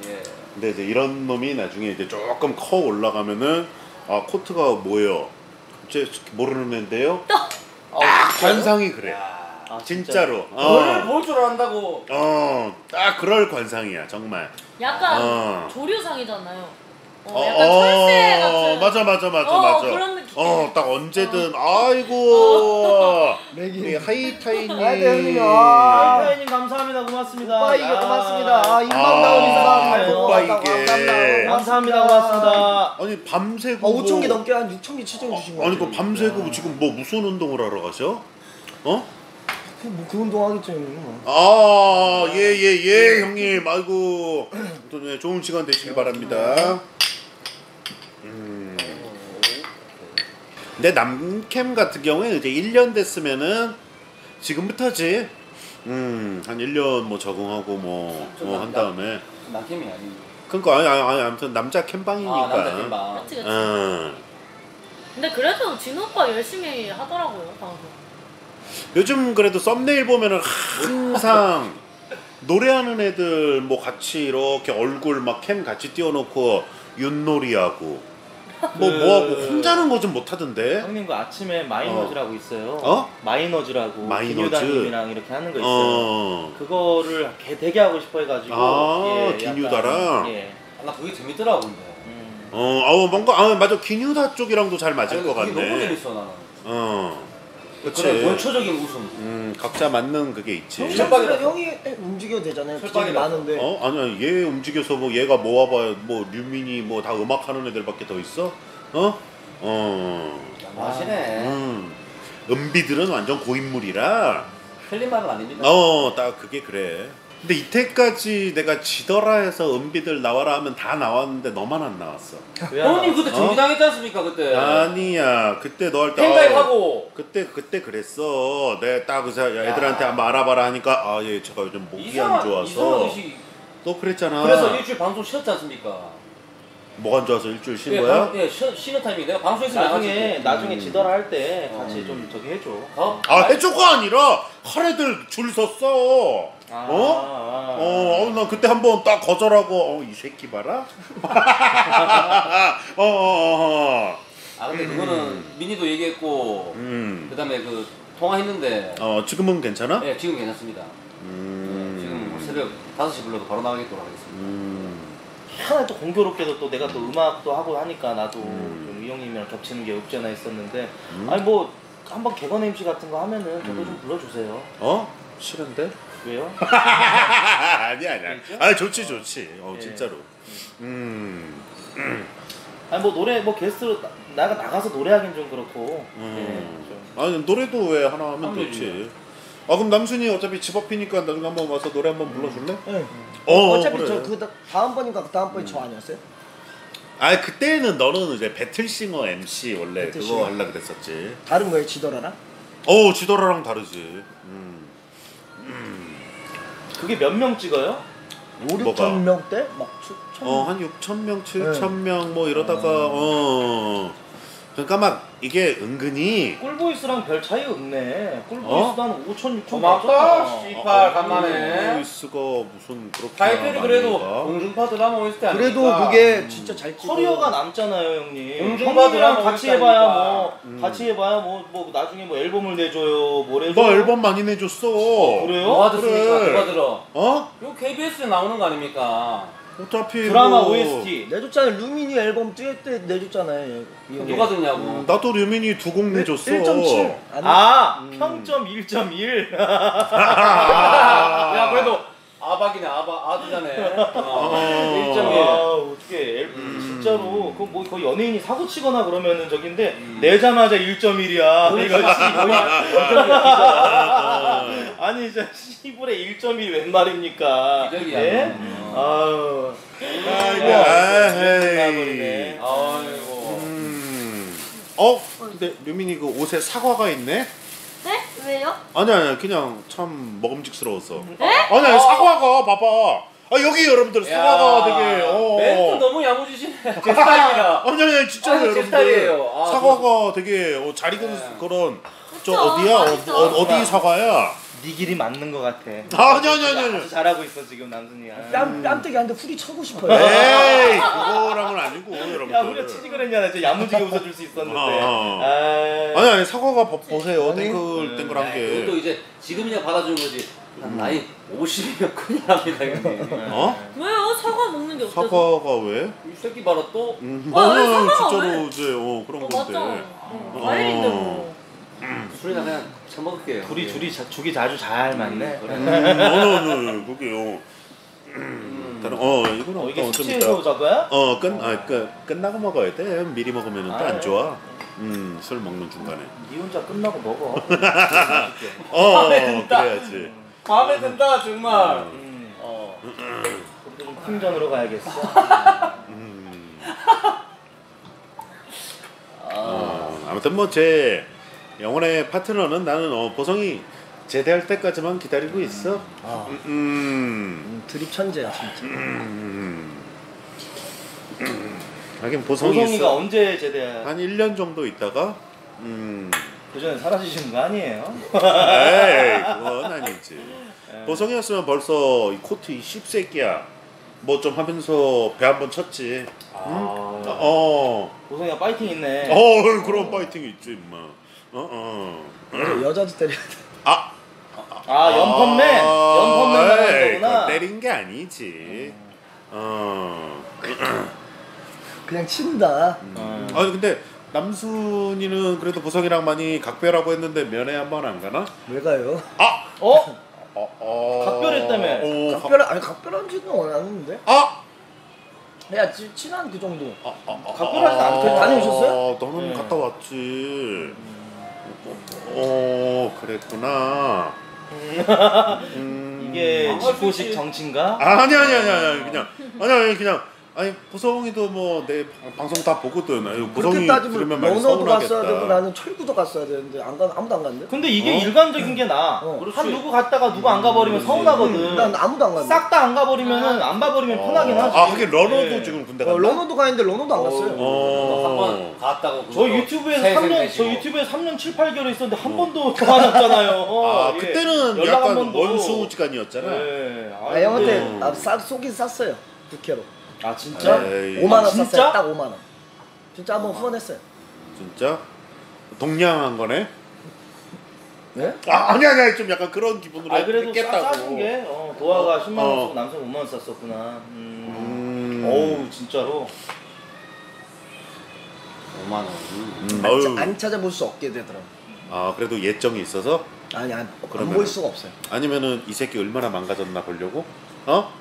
Speaker 5: 예.
Speaker 3: 근데 이제 이런 놈이 나중에 이제 조금 커 올라가면은 아 코트가 뭐예요? 제 모르는 애인데요.
Speaker 2: 아,
Speaker 3: 관상이 그래.
Speaker 5: 야,
Speaker 2: 아,
Speaker 3: 진짜로.
Speaker 5: 뭘
Speaker 3: 어.
Speaker 5: 볼줄 안다고.
Speaker 3: 어. 딱 그럴 관상이야 정말.
Speaker 1: 약간
Speaker 3: 어.
Speaker 1: 조류상이잖아요. 어,
Speaker 3: 어,
Speaker 1: 약간 철새 같은.
Speaker 3: 맞아 맞아 맞아
Speaker 1: 어,
Speaker 3: 맞아.
Speaker 1: 그런 느낌.
Speaker 3: 어, 딱 언제든 아이고.
Speaker 4: 맥이.
Speaker 3: 우리 하이타이님.
Speaker 4: 아, 네, 형님. 아.
Speaker 1: 사장님 감사합니다. 고맙습니다.
Speaker 4: 오빠 이게
Speaker 1: 야.
Speaker 4: 고맙습니다. 아, 인방
Speaker 3: 아,
Speaker 4: 나오는 사람.
Speaker 3: 오빠 이게.
Speaker 1: 감사합니다. 고맙습니다.
Speaker 3: 아니 밤새고.
Speaker 4: 아, 5천 개
Speaker 3: 뭐-
Speaker 4: 넘게 한 6천 개 치정 주신 거
Speaker 3: 아니 그 밤새고 지금 뭐 무슨 운동을 하러 가셔? 어?
Speaker 4: 그, 뭐, 그 운동 하겠죠 형님. 뭐.
Speaker 3: 아, 예, 예, 예, 형님. 아이고. 또 네, 좋은 시간 되시길 바랍니다. 음. 내 남캠 같은 경우에 이제 1년 됐으면은 지금부터지. 음, 한 1년 뭐 적응하고 뭐, 뭐 한 다음에.
Speaker 5: 남캠이 아니.
Speaker 3: 그러니까 아니, 아니, 아니 아무튼 남자 캠방이니까.
Speaker 5: 아 남자 캠방.
Speaker 1: 그치 그치.
Speaker 3: 음.
Speaker 1: 근데 그래도 진우 오빠 열심히 하더라고요 방송.
Speaker 3: 요즘 그래도 썸네일 보면은 항상 노래하는 애들 뭐 같이 이렇게 얼굴 막 캠 같이 띄워놓고 윷놀이하고 뭐
Speaker 2: 그-
Speaker 3: 뭐하고 혼자는 거 좀 못하던데
Speaker 2: 형님 그 아침에 마이너즈라고 있어요.
Speaker 3: 어?
Speaker 2: 마이너즈라고
Speaker 3: 마이너즈?
Speaker 2: 김유다님이랑 이렇게 하는 거 있어요.
Speaker 3: 어
Speaker 2: 그거를 개- 되게 하고 싶어 해가지고.
Speaker 3: 아,
Speaker 2: 약간,
Speaker 3: 김유다랑?
Speaker 2: 예.
Speaker 5: 나 그게 재밌더라고 근데.
Speaker 2: 음.
Speaker 3: 어, 아우 뭔가 아 맞아 기뉴다 쪽이랑도 잘 맞을
Speaker 5: 아니,
Speaker 3: 것
Speaker 5: 그게 너무
Speaker 3: 같네.
Speaker 5: 재밌어 나는.
Speaker 3: 어, 그치.
Speaker 5: 그런 원초적인 웃음.
Speaker 3: 음 각자 맞는 그게 있지.
Speaker 4: 형이. 형이 움직여도 되잖아요.
Speaker 5: 철박이라서.
Speaker 4: 많은데.
Speaker 3: 어 아니야 얘 움직여서 뭐 얘가 모아봐야 뭐 류민이 뭐 다 음악 하는 애들밖에 더 있어? 어? 어.
Speaker 5: 맛이네.
Speaker 3: 음. 은비들은 완전 고인물이라
Speaker 5: 틀린 말은 아닙니다.
Speaker 3: 어 딱 그게 그래 근데 이때까지 내가 지더라 해서 은비들 나와라 하면 다 나왔는데 너만 안 나왔어
Speaker 2: 왜안
Speaker 5: 형님 그때
Speaker 3: 어?
Speaker 5: 정지당했지 않습니까 그때?
Speaker 3: 아니야 그때 너할때
Speaker 5: 팬가입하고
Speaker 3: 그때 그때 그랬어 내가 딱 그래서 야, 애들한테 한번 알아봐라 하니까 아예 제가 요즘 목이 안
Speaker 5: 이상한 이상한
Speaker 3: 좋아서
Speaker 5: 의식.
Speaker 3: 너 그랬잖아
Speaker 5: 그래서 일주일 방송 쉬었지 않습니까?
Speaker 3: 목안 좋아서 일주일 쉰
Speaker 5: 예,
Speaker 3: 거야?
Speaker 5: 방- 예, 쉬, 쉬는 타이밍 내가 방송에서
Speaker 2: 나중에 나중에
Speaker 3: 음.
Speaker 2: 지더라 할 때 같이
Speaker 5: 음.
Speaker 2: 좀 저기 해줘.
Speaker 5: 어?
Speaker 3: 아 해줘가 아니라 카레들 줄 섰어
Speaker 2: 아,
Speaker 3: 어?
Speaker 2: 아,
Speaker 3: 어, 어, 나 그때 한번 딱 거절하고, 어, 이 새끼 봐라? [LAUGHS] 어, 어, 어,
Speaker 5: 아 근데 그거는 민희도 얘기했고
Speaker 3: 음.
Speaker 5: 그다음에 그 통화했는데
Speaker 3: 어, 지금은 괜찮아?
Speaker 5: 예, 지금 괜찮습니다.
Speaker 3: 음.
Speaker 5: 지금 새벽 5시 불러도 바로 나가겠도록 하겠습니다.
Speaker 3: 음.
Speaker 2: 하나 또 공교롭게도 또 내가 또 음악도 하고 하니까 나도
Speaker 3: 음.
Speaker 2: 좀 이형님이랑 겹치는 게 없지 않아 있었는데
Speaker 3: 음.
Speaker 2: 아니 뭐 한번 개건 MC 같은 거 하면은 저도
Speaker 3: 음.
Speaker 2: 좀 불러주세요.
Speaker 3: 어? 싫은데?
Speaker 2: 왜요?
Speaker 3: 아니야, 아니야.
Speaker 2: 있죠?
Speaker 3: 아, 좋지, 좋지. 어,
Speaker 2: 예.
Speaker 3: 진짜로. 음.
Speaker 2: 아니 뭐 노래 뭐 게스트로 나, 나가 나가서 노래하긴 좀 그렇고.
Speaker 3: 음.
Speaker 2: 예, 좀.
Speaker 3: 아니, 노래도 왜 하나 하면 좋지. 아, 그럼 남순이 어차피 집 앞이니까 나중에 한번 와서 노래 한번 불러줄래?
Speaker 4: 네.
Speaker 3: 어,
Speaker 4: 어차피
Speaker 3: 그래.
Speaker 4: 저그 다음 번인가 그 다음 번이 저 아니었어요?
Speaker 3: 아, 그때는 너는 이제 배틀싱어 MC 원래
Speaker 4: 배틀싱어.
Speaker 3: 그거 하려 그랬었지.
Speaker 4: 다른 거예요 지더라랑?
Speaker 3: 어, 지도라랑 다르지. 음.
Speaker 2: 그게 몇 명 찍어요?
Speaker 4: 5,
Speaker 3: 뭐가?
Speaker 4: 6천 명대? 막천
Speaker 3: 어, 한 6천 명,
Speaker 4: 네.
Speaker 3: 7천 명 뭐 이러다가 어. 그러니까 막 이게 은근히
Speaker 2: 꿀보이스랑 별 차이 없네. 꿀보이스도
Speaker 3: 어?
Speaker 2: 한 5천 6천
Speaker 5: 고맙다, 씨발 간만에.
Speaker 3: 보이스가 무슨 그렇게
Speaker 5: 타이틀이 그래도? 공중파 드라마 OST 아니까
Speaker 4: 그래도 그게 진짜 잘 찍어
Speaker 2: 커리어가 남잖아요, 형님.
Speaker 5: 공중파 드라마
Speaker 2: 같이. 해봐야 뭐
Speaker 3: 음.
Speaker 2: 같이 해봐야 뭐 뭐 나중에 뭐 앨범을 내줘요, 뭘 해줘.
Speaker 3: 너 앨범 많이 내줬어.
Speaker 2: 그래요?
Speaker 5: 누가 듣습니까?
Speaker 3: 그래.
Speaker 5: 누가 들어?
Speaker 3: 어?
Speaker 5: 이거 KBS에 나오는 거 아닙니까?
Speaker 3: 어차피
Speaker 2: 드라마
Speaker 3: 뭐-
Speaker 2: OST.
Speaker 4: 내줬잖아요 루미니 앨범 찍을 때 내줬잖아요 이.
Speaker 5: 누가 듣냐고.
Speaker 3: 음, 나도 류민이 두곡 내줬어.
Speaker 4: 1.7 아니
Speaker 2: 아,
Speaker 3: 음.
Speaker 2: 평점 1.1. [LAUGHS]
Speaker 5: 야 그래도 아박이네 아박 아드자네. 어.
Speaker 2: 아,
Speaker 5: 1.1.
Speaker 2: 어떻게 진짜로 그 뭐 거의 연예인이 사고 치거나 그러면은 저긴데 내자마자 1.1이야. 이거 기적이야. [LAUGHS] 아니 진짜 시불에 1.1 웬 말입니까?
Speaker 5: 기적이야.
Speaker 2: 네?
Speaker 5: 음.
Speaker 2: 아유.
Speaker 3: 아이고,
Speaker 2: 네.
Speaker 3: 아헤이.
Speaker 5: 아이고.
Speaker 3: 음. 어? 근데 류민이 그 옷에 사과가 있네?
Speaker 1: 네? 왜요?
Speaker 3: 아니 아니 그냥 참 먹음직스러웠어.
Speaker 1: 네?
Speaker 3: 아니 아니 사과가 봐봐. 아 여기 여러분들 사과가 되게 어.
Speaker 5: 멘트 너무 야무지시네. [LAUGHS] 제 스타일이라.
Speaker 3: 아니 아니 진짜로
Speaker 5: 아니, 제
Speaker 3: 여러분들
Speaker 5: 스타일이에요. 아,
Speaker 3: 사과가 되게 어, 잘 익은
Speaker 5: 네.
Speaker 3: 그런 저
Speaker 1: 그쵸,
Speaker 3: 어디야 어. 어, 어디 사과야?
Speaker 2: 네 길이 맞는 것 같아.
Speaker 3: 아니 아니 아니 아니.
Speaker 2: 아주 잘하고 있어 지금 남순이가.
Speaker 4: 뺨 뺨때기 한대 후리 쳐고 싶어요.
Speaker 3: 에이 그거랑은 아니고
Speaker 2: 야 우리가. 치지 그랬냐? 저 야무지게 웃어줄 수 있었는데.
Speaker 3: 어.
Speaker 2: 아,
Speaker 3: 아 니 아니 사과가 보- 보세요
Speaker 4: 아니,
Speaker 3: 땡글 땡글한
Speaker 5: 그것도
Speaker 3: 게.
Speaker 5: 이제 지금이야 받아주는 거지. 난 나이 50이면 큰일 납니다 형님.
Speaker 3: 어?
Speaker 1: 왜요? 사과 먹는 게 어때서?
Speaker 3: 사과가 왜?
Speaker 5: 이 새끼 봐라 또.
Speaker 3: 음,
Speaker 1: 아, 왜
Speaker 3: 어,
Speaker 1: 사과가
Speaker 3: 진짜로
Speaker 1: 왜?
Speaker 3: 이제 어 그런
Speaker 1: 어
Speaker 3: 건데.
Speaker 1: 맞아. 어, 과일인데 뭐.
Speaker 5: 술이나 그냥 처먹을게요.
Speaker 2: 둘이 둘이 자, 죽이 아주 잘 맞네.
Speaker 5: 그래.
Speaker 3: 음, 어느 어느 그게요. 음, 다른 어 이거는
Speaker 2: 어, 이게
Speaker 3: 어, 좀
Speaker 2: 숙취해소
Speaker 3: 이따
Speaker 2: 저거야?
Speaker 3: 어끝 아, 끝 끝나고 먹어야 돼. 미리 먹으면 또
Speaker 2: 아,
Speaker 3: 안
Speaker 2: 네.
Speaker 3: 좋아. 음, 술 먹는 중간에.
Speaker 2: 니 혼자 끝나고 먹어. [LAUGHS] [LAUGHS]
Speaker 3: 어,
Speaker 5: 마음에 든다.
Speaker 3: 그래야지.
Speaker 5: 마음에 든다 정말.
Speaker 2: 음.
Speaker 5: 어.
Speaker 2: 좀 팀전으로 가야겠어. [LAUGHS]
Speaker 3: 음.
Speaker 5: 아.
Speaker 3: 어, 아무튼 뭐제 영혼의 파트너는 나는 어, 보성이 제대할 때까지만 기다리고 있어.
Speaker 4: 아,
Speaker 3: 음.
Speaker 4: 음, 드립 천재야 진짜.
Speaker 3: 음. 하긴 보성이
Speaker 2: 보성이가
Speaker 3: 있어.
Speaker 2: 언제 제대야?
Speaker 3: 한 1년 정도 있다가 음.
Speaker 2: 그 전에 사라지시는 거 아니에요?
Speaker 3: 에이, 그건 [LAUGHS] 아니지.
Speaker 2: 예.
Speaker 3: 보성이었으면 벌써 이 코트 이 씹새끼야. 뭐 좀 하면서 배 한 번 쳤지.
Speaker 2: 아,
Speaker 3: 어.
Speaker 2: 보성이가 파이팅 있네.
Speaker 3: 어, 그런 파이팅 있지, 임마. 어, 어.
Speaker 4: 여자, 여자도 때려.
Speaker 3: 아,
Speaker 2: 아 연펀맨, 연펀맨
Speaker 3: 에이,
Speaker 2: 말하는 거구나.
Speaker 3: 때린 게 아니지. 어. [CLEARS THROAT]
Speaker 4: 그냥 친다.
Speaker 2: 어.
Speaker 3: 아니 근데 남순이는 그래도 보성이랑 많이 각별하고 했는데 면회 한 번 안 가나?
Speaker 4: 왜 가요?
Speaker 2: 어?
Speaker 3: 어, 어.
Speaker 2: 각별했다며.
Speaker 3: 어, 각-
Speaker 4: 각별 아니 각별한 지는 원하는데.
Speaker 3: 아,
Speaker 4: 야 치- 친한 그 정도.
Speaker 3: 아, 아, 아,
Speaker 2: 각별하지
Speaker 3: 아,
Speaker 2: 않대.
Speaker 4: 다녀오셨어요?
Speaker 3: 아, 너는
Speaker 2: 네.
Speaker 3: 갔다 왔지. 어, 그랬구나. [LAUGHS] 음.
Speaker 2: 이게
Speaker 5: 있지.
Speaker 2: 정치인가?
Speaker 3: 아니 아니 아니 아니 그냥 아니 아니 그냥 아니 보성이도 뭐 내 방송 다 보거든. 아니, 보성이
Speaker 4: 그렇게 따지면
Speaker 3: 들으면 많이
Speaker 4: 러너도 갔어야 되고
Speaker 3: 서운하겠다.
Speaker 4: 나는 철구도 갔어야 되는데 안 가, 아무도 안 갔는데.
Speaker 2: 근데 이게
Speaker 3: 어?
Speaker 2: 일관적인 게 나.
Speaker 4: 어.
Speaker 2: 한 누구 갔다가 누구 안 가버리면
Speaker 3: 그렇지.
Speaker 2: 서운하거든.
Speaker 4: 난 아무도 안 갔는데.
Speaker 2: 싹다 안 가버리면은 안 봐버리면 편하긴 하지.
Speaker 3: 아 하긴 러너도
Speaker 2: 예.
Speaker 3: 지금 군대
Speaker 4: 어,
Speaker 3: 갔나?
Speaker 4: 러너도 가는데 러너도 안 갔어요.
Speaker 3: 어.
Speaker 5: 한번 갔다고.
Speaker 2: 저 유튜브에서
Speaker 5: 세, 세
Speaker 2: 3년 저
Speaker 5: 내시고.
Speaker 2: 유튜브에서 3년 7, 8개월 있었는데 한 번도 도와줬잖아요. [LAUGHS]
Speaker 3: 아
Speaker 2: 예.
Speaker 3: 그때는
Speaker 2: 연락 한
Speaker 3: 약간
Speaker 2: 번도.
Speaker 3: 원수지간이었잖아.
Speaker 2: 예.
Speaker 4: 아, 형한테
Speaker 2: 근데-
Speaker 4: 아, 싸, 쏘긴 쌌어요. 9캐로.
Speaker 2: 아 진짜?
Speaker 3: 에이,
Speaker 4: 5만 원
Speaker 2: 아, 진짜?
Speaker 4: 쌌어요. 딱 5만 원. 진짜 한번 후원했어요.
Speaker 3: 진짜 동냥한 거네.
Speaker 4: 네?
Speaker 3: 아 아니 아니 좀 약간 그런 기분으로
Speaker 2: 아 그래도 싸,
Speaker 3: 했겠다고.
Speaker 2: 싸준 게 어, 도화가 10만 원
Speaker 3: 어.
Speaker 2: 쓰고 남성 5만 원 썼었구나. 음.
Speaker 3: 음.
Speaker 2: 어우 진짜로.
Speaker 5: 5만 원.
Speaker 3: 음,
Speaker 4: 안. 차- 안 찾아볼 수 없게 되더라고.
Speaker 3: 아 그래도 예정이 있어서
Speaker 4: 아니 안,
Speaker 3: 그러면은-
Speaker 4: 수가 없어요.
Speaker 3: 아니면은 이 새끼 얼마나 망가졌나 보려고? 어?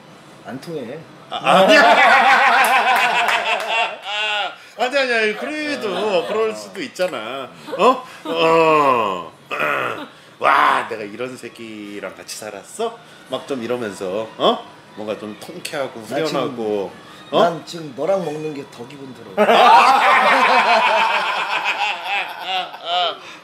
Speaker 4: 안 통해.
Speaker 3: 아, 아니야. [LAUGHS] 아니 아니 아니 그래도 그럴 수도 있잖아. 어? 어. 와 내가 이런 새끼랑 같이 살았어? 막 좀 이러면서 어? 뭔가 좀 통쾌하고
Speaker 4: 나 지금-
Speaker 3: 후련하고 어?
Speaker 4: 난 지금 너랑 먹는 게 더 기분 들어. [LAUGHS]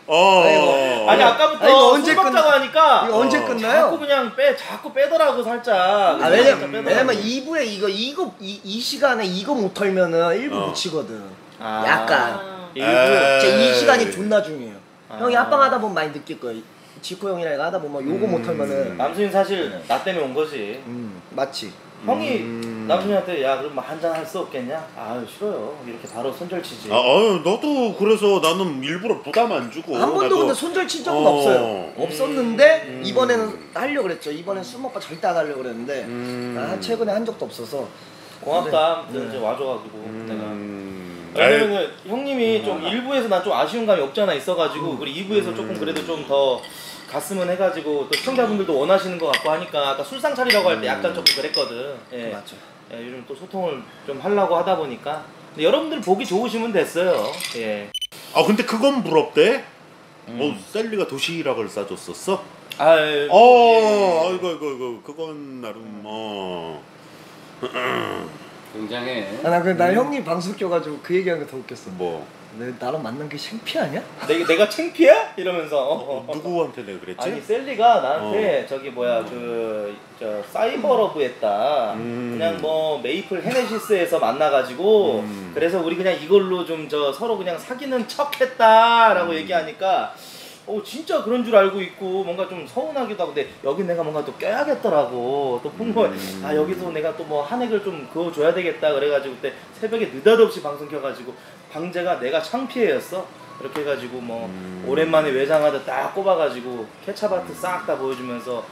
Speaker 3: 어.
Speaker 4: 아이고.
Speaker 2: 아니 아까부터
Speaker 4: 아니, 이거 언제
Speaker 2: 술 먹자고
Speaker 4: 끝나-
Speaker 2: 하니까
Speaker 4: 이거 언제
Speaker 3: 어.
Speaker 4: 끝나요?
Speaker 2: 자꾸 그냥 빼 자꾸 빼더라고 살짝.
Speaker 4: 아
Speaker 2: 살짝
Speaker 4: 왜냐면
Speaker 2: 빼더라고.
Speaker 4: 왜냐면 2부에 이거 이거 이, 이 시간에 이거 못 털면은 1부
Speaker 3: 어.
Speaker 4: 못 치거든.
Speaker 2: 아.
Speaker 4: 약간.
Speaker 2: 일부.
Speaker 3: 에이.
Speaker 4: 제이 시간이 존나 중요해요.
Speaker 2: 아.
Speaker 4: 형이 합방 하다 보면 많이 느낄 거예요. 지코 형이랑 하다 보면 요거 못 털면은
Speaker 2: 남순이 사실 나 때문에 온 거지.
Speaker 4: 음 맞지.
Speaker 2: 형이
Speaker 3: 음.
Speaker 2: 남순이한테 야 그럼 한잔 할 수 없겠냐? 아 싫어요. 이렇게 바로 손절치지.
Speaker 3: 아, 어유 너도 그래서 나는 일부러 부담 안 주고
Speaker 4: 한 번도
Speaker 3: 나도-
Speaker 4: 근데 손절 친 적은
Speaker 3: 어.
Speaker 4: 없어요. 없었는데
Speaker 3: 음.
Speaker 4: 이번에는 하려 고 그랬죠. 이번엔 술 먹고 절대 안 하려 고 그랬는데
Speaker 3: 음.
Speaker 4: 아, 최근에 한 적도 없어서
Speaker 2: 고맙다.
Speaker 4: 네.
Speaker 2: 이제 와줘가지고 내가.
Speaker 3: 음.
Speaker 2: 왜냐면은 형님이 좀 일부에서 난 좀 아쉬운 감이 없잖아 있어가지고 그리고 2부에서 조금 그래도 좀 더 갔으면 해가지고 또 시청자분들도 원하시는 것 같고 하니까 아까 술상 차리라고 할 때 약간 조금 그랬거든. 예.
Speaker 4: 맞죠.
Speaker 2: 예, 요즘 또 소통을 좀 하려고 하다 보니까 근데 여러분들 보기 좋으시면 됐어요. 예.
Speaker 3: 아 근데 그건 부럽대.
Speaker 2: 음.
Speaker 3: 어 셀리가 도시락을 싸줬었어?
Speaker 2: 아, 예.
Speaker 3: 어, 아이고 아이고 아이고 그건 나름 뭐.
Speaker 5: 굉장해.
Speaker 4: 아, 나, 그, 나 형님 방송 껴가지고 그 얘기한 게 더 웃겼어.
Speaker 3: 뭐
Speaker 4: 내, 나랑 만난 게 창피 하냐?
Speaker 2: 내가 내가 창피해? 이러면서. 어, 어.
Speaker 3: 누구한테 내가 그랬지?
Speaker 2: 아니 셀리가 나한테 저기 뭐야 그 저 사이버러브 했다.
Speaker 3: 음.
Speaker 2: 그냥 뭐 메이플 헤네시스에서 만나가지고
Speaker 3: 음.
Speaker 2: 그래서 우리 그냥 이걸로 좀 저 서로 그냥 사귀는 척 했다라고
Speaker 3: 음.
Speaker 2: 얘기하니까 어 진짜 그런 줄 알고 있고 뭔가 좀 서운하기도 하고 근데 여기 내가 뭔가 또 껴야겠더라고. 또 풍부해 아 여기서 내가 또 뭐 한획을 좀 그어줘야 되겠다 그래가지고 그때 새벽에 느닷없이 방송 켜가지고 방제가 내가 창피해였어. 이렇게 해가지고 뭐 오랜만에 외장하다 딱 꼽아가지고 케찹아트 싹 다 보여주면서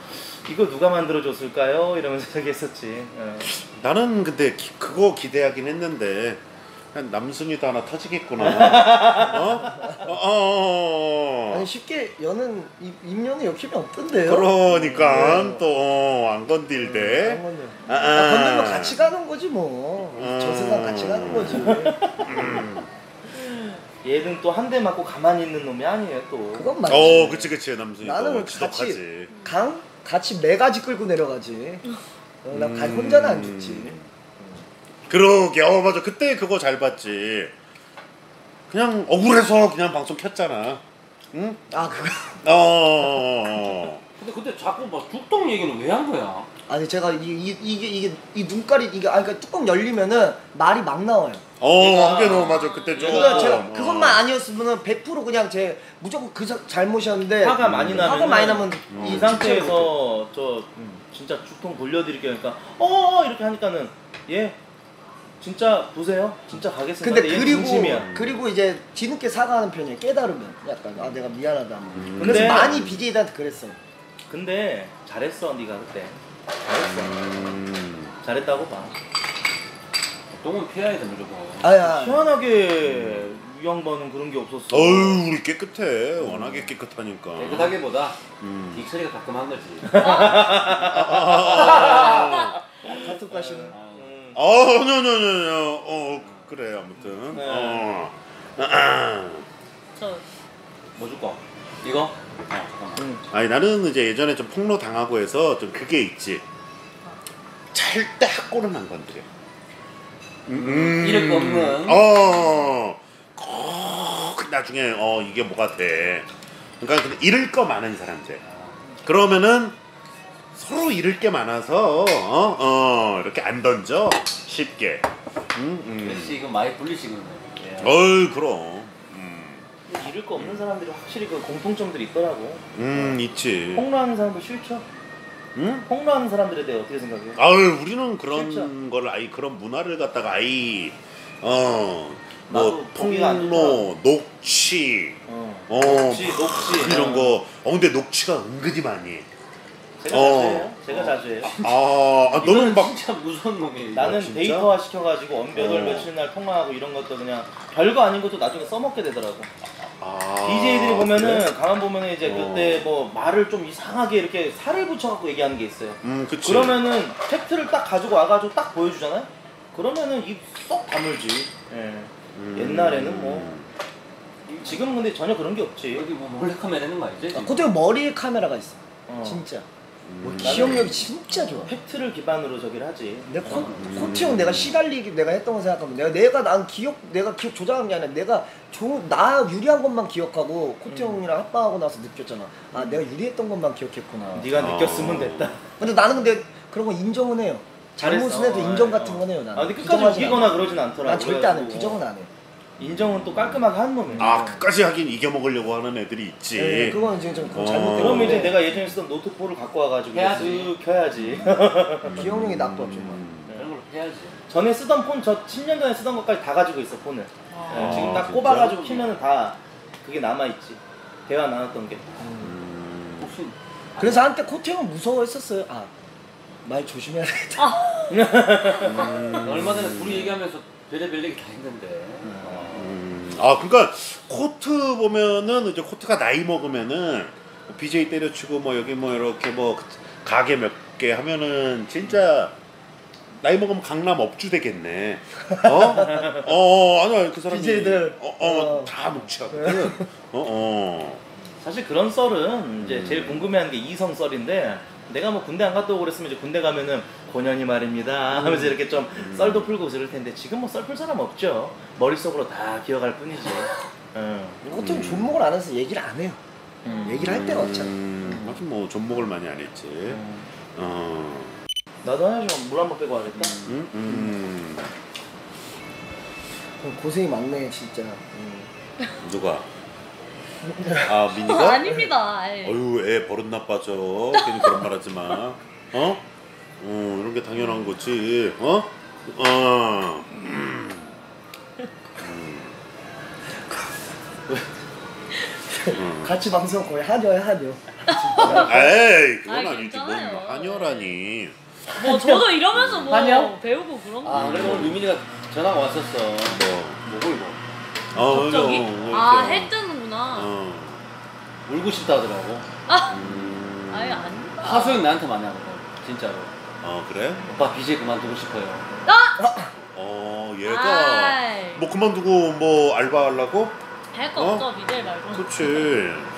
Speaker 2: 이거 누가 만들어줬을까요? 이러면서 [LAUGHS] 저기 했었지. 어.
Speaker 3: 나는 근데 기- 그거 기대하긴 했는데 한 남순이도 하나 터지겠구나. [LAUGHS] 어? 어, 어, 어.
Speaker 4: 아니 쉽게 여는 입- 입녀는 욕심이 없던데요.
Speaker 3: 그러니까
Speaker 4: 네.
Speaker 3: 또안 건딜대.
Speaker 4: 안 건드려.
Speaker 3: 아,
Speaker 4: 아,
Speaker 3: 아.
Speaker 4: 건들면 같이 가는 거지 뭐.
Speaker 3: 음.
Speaker 4: 저 세상 같이 가는 거지.
Speaker 2: 얘는 또 한 대 맞고 가만히 있는 놈이 아니에요 또
Speaker 4: 그건 맞지.
Speaker 3: 어, 그치 그치 남순이
Speaker 4: 나는
Speaker 3: 또
Speaker 4: 같이. 강 같이 매가지 끌고 내려가지. 어, 나 가- 혼자는 안 죽지.
Speaker 3: 그러게, 어 맞아. 그때 그거 잘 봤지. 그냥 억울해서 그냥 방송 켰잖아. 응?
Speaker 4: 아 그거
Speaker 3: 어.
Speaker 5: 근데 근데 자꾸 막 죽동 얘기는 왜 한 거야?
Speaker 4: 아니 제가 이, 이, 이게 이게 이 눈깔이 이게 아 그러니까 뚜껑 열리면은 말이 막 나와요.
Speaker 3: 어, 한개 너무 맞아. 그때 좀.
Speaker 4: 그러니까 제가
Speaker 3: 어.
Speaker 4: 그것만 아니었으면은 100% 그냥 제 무조건 그 자- 잘못이었는데
Speaker 2: 화가 많이 나면
Speaker 4: 화가 많이 나면
Speaker 2: 이 상태에서 저 진짜 죽통 돌려드릴게요 그러니까 어 이렇게 하니까는 예 진짜 보세요 진짜 가겠습니다
Speaker 4: 근데
Speaker 2: 얘
Speaker 4: 그리고
Speaker 2: 진심이야.
Speaker 4: 그리고 이제 뒤늦게 사과하는 편이에요. 깨달으면 약간 아 내가 미안하다.
Speaker 3: 음.
Speaker 4: 그래서
Speaker 2: 근데-
Speaker 4: 많이 BJ들한테 그랬어.
Speaker 2: 근데 잘했어 네가 그때 잘했어
Speaker 3: 음.
Speaker 2: 잘했다고 봐
Speaker 5: 똥은 피해야 돼 무조건.
Speaker 4: 아야.
Speaker 2: 희한하게 이 양반은 그런 게 없었어
Speaker 3: 어유 우리 깨끗해. 워낙에 깨끗하니까.
Speaker 5: 깨끗하게보다
Speaker 3: 음.
Speaker 5: 딕 처리가 가끔 한 거지. [LAUGHS]
Speaker 4: 같은 과시는.
Speaker 2: 음.
Speaker 3: 어, 노노노노. 어, 그래 아무튼.
Speaker 2: 네.
Speaker 3: 어. 아, [CLEARS THROAT]
Speaker 5: 저뭐 줄까? 이거? 어 잠깐만.
Speaker 3: 아니 나는 이제 예전에 좀 폭로 당하고 해서 좀 그게 있지. 절대 학고는 안 건드려. 음,
Speaker 5: 잃을 거 없는.
Speaker 3: 어. 꼭 나중에 어 이게 뭐가 돼. 그러니까 근데 잃을 거 많은 사람들. 그러면은 서로 잃을 게 많아서 어, 어 이렇게 안 던져 쉽게. 음, 음.
Speaker 5: 역시 이거 많이 불리시군요. 예.
Speaker 3: 어이 그럼. 음,
Speaker 2: 잃을 거 없는 사람들이 확실히 그 공통점들이 있더라고
Speaker 3: 음 있지.
Speaker 2: 폭로하는 사람도 싫죠?
Speaker 3: 응?
Speaker 2: 폭로하는 사람들에 대해 어떻게 생각해요?
Speaker 3: 아유 우리는 그런
Speaker 2: 진짜.
Speaker 3: 걸 아이 그런 문화를 갖다가 아이 어뭐
Speaker 2: 나도 보기가 안
Speaker 3: 폭로 녹취
Speaker 2: 어.
Speaker 3: 어
Speaker 2: 녹취, 녹취.
Speaker 3: 이런 거 어 근데 녹취가 은근히 많이 해.
Speaker 2: 제가
Speaker 3: 어.
Speaker 2: 자주 해요 제가 자주 해요
Speaker 3: 아, 아
Speaker 5: 너는
Speaker 3: 막
Speaker 5: 진짜 무서운 놈이에요.
Speaker 2: 나는
Speaker 3: 진짜?
Speaker 2: 데이터화 시켜가지고 언별을
Speaker 3: 어.
Speaker 2: 며칠 날 통화하고 이런 것도 그냥 별거 아닌 것도 나중에 써먹게 되더라고.
Speaker 3: 아,
Speaker 2: DJ들이 보면은
Speaker 3: 그래?
Speaker 2: 가만 보면은 이제
Speaker 3: 어.
Speaker 2: 그때 뭐 말을 좀 이상하게 이렇게 살을 붙여갖고 얘기하는 게 있어요.
Speaker 3: 음 그치
Speaker 2: 그러면은 팩트를 딱 가지고 와가지고 딱 보여주잖아요. 그러면은 입 쏙 다물지. 예.
Speaker 3: 음.
Speaker 2: 옛날에는 뭐 지금은 근데 전혀 그런 게 없지.
Speaker 5: 여기 뭐 몰래 카메라 있는 거 알지?
Speaker 4: 아, 그때 머리에 카메라가 있어.
Speaker 2: 어.
Speaker 4: 진짜.
Speaker 3: 음.
Speaker 4: 기억력이 진짜 좋아.
Speaker 2: 팩트를 기반으로 저기를 하지.
Speaker 4: 내 코, 코트 형 내가 시달리기 내가 했던 거 생각하면 내가 내가 난 기억 내가 기억 조작한 게 아니라 내가 좋은 나 유리한 것만 기억하고 코트 형이랑 합방하고 나서 느꼈잖아. 아 내가 유리했던 것만 기억했구나.
Speaker 2: 네가
Speaker 3: 아.
Speaker 2: 느꼈으면 됐다.
Speaker 4: 근데 나는 근데 그런 거 인정은 해요. 잘못은. 해도 인정
Speaker 2: 어,
Speaker 4: 같은
Speaker 2: 어.
Speaker 4: 건 해요. 나는.
Speaker 2: 아 근데 끝까지
Speaker 4: 부정하진 않아.
Speaker 2: 그러진 않더라고.
Speaker 4: 난 절대 안 해.
Speaker 2: 그래가지고
Speaker 4: 부정은 안 해.
Speaker 2: 인정은 또 깔끔하게 하는 놈이야.
Speaker 3: 아 끝까지 하긴 이겨 먹으려고 하는 애들이 있지
Speaker 4: 네, 그거는 지금 좀
Speaker 3: 어.
Speaker 4: 잘못된
Speaker 2: 그러면 이제 내가 예전에 쓰던 노트폴을 갖고 와가지고
Speaker 5: 해야지.
Speaker 2: 쓱 켜야지. [LAUGHS]
Speaker 4: 기억력이 나빠 좀.
Speaker 3: 음.
Speaker 5: 그런 걸 해야지.
Speaker 2: 전에 쓰던 폰, 저 10년 전에 쓰던 것까지 다 가지고 있어 폰을.
Speaker 1: 아.
Speaker 2: 네, 지금
Speaker 3: 아,
Speaker 2: 딱
Speaker 3: 진짜?
Speaker 2: 꼽아가지고 키면은 다 그게 남아 있지. 대화 나눴던 게.
Speaker 3: 음.
Speaker 5: 혹시
Speaker 4: 그래서 한때 코트형은 무서워했었어요. 아 말 조심해야 되겠다. [LAUGHS]
Speaker 5: 얼마 전에 둘이 얘기하면서 별의별 얘기 다 했는데. 어.
Speaker 3: 음, 아 그러니까 코트 보면은 이제 코트가 나이 먹으면은 뭐 BJ 때려치고 뭐 여기 뭐 이렇게 뭐 가게 몇 개 하면은 진짜 나이 먹으면 강남 업주 되겠네. 어? 어, 아니야 그 사람이
Speaker 4: BJ들.
Speaker 3: 어, 어,
Speaker 4: 어.
Speaker 3: 다 녹취하거든. 어, 어.
Speaker 2: 사실 그런 썰은 이제
Speaker 3: 음.
Speaker 2: 제일 궁금해하는 게 이성 썰인데 내가 뭐 군대 안 갔다 오고 그랬으면 이제 군대 가면은 고년이 말입니다 하면서 이렇게 좀 썰도 풀고 그럴 텐데 지금 뭐 썰 풀 사람 없죠. 머릿속으로 다 기억할 뿐이지. 응.
Speaker 4: 코트형 존목을 안 해서 얘기를 안 해요.
Speaker 2: 음.
Speaker 4: 얘기를 할 데가 없잖아.
Speaker 3: 음, 하여튼 뭐 존목을 많이 안 했지.
Speaker 2: 음.
Speaker 3: 어.
Speaker 2: 나도 화장실 물 한 번 빼고 와야겠다.
Speaker 3: 음, 음.
Speaker 4: 고생이 많네 진짜. 음.
Speaker 3: 누가? 아 미니가? [LAUGHS]
Speaker 1: 아닙니다. 아이.
Speaker 3: 어유 애 버릇 나빠져. 괜히 그런 말 하지 마. 어? 어 이런 게 당연한 거지. 어? 어.
Speaker 4: 같이 방송 거의 하녀야 하녀.
Speaker 3: 에이 그건
Speaker 1: 아이,
Speaker 3: 아니지 뭔
Speaker 1: 괜찮아요.
Speaker 3: 한여라니.
Speaker 1: 뭐 저도 이러면서 뭐
Speaker 6: 아니요?
Speaker 1: 배우고 그런 거.
Speaker 5: 아 그래서 오늘 유민이가 전화가 왔었어.
Speaker 3: 뭐.
Speaker 5: 뭐고 이거?
Speaker 3: 어,
Speaker 1: 갑자기?
Speaker 3: 이거,
Speaker 1: 아,
Speaker 3: 이거.
Speaker 1: 해 뜨는 구나.
Speaker 3: 어.
Speaker 5: 울고 싶다 하더라고.
Speaker 3: 음.
Speaker 1: 아예 아닙니다.
Speaker 5: 하소연 나한테 많이 하거든. 진짜로.
Speaker 3: 어 그래?
Speaker 5: 오빠 BJ 그만두고 싶어요.
Speaker 3: 어 얘가
Speaker 1: 아이,
Speaker 3: 뭐 그만두고 뭐 알바하려고?
Speaker 1: 할 거
Speaker 3: 어?
Speaker 1: 없죠, BJ 말고.
Speaker 3: 그치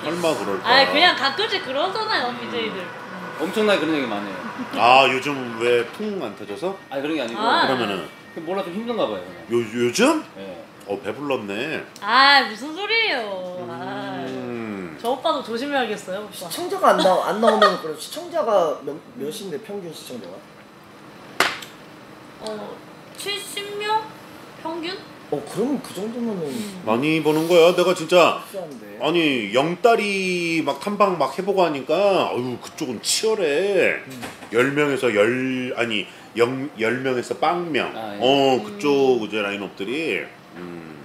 Speaker 3: 설마 그럴까?
Speaker 1: 아 그냥 가끔씩 그러잖아요, BJ들.
Speaker 5: 엄청나게 그런 얘기 많이 해요.
Speaker 3: 아 요즘 왜 풍 안 터져서?
Speaker 5: 아니 그런 게 아니고
Speaker 1: 아.
Speaker 3: 그러면은
Speaker 5: 몰라 좀 힘든가 봐요. 그냥.
Speaker 3: 요 요즘?
Speaker 5: 예.
Speaker 3: 어 배불렀네.
Speaker 1: 아 무슨 소리예요. 아,
Speaker 3: 음.
Speaker 1: 저 오빠도 조심해야겠어요, 오빠.
Speaker 4: 시청자가 안 나오 안 나오면 그럼 시청자가 몇 몇인데 평균 시청자가?
Speaker 1: 어, 70명 평균?
Speaker 4: 어 그러면 그 정도면은
Speaker 3: 많이 보는 거야. 내가 진짜
Speaker 4: 흡수한데.
Speaker 3: 아니 영딸이 막 탐방 막 해보고 하니까 어유 그쪽은 치열해. 열 명에서 열 아니 영 열 명에서 빵명.
Speaker 5: 아, 예.
Speaker 3: 어 그쪽 이제 라인업들이. 음.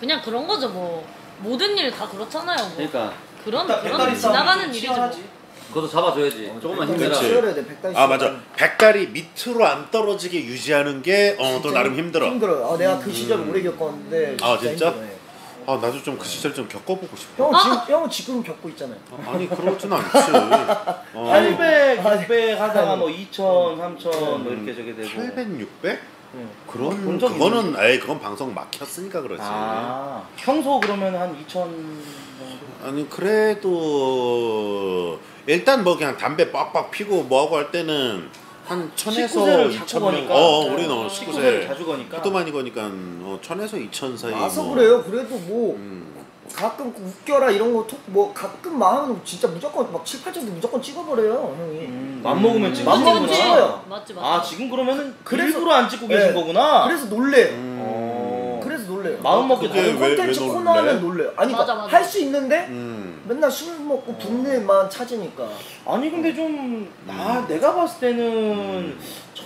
Speaker 1: 그냥 그런 거죠, 뭐. 모든 일 다 그렇잖아요, 뭐.
Speaker 5: 그러니까
Speaker 1: 그런 그런 지나가는
Speaker 6: 좀
Speaker 1: 일이죠.
Speaker 6: 치열하지.
Speaker 5: 그것도 잡아줘야지. 조금만
Speaker 4: 백다리
Speaker 5: 힘내라.
Speaker 3: 그치.
Speaker 4: 치열해야 돼. 백다리
Speaker 3: 아 맞아. 백다리 밑으로 안 떨어지게 유지하는 게 어또
Speaker 4: 진짜
Speaker 3: 나름 힘들어.
Speaker 4: 힘들어요. 아 내가 그 시절 오래 겪었는데.
Speaker 3: 아, 진짜?
Speaker 4: 힘들어요.
Speaker 3: 아 나도 좀 그 시절 좀 겪어보고 싶어.
Speaker 4: 형은
Speaker 1: 아!
Speaker 4: 지금 형은 지금 겪고 있잖아요.
Speaker 3: 아 니 그러진 않지. [LAUGHS] 어.
Speaker 6: 800,
Speaker 4: 아,
Speaker 6: 600 하다가
Speaker 4: 아니.
Speaker 6: 뭐 2,000, 3,000뭐 이렇게 저게 되고.
Speaker 3: 800, 600?
Speaker 6: 응.
Speaker 3: 그런
Speaker 6: 본 적이
Speaker 3: 그거는 에이 그건 방송 막혔으니까 그렇지.
Speaker 6: 아, 평소 그러면 한2,000 정도?
Speaker 3: 아니 그래도 일단 뭐 그냥 담배 빡빡 피고 뭐하고 할 때는 한 천에서
Speaker 6: 19세를
Speaker 3: 이천 명.
Speaker 6: 거니까.
Speaker 3: 어, 어 우리는 어,
Speaker 6: 19세를
Speaker 3: 19세.
Speaker 6: 자주 거니까.
Speaker 3: 하도 많이 거니까 어, 천에서 이천 사이.
Speaker 4: 와서
Speaker 3: 뭐.
Speaker 4: 그래요. 그래도 뭐
Speaker 3: 음.
Speaker 4: 가끔 웃겨라 이런 거뭐 가끔 마음 진짜 무조건 막 7, 8천도 무조건 찍어버려요 형이.
Speaker 6: 음, 맘 먹으면 찍는
Speaker 4: 맘 먹으면. 찍어요.
Speaker 1: 맞지, 맞지.
Speaker 6: 아, 지금 그러면은
Speaker 4: 그래서-
Speaker 6: 일부러 안 찍고 계신
Speaker 4: 네.
Speaker 6: 거구나.
Speaker 4: 그래서 놀래요.
Speaker 3: 음.
Speaker 6: 어.
Speaker 4: 그래서 놀래요.
Speaker 6: 마음 다른
Speaker 3: 왜-
Speaker 4: 콘텐츠? 코너 하면 놀래요. 아니
Speaker 1: 맞아,
Speaker 4: 그러니까
Speaker 1: 맞아.
Speaker 4: 할수 있는데
Speaker 3: 음.
Speaker 4: 맨날 술 먹고 분내만 찾으니까.
Speaker 6: 아니 근데 좀나 내가 봤을 때는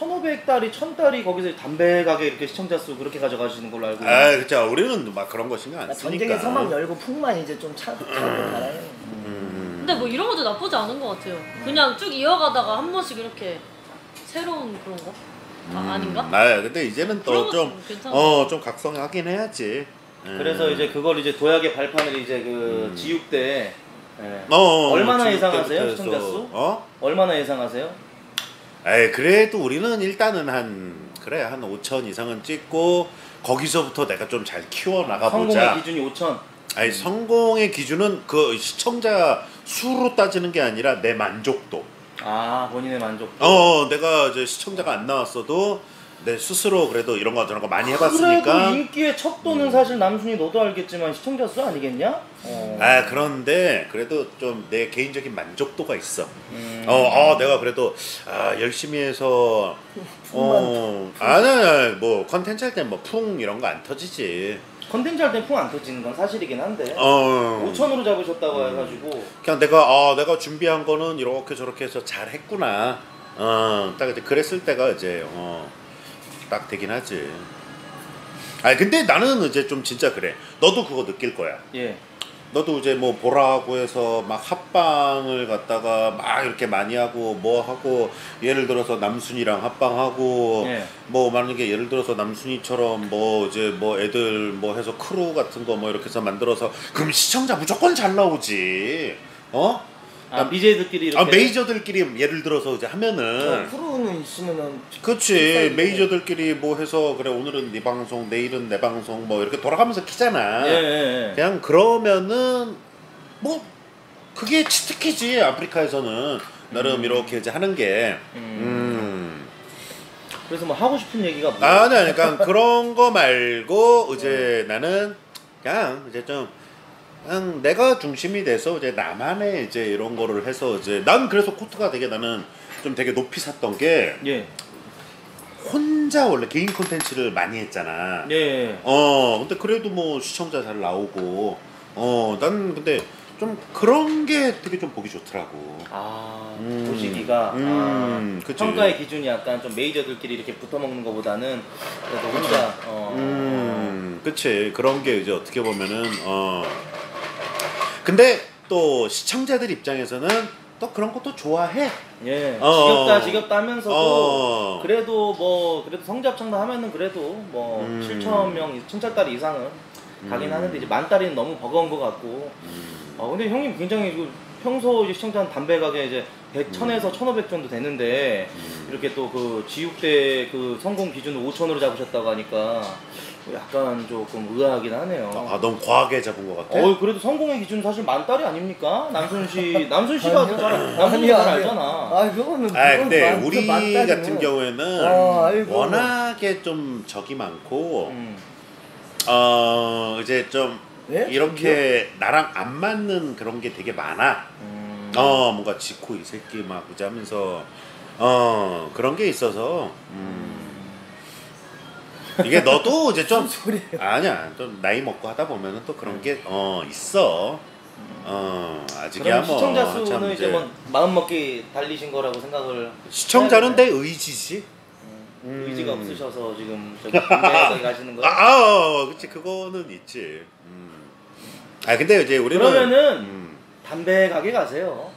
Speaker 6: 1,500달이 1,000달이 거기서 담배 가게 이렇게 시청자 수 그렇게 가져가시는 걸로 알고.
Speaker 3: 아, 그쵸. 우리는 막 그런 거 신경 안 쓰니까.
Speaker 4: 전쟁의 서막 열고 풍만 이제 좀 차, 차고 달아요.
Speaker 3: 음.
Speaker 1: 근데 뭐 이런 것도 나쁘지 않은 것 같아요. 그냥 쭉 이어가다가 한 번씩 이렇게 새로운 그런 거? 아, 아닌가?
Speaker 3: 아, 근데 이제는 또좀
Speaker 1: 괜찮아.
Speaker 3: 어, 좀 각성하긴 해야지. 음.
Speaker 6: 그래서 이제 그걸 이제 도약의 발판을 이제 그 지육 때 예.
Speaker 3: 어, 어,
Speaker 6: 얼마나 예상하세요, 시청자. 수?
Speaker 3: 어?
Speaker 6: 얼마나 예상하세요?
Speaker 3: 에이 그래도 우리는 일단은 한 그래 한 5천 이상은 찍고 거기서부터 내가 좀 잘 키워 나가
Speaker 6: 성공의
Speaker 3: 보자.
Speaker 6: 기준이 5천.
Speaker 3: 아니 성공의 기준은 그 시청자 수로 따지는 게 아니라 내 만족도.
Speaker 6: 아 본인의 만족.
Speaker 3: 어 내가 이제 시청자가 안 나왔어도 내 스스로 그래도 이런 거 저런 거 많이
Speaker 6: 그래도
Speaker 3: 해봤으니까.
Speaker 6: 인기의 척도는 사실 남순이 너도 알겠지만 시청자 수 아니겠냐? 어.
Speaker 3: 아 그런데 그래도 좀 내 개인적인 만족도가 있어.
Speaker 6: 음.
Speaker 3: 어, 어, 내가 그래도 아, 열심히 해서 어, 아니, 아니, 뭐 컨텐츠 할 때 뭐 풍 이런 거 안 터지지.
Speaker 6: 컨텐츠 할 때 풍 안 터지는 건 사실이긴 한데
Speaker 3: 어,
Speaker 6: 5천으로 잡으셨다고 해가지고
Speaker 3: 그냥 내가 아, 내가 준비한 거는 이렇게 저렇게 해서 잘 했구나. 어, 딱 이제 그랬을 때가 이제 어, 딱 되긴 하지. 아, 근데 나는 이제 좀 진짜 그래. 너도 그거 느낄 거야.
Speaker 6: 예.
Speaker 3: 너도 이제 뭐 보라고 해서 막 합방을 갖다가 막 이렇게 많이 하고 뭐 하고 예를 들어서 남순이랑 합방하고
Speaker 6: 예.
Speaker 3: 뭐 만약에 예를 들어서 남순이처럼 뭐 이제 뭐 애들 뭐 해서 크루 같은 거 뭐 이렇게 해서 만들어서 그럼 시청자 무조건 잘 나오지 어?
Speaker 6: 아 BJ들끼리 이렇게
Speaker 3: 아 메이저들끼리 예를 들어서 이제 하면은
Speaker 4: 어, 크루는 있으면은
Speaker 3: 그치 메이저들끼리 뭐 해서 그래 오늘은 네 방송 내일은 내 방송 뭐 이렇게 돌아가면서 키잖아.
Speaker 6: 예, 예, 예.
Speaker 3: 그냥 그러면은 뭐 그게 치트키지 아프리카에서는. 나름 이렇게 이제 하는 게. 음.
Speaker 6: 그래서 뭐 하고 싶은 얘기가 뭐
Speaker 3: 아니 아니 그러니까 그런 거 말고 [LAUGHS] 이제 나는 그냥 이제 좀 그냥 내가 중심이 돼서 이제 나만의 이제 이런 거를 해서 이제 난 그래서 코트가 되게 나는 좀 되게 높이 샀던 게
Speaker 6: 예.
Speaker 3: 혼자 원래 개인 콘텐츠를 많이 했잖아.
Speaker 6: 예.
Speaker 3: 어 근데 그래도 뭐 시청자 잘 나오고 어, 난 근데 좀 그런 게 되게 좀 보기 좋더라고.
Speaker 2: 아
Speaker 3: 음.
Speaker 2: 보시기가
Speaker 3: 음,
Speaker 2: 아. 평가의 기준이 약간 좀 메이저들끼리 이렇게 붙어 먹는 것보다는 그래도 혼자 어,
Speaker 3: 음, 그치. 그런 게 이제 어떻게 보면은, 어. 근데 또 시청자들 입장에서는 또 그런 것도 좋아해.
Speaker 2: 예
Speaker 3: 어.
Speaker 2: 지겹다 지겹다 하면서도
Speaker 3: 어.
Speaker 2: 그래도 뭐 그래도 성적 합창도 하면은 그래도 뭐
Speaker 3: 음.
Speaker 2: 7천 명 7천달러 이상은 가긴
Speaker 3: 음.
Speaker 2: 하는데 이제 만 달이는 너무 버거운 것 같고 어 근데 형님 굉장히 그 평소 이제 시청자는 담배 가게 이제 100, 1000에서 1500 정도 되는데
Speaker 3: 음.
Speaker 2: 이렇게 또 그 지육대 그 성공 기준을 5000으로 잡으셨다고 하니까 약간 조금 의아하긴 하네요.
Speaker 3: 아, 너무 과하게 잡은 것 같아?
Speaker 2: 어 그래도 성공의 기준 사실 만 달이 아닙니까? 남순 씨 [LAUGHS] 남순 씨가 잘, 남순 씨가 잘 알잖아.
Speaker 4: 아 그거는
Speaker 3: 아 근데
Speaker 4: 만-
Speaker 3: 우리
Speaker 4: 만 달이면.
Speaker 3: 같은 경우에는
Speaker 4: 아, 아이고.
Speaker 3: 워낙에 좀 적이 많고
Speaker 2: 음.
Speaker 3: 어 이제 좀
Speaker 4: 예?
Speaker 3: 이렇게 나랑 안 맞는 그런 게 되게 많아.
Speaker 2: 음.
Speaker 3: 어 뭔가 지코 이 새끼 막 하면서 어 그런 게 있어서 음. 이게 너도 이제 좀 [LAUGHS] 아니야 좀 나이 먹고 하다 보면은 또 그런 게 어 있어. 어 아직이야 뭐
Speaker 2: 시청자
Speaker 3: 참
Speaker 2: 수는 이제 뭐 마음 먹기 달리신 거라고 생각을
Speaker 3: 시청자는 내 의지지.
Speaker 2: 음, 의지가 없으셔서 지금 저기 군대에 가시는
Speaker 3: 아,
Speaker 2: 거예요?
Speaker 3: 아, 어, 그치 그거는 있지. 음. 아 근데 이제 우리는
Speaker 2: 그러면은
Speaker 3: 음.
Speaker 2: 담배 가게 가세요.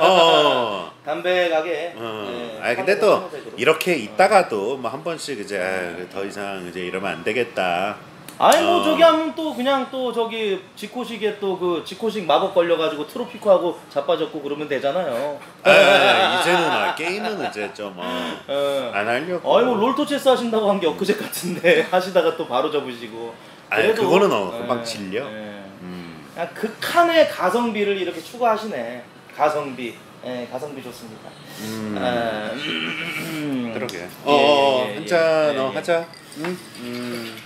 Speaker 3: 어.
Speaker 2: 담배 가게.
Speaker 3: 어.
Speaker 2: 네,
Speaker 3: 아 근데 또. 이렇게 있다가도 뭐 한 번씩 이제 아, 더 이상 이제 이러면 안 되겠다.
Speaker 2: 아니 뭐
Speaker 3: 어.
Speaker 2: 저기 하면 또 그냥 또 저기 지코식에 또 그 지코식 마법 걸려가지고 트로피코하고 자빠졌고 그러면 되잖아요.
Speaker 3: 아, 이제는 아, 게임은 이제 좀 어,
Speaker 2: 어.
Speaker 3: 안 하려고.
Speaker 2: 아이고 롤토 체스 하신다고 한 게 엊그제 같은데 [LAUGHS] 하시다가 또 바로 접으시고.
Speaker 3: 아니, 그거는 어,
Speaker 2: 예,
Speaker 3: 금방 질려.
Speaker 2: 예.
Speaker 3: 음.
Speaker 2: 그냥 극한의 가성비를 이렇게 추구하시네. 가성비. 예, 가성비 좋습니다.
Speaker 3: 음.
Speaker 2: 아, 음.
Speaker 3: 그러게.
Speaker 2: 예,
Speaker 3: 어, 어,
Speaker 2: 예, 예,
Speaker 3: 한잔
Speaker 2: 예,
Speaker 3: 어,
Speaker 2: 예.
Speaker 3: 하자. 응? 음.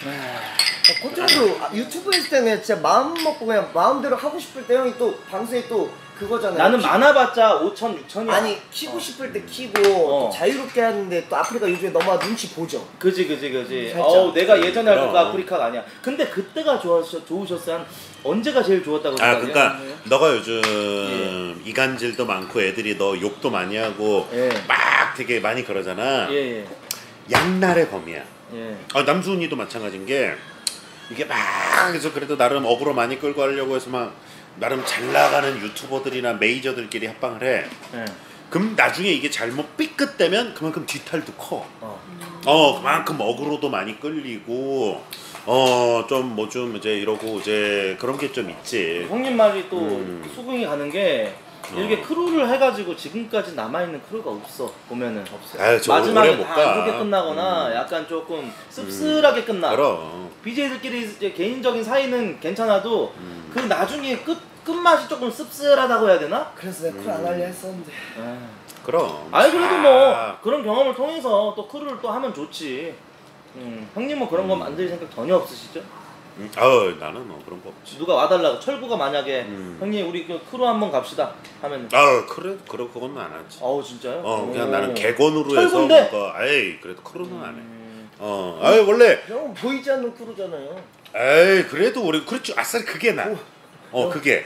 Speaker 4: 코트도 유튜브 했을 때는 진짜 마음 먹고 그냥 마음대로 하고 싶을 때 형이 또 방송에 또 그거잖아요.
Speaker 2: 나는
Speaker 4: 키-
Speaker 2: 많아봤자 5천, 6천이야.
Speaker 4: 아니 키고 싶을 때 키고
Speaker 2: 어.
Speaker 4: 또 자유롭게 하는데 또 아프리카 요즘에 너무 눈치 보죠.
Speaker 2: 그지 그지 그지. 어우 내가 예전에 할
Speaker 3: 그럼.
Speaker 2: 때가 아프리카가 아니야. 근데 그때가 좋았어 좋으셨어 한 언제가 제일 좋았다고
Speaker 3: 아
Speaker 2: 생각해요?
Speaker 3: 그러니까 너가 요즘 이간질도 많고 애들이 너 욕도 많이 하고
Speaker 2: 예.
Speaker 3: 막 되게 많이 그러잖아.
Speaker 2: 예
Speaker 3: 양날의 검이야.
Speaker 2: 예.
Speaker 3: 아, 남순이도 마찬가지인 게 이게 막 해서 그래도 나름 어그로 많이 끌고 하려고 해서 막 나름 잘 나가는 유튜버들이나 메이저들끼리 합방을 해.
Speaker 2: 예.
Speaker 3: 그럼 나중에 이게 잘못 삐끗되면 그만큼 뒤탈도 커.
Speaker 2: 어.
Speaker 3: 어 그만큼 어그로도 많이 끌리고 어 좀 뭐 좀 이제 이러고 이제 그런 게 좀 있지.
Speaker 2: 형님 말이 또
Speaker 3: 음.
Speaker 2: 수긍이 가는 게 이렇게
Speaker 3: 어.
Speaker 2: 크루를 해가지고 지금까지 남아있는 크루가 없어 보면은 없어요
Speaker 3: 아유, 저
Speaker 2: 마지막에
Speaker 3: 오래
Speaker 2: 못다
Speaker 3: 가.
Speaker 2: 안 좋게 끝나거나
Speaker 3: 음.
Speaker 2: 약간 조금 씁쓸하게 끝나
Speaker 3: 그럼.
Speaker 2: BJ들끼리 이제 개인적인 사이는 괜찮아도
Speaker 3: 음.
Speaker 2: 그 나중에 끝 끝맛이 조금 씁쓸하다고 해야 되나?
Speaker 4: 그래서 내가 크루 안 하려 했었는데.
Speaker 3: 그럼.
Speaker 2: 아니 그래도 뭐
Speaker 3: 아,
Speaker 2: 그런 경험을 통해서 또 크루를 또 하면 좋지. 음, 형님은 그런 거 만들 생각 전혀 없으시죠?
Speaker 3: 음, 아유 나는 뭐 그런 거 없지.
Speaker 2: 누가 와달라고 철구가 만약에
Speaker 3: 음.
Speaker 2: 형님 우리 그 크루 한번 갑시다 하면
Speaker 3: 아 그래 그래 그건 안 하지.
Speaker 2: 어우 진짜요?
Speaker 3: 어 그냥
Speaker 2: 오.
Speaker 3: 나는 객원으로 해서
Speaker 2: 철군데?
Speaker 3: 뭔가 에이 그래도 크루는 안 해.
Speaker 2: 음,
Speaker 3: 어, 아이 원래
Speaker 4: 형은 보이지 않는 크루잖아요.
Speaker 3: 에이 그래도 우리 그렇지 아싸리 그게 나. 어 그게.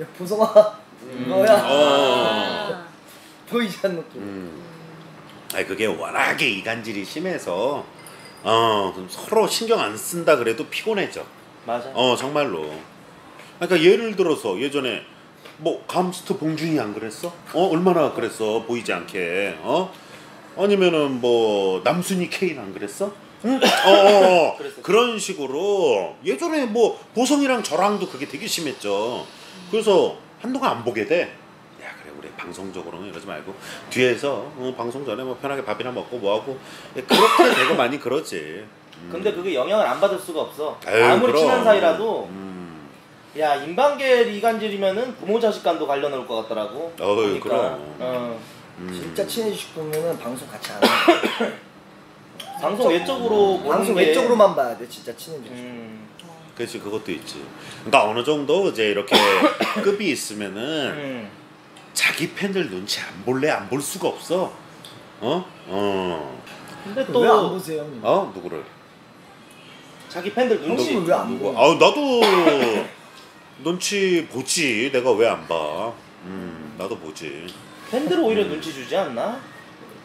Speaker 4: 야 보성아 이거야
Speaker 3: 어.
Speaker 1: 아,
Speaker 4: 보이지 않는 크루.
Speaker 3: 음. 아니 그게 워낙에 이간질이 심해서 어 서로 신경 안 쓴다 그래도 피곤해져.
Speaker 2: 맞아.
Speaker 3: 어 정말로. 그러니까 예를 들어서 예전에 뭐 감스트 봉준이 안 그랬어? 어 얼마나 그랬어 보이지 않게 어 아니면은 뭐 남순이 케인 안 그랬어? 응? 어, 어, 어. [LAUGHS] 그런 식으로 예전에 뭐 보성이랑 저랑도 그게 되게 심했죠. 그래서 한동안 안 보게 돼. 야 그래 우리 방송적으로는 이러지 말고 뒤에서 어, 방송 전에 뭐 편하게 밥이나 먹고 뭐 하고 그렇게 [LAUGHS] 되고 많이 그러지. 음.
Speaker 2: 근데 그게 영향을 안 받을 수가 없어.
Speaker 3: 에이,
Speaker 2: 아무리
Speaker 3: 그럼.
Speaker 2: 친한 사이라도
Speaker 3: 음.
Speaker 2: 야 인방계 이간질이면은 부모 자식 간도 관련올 것 같더라고.
Speaker 3: 어이,
Speaker 2: 보니까.
Speaker 3: 그럼.
Speaker 2: 어,
Speaker 3: 음.
Speaker 4: 진짜 친해지고 싶으면은 방송 같이 안 해. [LAUGHS]
Speaker 2: 방송 외적으로
Speaker 4: 방송
Speaker 2: 게-
Speaker 4: 외적으로만 봐야 돼 진짜 싶으면.
Speaker 2: 음,
Speaker 3: 그렇지 그것도 있지. 그러니까 어느 정도 이제 이렇게 [COUGHS] 급이 있으면은
Speaker 2: 음.
Speaker 3: 자기 팬들 눈치 안 볼래 안 볼 수가 없어. 어? 어.
Speaker 2: 근데 왜안또
Speaker 4: 보세요 형님?
Speaker 3: 어 누구를?
Speaker 2: 자기 팬들 눈치.
Speaker 4: 형님은 왜안 봐?
Speaker 3: 아우 나도 [COUGHS] 눈치 보지. 내가 왜 안 봐? 음 나도 보지.
Speaker 2: 팬들 오히려 눈치 주지 않나?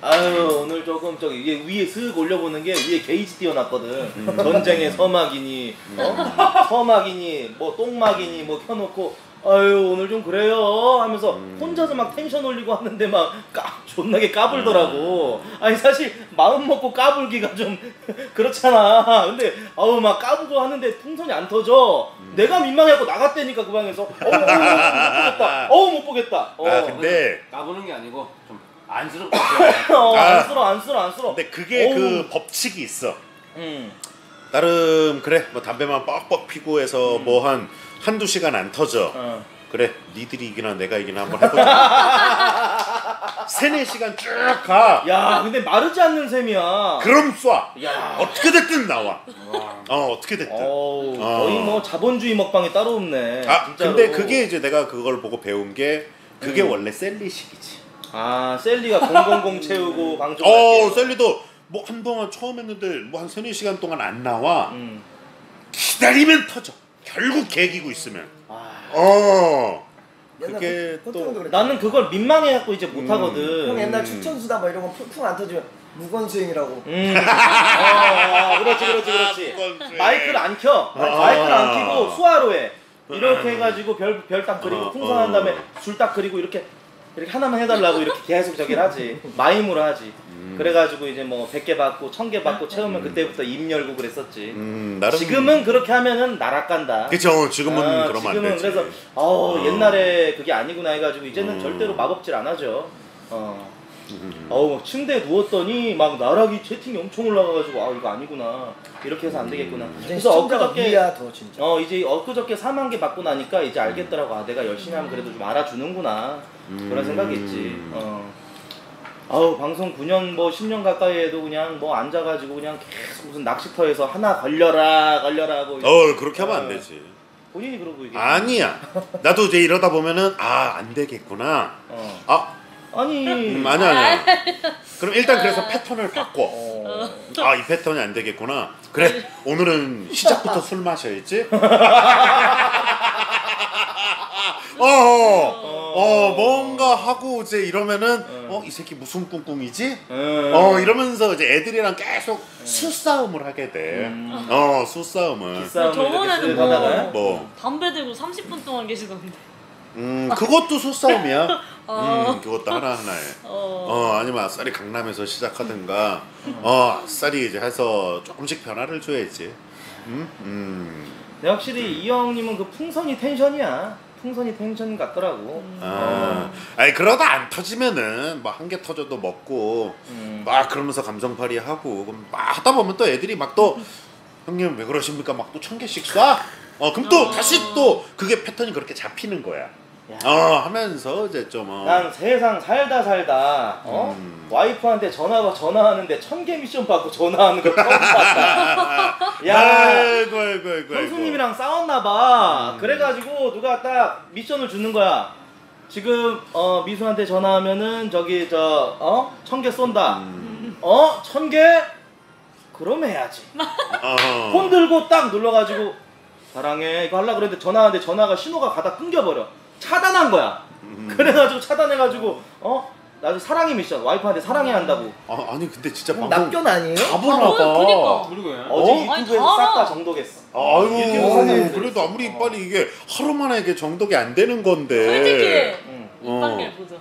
Speaker 2: 아유 오늘 조금 저기 이게 위에 슥 올려보는 게 위에 게이지 띄워놨거든. 전쟁의 서막이니 어? 서막이니 뭐 똥막이니 뭐 켜놓고 아유 오늘 좀 그래요 하면서 혼자서 막 텐션 올리고 하는데 막 까, 존나게 까불더라고. 아니 사실 마음 먹고 까불기가 좀 [LAUGHS] 그렇잖아. 근데 아우 막 까불고 하는데 풍선이 안 터져. 내가 민망해갖고 나갔다니까 그 방에서 어우 못 보겠다. 어우 못 보겠다. 어.
Speaker 3: 아 근데
Speaker 5: 까부는 게 아니고 좀 안쓰럽고
Speaker 2: 어,
Speaker 3: 아.
Speaker 2: 안 쓸어 안 쓸어 안 쓸어.
Speaker 3: 근데 그게
Speaker 2: 어우.
Speaker 3: 그 법칙이 있어.
Speaker 2: 음.
Speaker 3: 나름 그래 뭐 담배만 뻑뻑 피고 해서 뭐한 한두 시간 안 터져.
Speaker 2: 어.
Speaker 3: 그래 니들이 이기나 내가 이기나 한번 해보자. [LAUGHS] 세네 시간 쭉 가.
Speaker 2: 야 근데 마르지 않는 셈이야.
Speaker 3: 그럼 쏴.
Speaker 2: 야.
Speaker 3: 어떻게 됐든 나와. 어 어떻게 됐든.
Speaker 2: 어우,
Speaker 3: 어.
Speaker 2: 거의 뭐 자본주의 먹방이 따로 없네.
Speaker 3: 아
Speaker 2: 진짜로.
Speaker 3: 근데 그게 이제 내가 그걸 보고 배운 게 그게
Speaker 2: 음.
Speaker 3: 원래 셀리식이지.
Speaker 2: 아 셀리가 000 [LAUGHS] 채우고 방송.
Speaker 3: 어 셀리도 뭐 한동안 처음 했는데 뭐 한 세네 시간 동안 안 나와.
Speaker 2: 음.
Speaker 3: 기다리면 터져. 결국 개기고 있으면.
Speaker 2: 아,
Speaker 3: 어. 그게
Speaker 4: 코-
Speaker 3: 또-.
Speaker 2: 나는 그걸 민망해 갖고 이제 못 하거든.
Speaker 4: 형 옛날
Speaker 3: 음.
Speaker 4: 추천 수다 뭐 이런 거 푹푹 안 터지면 무건 수행이라고.
Speaker 2: 음. 어, 그렇지 그렇지 그렇지.
Speaker 3: 무건수행.
Speaker 2: 마이크를 안 켜.
Speaker 3: 아.
Speaker 2: 마이크를 안 켜고 수화로 해. 이렇게 해가지고 별 별 딱 그리고
Speaker 3: 어,
Speaker 2: 풍선한
Speaker 3: 어.
Speaker 2: 다음에 줄 딱 그리고 이렇게 이렇게 하나만 해달라고 이렇게 계속 저기를 하지. 마임으로 하지.
Speaker 3: 음.
Speaker 2: 그래가지고 이제 뭐 100개 받고 1000개 받고 채우면 그때부터 입 열고 그랬었지.
Speaker 3: 음, 나름
Speaker 2: 지금은 그렇게 하면은 나락간다.
Speaker 3: 그쵸 지금은
Speaker 2: 아,
Speaker 3: 그러면 안
Speaker 2: 지금은. 그래서 어,
Speaker 3: 어.
Speaker 2: 옛날에 그게 아니구나 해가지고 이제는
Speaker 3: 음.
Speaker 2: 절대로 마법질 안 하죠. 어.
Speaker 3: 음.
Speaker 2: 어우 막 침대에 누웠더니 막 나락이 채팅이 엄청 올라가가지고 아 이거 아니구나 이렇게 해서 안 되겠구나.
Speaker 3: 음.
Speaker 2: 그래서 엊그저께
Speaker 4: 위야 더 진짜.
Speaker 2: 어 이제 엊그저께 4만 개 받고 나니까 이제 알겠더라고 아 내가 열심히 하면 그래도 좀 알아주는구나 그런
Speaker 3: 음.
Speaker 2: 생각이 있지. 어. 아우 방송 9년 뭐 10년 가까이 해도 그냥 뭐 앉아가지고 그냥 계속 무슨 낚시터에서 하나 걸려라 걸려라 하고
Speaker 3: 어 그렇게 하면 안
Speaker 2: 어.
Speaker 3: 되지.
Speaker 2: 본인이 그러고 이게
Speaker 3: 아니야. 나도 이제 이러다 보면은 아 안 되겠구나.
Speaker 2: 어.
Speaker 3: 아
Speaker 2: 아니
Speaker 3: 음, 아니야 아니야. 그럼 일단 그래서 패턴을 바꿔.
Speaker 2: 어.
Speaker 3: 아이 패턴이 안 되겠구나. 그래 오늘은 시작부터 술 마셔야지. [LAUGHS] 어, 어, 어, 뭔가 하고 이제 이러면은 어 이 새끼 무슨 꿍꿍이지?
Speaker 2: 음.
Speaker 3: 어 이러면서 이제 애들이랑 계속 수싸움을 하게 돼.
Speaker 2: 음.
Speaker 3: 어 수싸움을.
Speaker 2: 기싸움을 이렇게
Speaker 1: 뭐-
Speaker 2: 하다가
Speaker 3: 뭐,
Speaker 1: 담배 들고 30분 동안 계시던데.
Speaker 3: 음 그것도 수싸움이야. [LAUGHS]
Speaker 1: 어.
Speaker 3: 음 그것도 하나 하나에. [LAUGHS]
Speaker 1: 어.
Speaker 3: 어 아니면 아싸리 강남에서 시작하든가. 어 아싸리 이제 해서 조금씩 변화를 줘야지. 음, 음.
Speaker 2: 근데 확실히 이 형님은 그 풍선이 텐션이야. 풍선이 텐션 같더라고.
Speaker 3: 아, 아니 그러다 안 터지면은 뭐한개 터져도 먹고
Speaker 2: 음.
Speaker 3: 막 그러면서 감정팔이 하고 그럼 막 하다 보면 또 애들이 막 또 형님 왜 그러십니까? 막 또 천 개씩 쏴. 어 그럼 또
Speaker 1: 어.
Speaker 3: 다시 또 그게 패턴이 그렇게 잡히는 거야.
Speaker 2: 야.
Speaker 3: 어 하면서 이제 좀 어.
Speaker 2: 난 세상 살다 살다 어?
Speaker 3: 음.
Speaker 2: 와이프한테 전화 전화하는데 천 개 미션 받고 전화하는 거 처음 봤다. [LAUGHS] 야
Speaker 3: 아이고 아이고 아이고. 아이고.
Speaker 2: 형수님이랑 싸웠나 봐.
Speaker 3: 음.
Speaker 2: 그래가지고 누가 딱 미션을 주는 거야. 지금 어 미수한테 전화하면은 저기 저 어 천 개 쏜다.
Speaker 3: 음.
Speaker 2: 어천 개? 그럼 해야지.
Speaker 3: 어.
Speaker 2: 폰 들고 딱 눌러가지고 사랑해 이거 하려 그랬는데 전화하는데 전화가 신호가 가다 끊겨버려 차단한 거야
Speaker 3: 음.
Speaker 2: 그래가지고 차단해가지고 어 나중에 사랑의 미션 와이프한테 사랑해야 한다고
Speaker 3: 아, 아니 근데 진짜
Speaker 4: 형
Speaker 3: 방송
Speaker 4: 납견 아니에요?
Speaker 3: 가보나
Speaker 1: 아,
Speaker 3: 봐.
Speaker 1: 그니까.
Speaker 5: 그리고
Speaker 2: 어제
Speaker 1: 아니,
Speaker 2: 유튜브에서
Speaker 1: 다
Speaker 2: 싹 다
Speaker 1: 알아.
Speaker 2: 정독했어
Speaker 3: 아유
Speaker 2: 유튜브
Speaker 4: 사진들
Speaker 3: 그래도 아무리 빨리 이게 하루 만에 이게 정독이 안 되는 건데.
Speaker 1: 솔직히
Speaker 2: 응.
Speaker 1: 입방길 보자.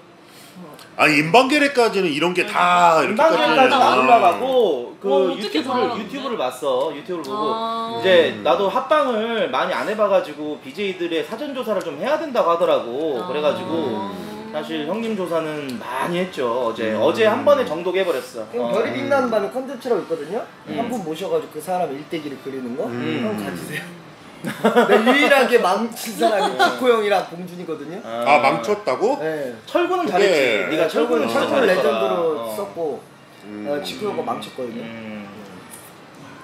Speaker 3: 아니 인방계례까지는 이런 게다
Speaker 2: 인방계까지
Speaker 3: 아.
Speaker 2: 안 올라가고 그
Speaker 1: 어, 어떻게
Speaker 2: 유튜브를
Speaker 1: 살아남네?
Speaker 2: 유튜브를 봤어 유튜브를 보고
Speaker 1: 아.
Speaker 2: 이제 나도 합방을 많이 안 해봐가지고 BJ들의 사전 조사를 좀 해야 된다고 하더라고
Speaker 1: 아.
Speaker 2: 그래가지고 사실 형님 조사는 많이 했죠 어제
Speaker 3: 음.
Speaker 2: 어제 한 번에 정독해버렸어
Speaker 4: 형
Speaker 2: 어.
Speaker 4: 별이 빛나는 밤에 컨텐츠라고 있거든요.
Speaker 2: 음.
Speaker 4: 한분 모셔가지고 그 사람 일대기를 그리는 거.
Speaker 3: 음.
Speaker 4: 형 가지세요. 내 유일하게 망친 사람이 지코 형이랑 봉준이거든요.
Speaker 3: 아 망쳤다고?
Speaker 4: 네.
Speaker 2: 철구는
Speaker 3: 그게-
Speaker 2: 잘했지. 네가 철구는
Speaker 3: 어.
Speaker 2: 철구
Speaker 4: 철구
Speaker 2: 레전드로
Speaker 4: 레전드로 썼고
Speaker 3: 음.
Speaker 4: 어, 지코 형가 망쳤거든요.
Speaker 2: 음.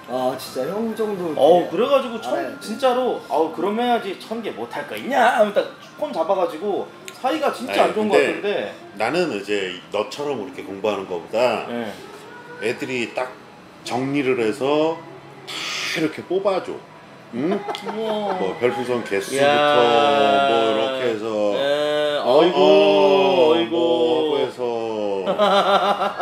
Speaker 4: 아 진짜 형 정도.
Speaker 2: 어우 그래가지고 천
Speaker 4: 알아야 돼.
Speaker 2: 진짜로 어우 그럼 해야지 천개 못할 거 있냐 하면 딱폰 잡아가지고 사이가 진짜
Speaker 3: 아니,
Speaker 2: 안 좋은 거
Speaker 3: 근데-
Speaker 2: 같은데.
Speaker 3: 나는 이제 너처럼 이렇게 공부하는 것보다
Speaker 2: 예.
Speaker 3: 애들이 딱 정리를 해서 다 이렇게 뽑아줘. 응?
Speaker 1: 우와.
Speaker 3: 뭐 별풍선 개수부터
Speaker 2: 야.
Speaker 3: 뭐 이렇게 해서
Speaker 2: 에,
Speaker 3: 어,
Speaker 2: 어이구,
Speaker 3: 어,
Speaker 2: 어이구.
Speaker 3: 뭐 해서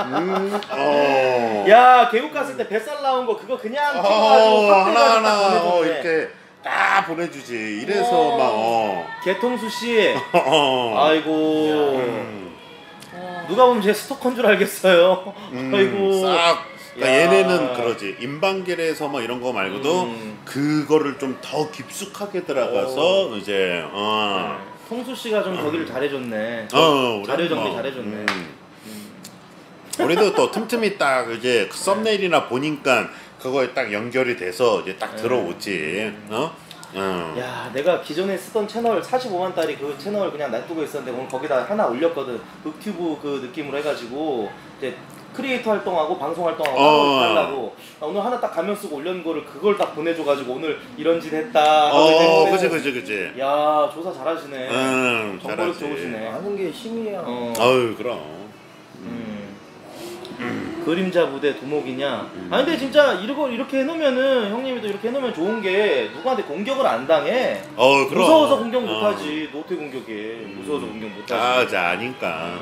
Speaker 3: 음, 어.
Speaker 2: 야, 계곡 갔을 때 뱃살 나온 거 그거 그냥
Speaker 3: 어,
Speaker 2: 찍어가지고
Speaker 3: 하나 하나
Speaker 2: 딱
Speaker 3: 어. 이렇게 딱 보내주지. 이래서
Speaker 2: 어.
Speaker 3: 막 어.
Speaker 2: 개통수 씨, [LAUGHS]
Speaker 3: 어.
Speaker 2: 아이고.
Speaker 3: 음,
Speaker 1: 와.
Speaker 2: 누가 보면 제 스토커인 줄 알겠어요.
Speaker 3: 음,
Speaker 2: 아이고.
Speaker 3: 싹. 그러니까
Speaker 2: 야.
Speaker 3: 얘네는 그러지. 인방길에서 뭐 이런 거 말고도
Speaker 2: 음.
Speaker 3: 그거를 좀 더 깊숙하게 들어가서 이제 어.
Speaker 2: 통수 씨가 좀 거기를 잘해줬네.
Speaker 3: 어, 우리
Speaker 2: 자료 정리
Speaker 3: 뭐,
Speaker 2: 잘해줬네.
Speaker 3: 음. 우리도 또 [LAUGHS] 틈틈이 딱 이제 그 썸네일이나 보니까 그거에 딱 연결이 돼서 이제 딱 들어오지. 어? 어.
Speaker 2: 야, 내가 기존에 쓰던 채널 45만 달이 그 채널 그냥 놔두고 있었는데 오늘 거기다 하나 올렸거든. 흑튜브 그 느낌으로 해가지고 이제 크리에이터 활동하고 방송 활동하고
Speaker 3: 어.
Speaker 2: 하려고 오늘 하나 딱 가면 쓰고 올린 거를 그걸 딱 보내줘가지고 오늘 이런 짓 했다.
Speaker 3: 어, 그지. 그지 그지.
Speaker 2: 야, 조사 잘하시네.
Speaker 3: 응,
Speaker 2: 정보력. 좋으시네.
Speaker 4: 아는 게 힘이야.
Speaker 2: 어.
Speaker 3: 어유 그럼.
Speaker 2: 음. 그림자 부대 도목이냐? 아니 근데 진짜 이러고 이렇게 해놓으면은 형님이도 이렇게 해놓으면 좋은 게 누구한테 공격을 안 당해.
Speaker 3: 어 그럼.
Speaker 2: 무서워서 공격
Speaker 3: 어.
Speaker 2: 못하지. 노태 공격에 무서워서 공격 못하지.
Speaker 3: 아, 자 아니까.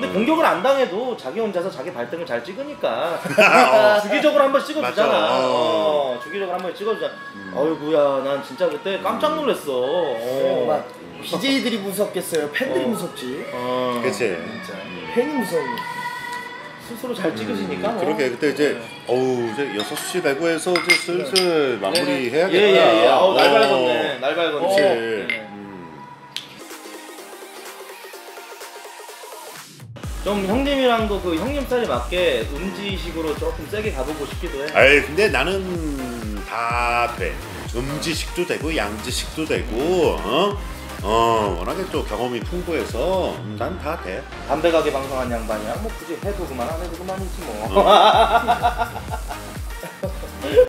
Speaker 2: 근데
Speaker 3: 어.
Speaker 2: 공격을 안 당해도 자기 혼자서 자기 발등을 잘 찍으니까 [LAUGHS] 주기적으로 한 번 찍어주잖아.
Speaker 3: 맞아.
Speaker 2: 어, 주기적으로 한 번 찍어주잖아. 어이구야, 난 진짜 그때 깜짝 놀랐어. 어.
Speaker 4: 막 BJ들이 무섭겠어요. 팬들이
Speaker 2: 어.
Speaker 4: 무섭지.
Speaker 2: 어.
Speaker 3: 그치.
Speaker 4: 진짜 팬이 무서워.
Speaker 2: 스스로 잘 찍으시니까. 뭐.
Speaker 3: 음, 그러게 그때 이제
Speaker 2: 네.
Speaker 3: 어우 이제 6시 되고 해서 이제 슬슬 마무리 해야겠다.
Speaker 2: 예예예. 아우 날
Speaker 3: 어.
Speaker 2: 밝았네. 날 밝았네. 좀 형님이랑도 그 형님 스타일에 맞게 음지식으로 조금 세게 가보고 싶기도 해.
Speaker 3: 아이 근데 나는 다 돼. 음지식도 되고 양지식도 되고 어? 어 워낙에 또 경험이 풍부해서 난 다 돼.
Speaker 2: 담배 가게 방송한 양반이야. 뭐 굳이 해도 그만 안 해도 그만이지 뭐.
Speaker 3: 어. [LAUGHS]